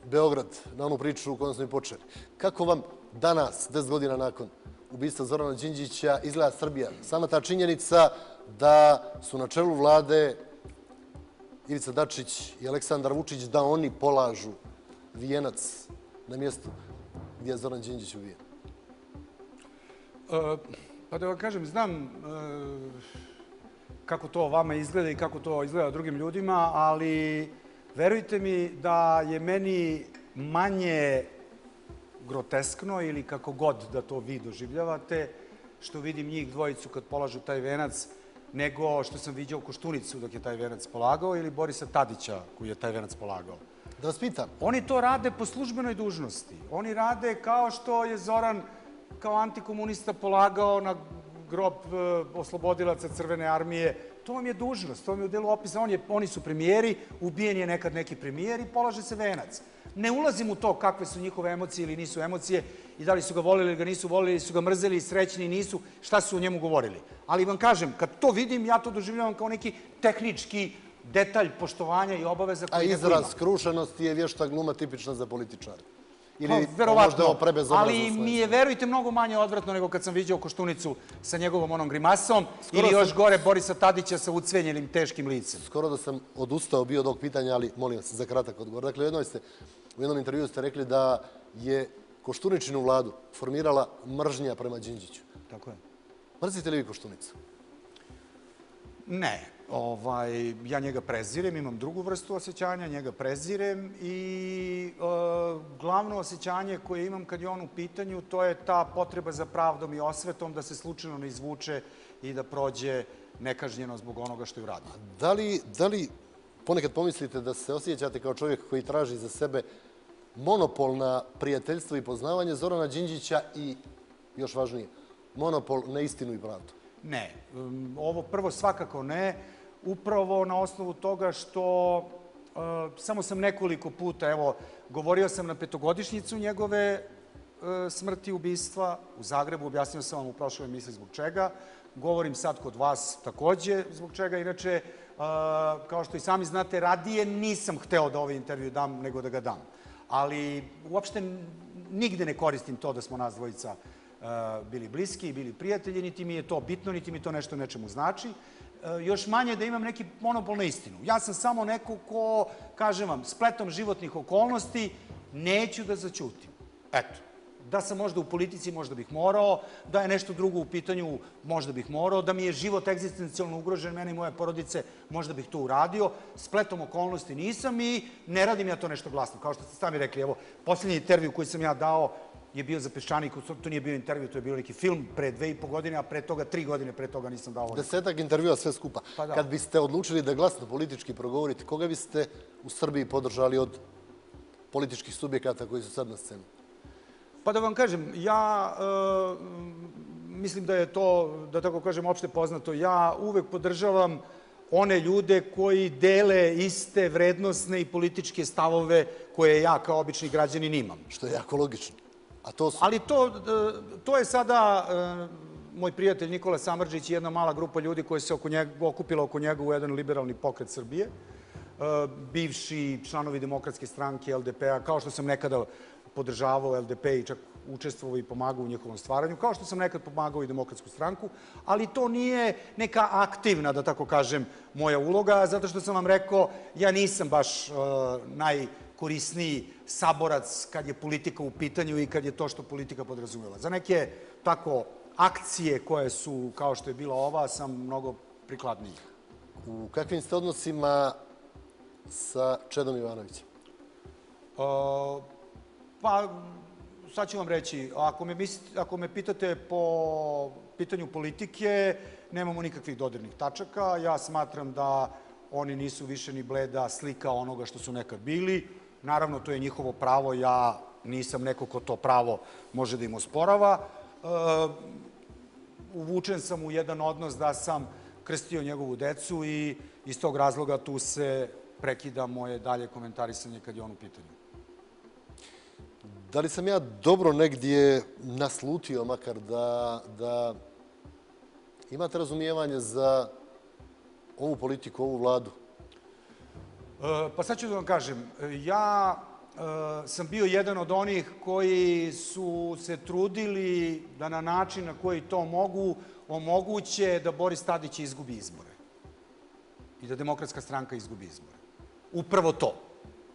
Beograd, na onu priču u kojoj smo i počeli. Kako vam danas, 10 godina nakon ubistva Zorana Đinđića, izgleda Srbija? Sama ta činjenica da su na čelu vlade Ivica Dačić i Aleksandar Vučić da oni polažu vijenac na mjestu gdje je Zoran Đinđić uvijen? E, pa da vam kažem, znam e, kako to vama izgleda i kako to izgleda drugim ljudima, ali verujte mi da je meni manje groteskno ili kako god da to vi doživljavate, što vidim njih dvojicu kad polažu taj venac, nego što sam viđao Koštunicu dok je taj venac polagao ili Borisa Tadića koji je taj venac polagao. Da vas pitam. Oni to rade po službenoj dužnosti. Oni rade kao što je Zoran kao antikomunista polagao na grob e, oslobodilaca Crvene armije. To vam je dužnost, to vam je u delu opisa. On je, oni su premijeri, ubijen je nekad neki premijer i polaže se venac. Ne ulazim u to kakve su njihove emocije ili nisu emocije i da li su ga volili ili ga nisu volili, ili su ga mrzeli, srećni, nisu, šta su o njemu govorili. Ali vam kažem, kad to vidim, ja to doživljavam kao neki tehnički detalj poštovanja i obaveza koji A izraz skrušenosti je vješta gluma tipična za političara. Ili Pa, verovatno, možda je ovo prebezobrazno ali mi je, verujte, mnogo manje odvratno nego kad sam viđao Koštunicu sa njegovom onom grimasom Skoro ili još sam- gore Borisa Tadića sa ucvenjenim teškim licem. Skoro da sam odustao bio od ovog pitanja, ali molim vas za kratak odgovor. Dakle, u, jednoj ste, u jednom intervju ste rekli da je Koštuničinu vladu formirala mržnja prema Đinđiću. Tako je. Mrzite li vi Koštunicu? Ne, ovaj, ja njega prezirem, imam drugu vrstu osjećanja, njega prezirem i e, glavno osjećanje koje imam kad je on u pitanju, to je ta potreba za pravdom i osvetom da se slučajno ne izvuče i da prođe nekažnjeno zbog onoga što je uradio. Da li, da li ponekad pomislite da se osjećate kao čovjek koji traži za sebe monopol na prijateljstvo i poznavanje Zorana Đinđića i, još važnije, monopol na istinu i pravdu? Ne, um, ovo prvo svakako ne, upravo na osnovu toga što uh, samo sam nekoliko puta, evo, govorio sam na petogodišnjicu njegove uh, smrti ubistva u Zagrebu, objasnio sam vam u prošloj emisiji zbog čega, govorim sad kod vas takođe zbog čega, inače, uh, kao što i sami znate, radije nisam hteo da ovaj intervju dam nego da ga dam. Ali uopšte nigde ne koristim to da smo nas dvojica uh, bili bliski bili prijatelji, niti mi je to bitno, niti mi to nešto nečemu znači. Uh, još manje da imam neki monopol na istinu. Ja sam samo neko ko, kažem vam, spletom životnih okolnosti neću da zaćutim. Eto. Da sam možda u politici, možda bih morao, da je nešto drugo u pitanju, možda bih morao, da mi je život egzistencijalno ugrožen, mene i moje porodice, možda bih to uradio. Spletom okolnosti nisam i ne radim ja to nešto glasno. Kao što ste sami rekli, evo, poslednji intervju koji sam ja dao je bio za Peščanik, to nije bio intervju, to je bio neki film pre dve i po godine, a pre toga tri godine pre toga nisam dao ovo. Desetak intervjua sve skupa. Pa da. Kad biste odlučili da glasno politički progovorite, koga biste u Srbiji podržali od političkih subjekata koji su sad na sceni? Pa da vam kažem, ja e, mislim da je to, da tako kažem, opšte poznato. Ja uvek podržavam one ljude koji dele iste vrednostne i političke stavove koje ja kao obični građanin imam. Što je jako logično. A to su... Ali to, e, to je sada e, moj prijatelj Nikola Samrđić i jedna mala grupa ljudi koja se oko njega, okupila oko njega u jedan liberalni pokret Srbije. Bivši članovi demokratske stranke LDP-a, kao što sam nekada podržavao LDP i čak učestvovao i pomagao u njihovom stvaranju, kao što sam nekad pomagao i demokratsku stranku, ali to nije neka aktivna, da tako kažem, moja uloga, zato što sam vam rekao, ja nisam baš uh, najkorisniji saborac kad je politika u pitanju i kad je to što politika podrazumeva. Za neke tako akcije koje su, kao što je bila ova, sam mnogo prikladniji. U kakvim ste odnosima sa Čedom Ivanovićem? Uh, pa, sad ću vam reći, ako me, mislite, ako me pitate po pitanju politike, nemamo nikakvih dodirnih tačaka. Ja smatram da oni nisu više ni bleda slika onoga što su nekad bili. Naravno, to je njihovo pravo, ja nisam neko ko to pravo može da im osporava. Uh, uvučen sam u jedan odnos da sam krstio njegovu decu i iz tog razloga tu se prekida moje dalje komentarisanje kad je on u pitanju. Da li sam ja dobro negdje naslutio makar da, da imate razumijevanje za ovu politiku, ovu vladu? E, Pa sad ću da vam kažem, ja e, sam bio jedan od onih koji su se trudili da na način na koji to mogu omoguće da Boris Tadić izgubi izbore i da demokratska stranka izgubi izbore. Upravo to.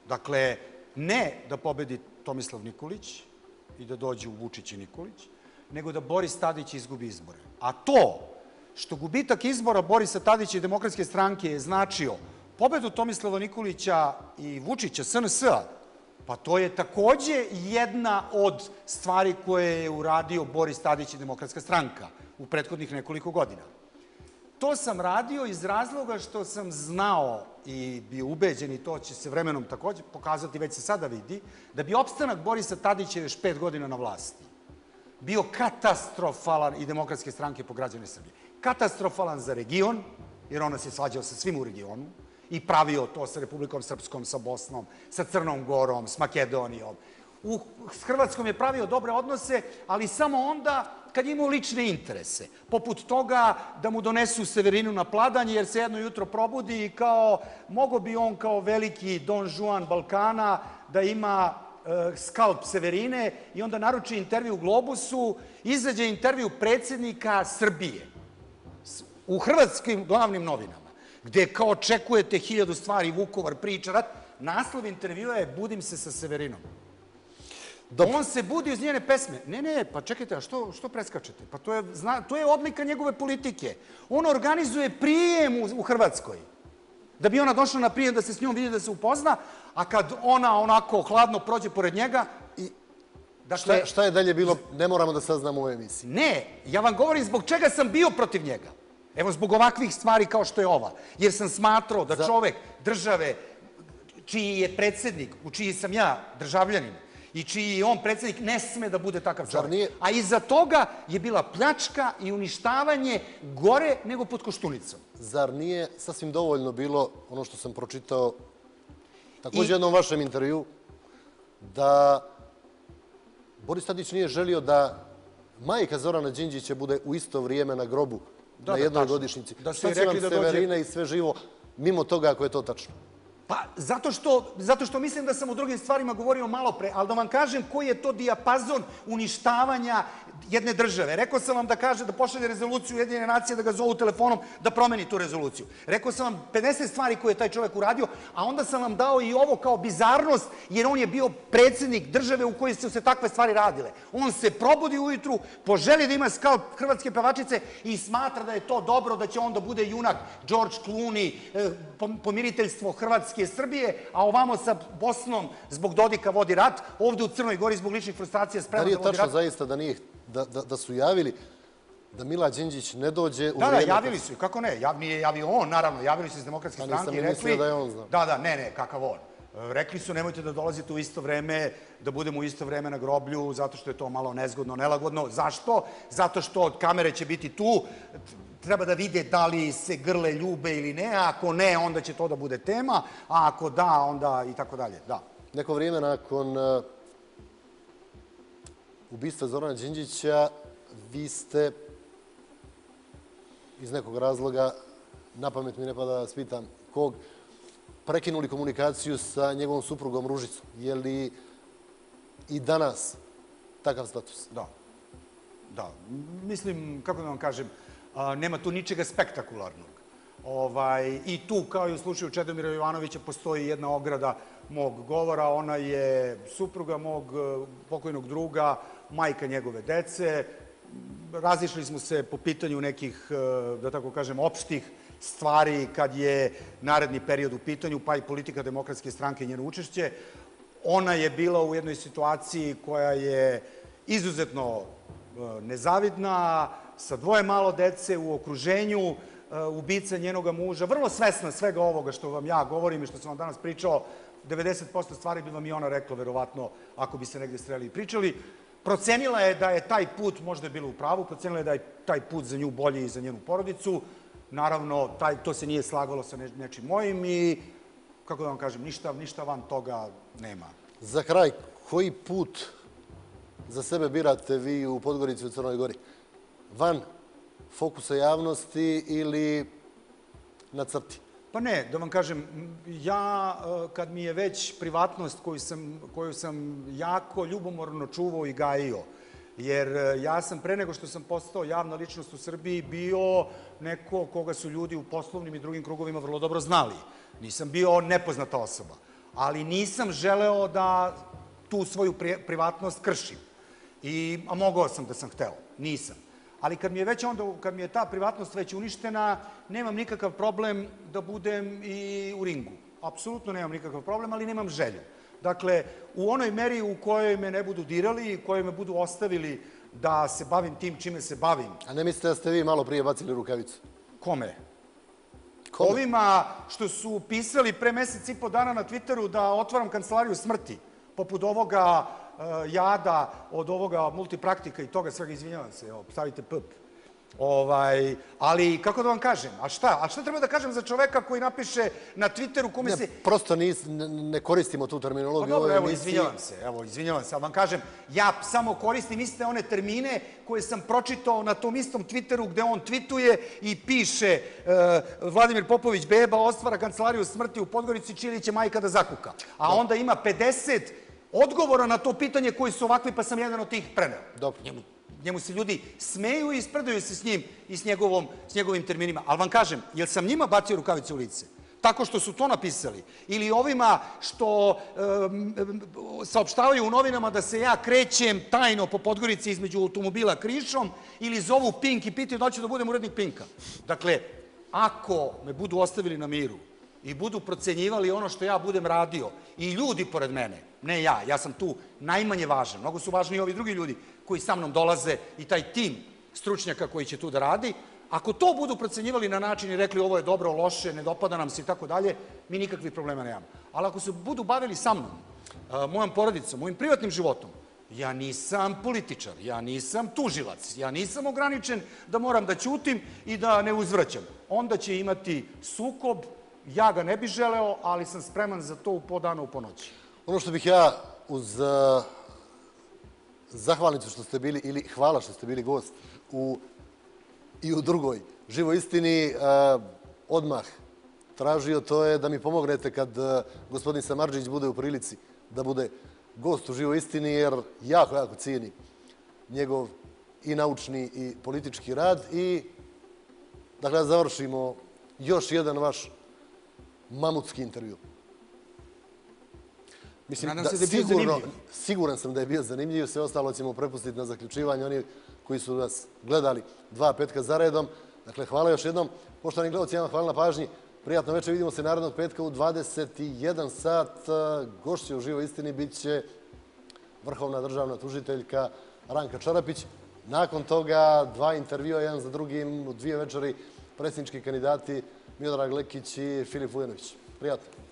Dakle, ne da pobedi Tomislav Nikolić i da dođu Vučić i Nikolić, nego da Boris Tadić izgubi izbore. A to što gubitak izbora Borisa Tadića i demokratske stranke je značio pobedu Tomislava Nikolića i Vučića, SNS-a, pa to je takođe jedna od stvari koje je uradio Boris Tadić i demokratska stranka u prethodnih nekoliko godina. To sam radio iz razloga što sam znao i bio ubeđen i to će se vremenom takođe pokazati, već se sada vidi, da bi opstanak Borisa Tadića još pet godina na vlasti bio katastrofalan i demokratske stranke po građane Srbije. Katastrofalan za region, jer ona se svađao sa svim u regionu i pravio to sa Republikom Srpskom, sa Bosnom, sa Crnom Gorom, s Makedonijom. U, s Hrvatskom je pravio dobre odnose, ali samo onda kad je imao lične interese. Poput toga da mu donesu Severinu na pladanje, jer se jedno jutro probudi i kao, mogo bi on kao veliki Don Juan Balkana da ima e, skalp Severine i onda naruči intervju u Globusu, izađe intervju predsjednika Srbije u hrvatskim glavnim novinama, gde kao očekujete hiljadu stvari, Vukovar priča, rat, naslov intervjua je Budim se sa Severinom. Dobro. On se budi uz njene pesme. Ne, ne, pa čekajte, a što, što preskačete? Pa to je, zna, to je odlika njegove politike. On organizuje prijem u, u Hrvatskoj. Da bi ona došla na prijem da se s njom vidi da se upozna, a kad ona onako hladno prođe pored njega i... Dakle, Šta, šta je dalje bilo, ne moramo da saznamo u emisiji. Ne, ja vam govorim zbog čega sam bio protiv njega. Evo, zbog ovakvih stvari kao što je ova. Jer sam smatrao da čovek države, čiji je predsednik, u čiji sam ja državljanin, i čiji je on predsednik, ne sme da bude takav čovek. nije- A iza toga je bila pljačka i uništavanje gore nego pod koštunicom. Zar nije sasvim dovoljno bilo ono što sam pročitao takođe I- u jednom vašem intervju, da Boris Tadić nije želio da majka Zorana Đinđića bude u isto vrijeme na grobu Da, na da, jednoj tačno. godišnjici. Da će rekli da dođe- Severina i sve živo, mimo toga ako je to tačno? Pa, zato što, zato što mislim da sam o drugim stvarima govorio malo pre, ali da vam kažem koji je to dijapazon uništavanja jedne države. Rekao sam vam da kaže da pošalje rezoluciju Ujedinjene nacije da ga zovu telefonom da promeni tu rezoluciju. Rekao sam vam 50 stvari koje je taj čovek uradio, a onda sam vam dao i ovo kao bizarnost, jer on je bio predsednik države u kojoj su se takve stvari radile. On se probudi ujutru, poželi da ima skalp hrvatske pevačice i smatra da je to dobro, da će on da bude junak George Clooney, e, pom- pomiriteljstvo Hrvatske i Srbije, a ovamo sa Bosnom zbog Dodika vodi rat, ovde u Crnoj Gori zbog ličnih frustracija Da spremno li da je vodi tačno rat. zaista da, nije, da, da, da su javili da Mila Đinđić ne dođe u Da, da, vrijeme... javili su, kako ne, jav, nije javio on, naravno, javili su iz demokratske Pa stranke i rekli... da je on znao. Da, da, ne, ne, kakav on. Rekli su nemojte da dolazite u isto vreme, da budemo u isto vreme na groblju, zato što je to malo nezgodno, nelagodno. Zašto? Zato što kamere će biti tu, treba da vide da li se grle ljube ili ne, a ako ne, onda će to da bude tema, a ako da, onda i tako dalje, da. Neko vrijeme nakon uh, ubistva Zorana Đinđića, vi ste iz nekog razloga, na pamet mi ne pada da vas pitam kog, prekinuli komunikaciju sa njegovom suprugom Ružicom. Je li i danas takav status? Da. Da. Mislim, kako da vam kažem, a, nema tu ničega spektakularnog. Ovaj, I tu, kao i u slučaju Čedomira Jovanovića, postoji jedna ograda mog govora. Ona je supruga mog e, pokojnog druga, majka njegove dece. Razišli smo se po pitanju nekih, e, da tako kažem, opštih stvari kad je naredni period u pitanju, pa i politika demokratske stranke i njeno učešće. Ona je bila u jednoj situaciji koja je izuzetno e, nezavidna, sa dvoje malo dece u okruženju, e, ubica njenoga muža, vrlo svesna svega ovoga što vam ja govorim i što sam vam danas pričao, 90% stvari bi vam i ona rekla, verovatno, ako bi se negde sreli i pričali. Procenila je da je taj put, možda je bila u pravu, procenila je da je taj put za nju bolji i za njenu porodicu. Naravno, taj, to se nije slagalo sa ne, nečim mojim i, kako da vam kažem, ništa, ništa van toga nema. Za kraj, koji put za sebe birate vi u Podgorici u Crnoj Gori? Van fokusa javnosti ili na crti? Pa ne, da vam kažem, ja e, kad mi je već privatnost koju sam, koju sam jako ljubomorno čuvao i gajio, jer e, ja sam pre nego što sam postao javna ličnost u Srbiji bio neko koga su ljudi u poslovnim i drugim krugovima vrlo dobro znali. Nisam bio nepoznata osoba, ali nisam želeo da tu svoju pri- privatnost kršim. I, a mogao sam da sam hteo, nisam. Ali kad mi je već onda, kad mi je ta privatnost već uništena, nemam nikakav problem da budem i u ringu. Apsolutno nemam nikakav problem, ali nemam želju. Dakle, u onoj meri u kojoj me ne budu dirali, u kojoj me budu ostavili da se bavim tim čime se bavim. A ne mislite da ste vi malo prije bacili rukavicu? Kome? Kome? Ovima što su pisali pre mesec i po dana na Twitteru da otvaram kancelariju smrti, poput ovoga jada od ovoga multipraktika i toga svega, izvinjavam se, evo, stavite p. Ovaj, ali, kako da vam kažem, a šta? A šta treba da kažem za čoveka koji napiše na Twitteru kome Ne, se... prosto nis, ne, ne koristimo tu Pa terminologiju. u dobro, ovoj evo, izvinjavam se, evo, izvinjavam se, ali vam kažem, ja samo koristim iste one termine koje sam pročitao na tom istom Twitteru gde on tweetuje i piše uh, Vladimir Popović beba ostvara kancelariju smrti u Podgorici, Čilić je majka da zakuka. A onda ima 50 odgovora na to pitanje koji su ovakvi, pa sam jedan od tih preneo. Dobro. Njemu, njemu se ljudi smeju i ispredaju se s njim i s, njegovom, s njegovim terminima. Ali vam kažem, jel sam njima bacio rukavice u lice? Tako što su to napisali. Ili ovima što em, saopštavaju u novinama da se ja krećem tajno po Podgorici između automobila krišom ili zovu Pink i pitaju da ću da budem urednik Pinka. Dakle, ako me budu ostavili na miru i budu procenjivali ono što ja budem radio i ljudi pored mene, ne ja, ja sam tu najmanje važan, mnogo su važni i ovi drugi ljudi koji sa mnom dolaze i taj tim stručnjaka koji će tu da radi, ako to budu procenjivali na način i rekli ovo je dobro, loše, ne dopada nam se i tako dalje, mi nikakvih problema nemamo. Ali ako se budu bavili sa mnom, mojom porodicom, mojim privatnim životom, ja nisam političar, ja nisam tužilac, ja nisam ograničen da moram da ćutim i da ne uzvraćam. Onda će imati sukob, ja ga ne bih želeo, ali sam spreman za to u po dana u po noći. Ono što bih ja uz uh, zahvalnicu što ste bili, ili hvala što ste bili gost u, i u drugoj živoj istini, uh, odmah tražio, to je da mi pomognete kad uh, gospodin Samarđić bude u prilici da bude gost u živoj istini, jer jako, jako cijeni njegov i naučni i politički rad i dakle, da završimo još jedan vaš mamutski intervju. Mislim, Nadam da, se da je bio sigurno, zanimljiv. siguran sam da je bio zanimljiv, sve ostalo ćemo prepustiti na zaključivanje oni koji su nas gledali dva petka za redom. Dakle, hvala još jednom. Poštovani gledalci, ja vam hvala na pažnji. Prijatno večer, vidimo se narednog petka u 21 sat. Gošće u živoj istini bit će vrhovna državna tužiteljka Ranka Čarapić. Nakon toga dva intervjua, jedan za drugim, u dvije večeri predsjednički kandidati Miodrag Lekić i Filip Vujanović. Prijatno.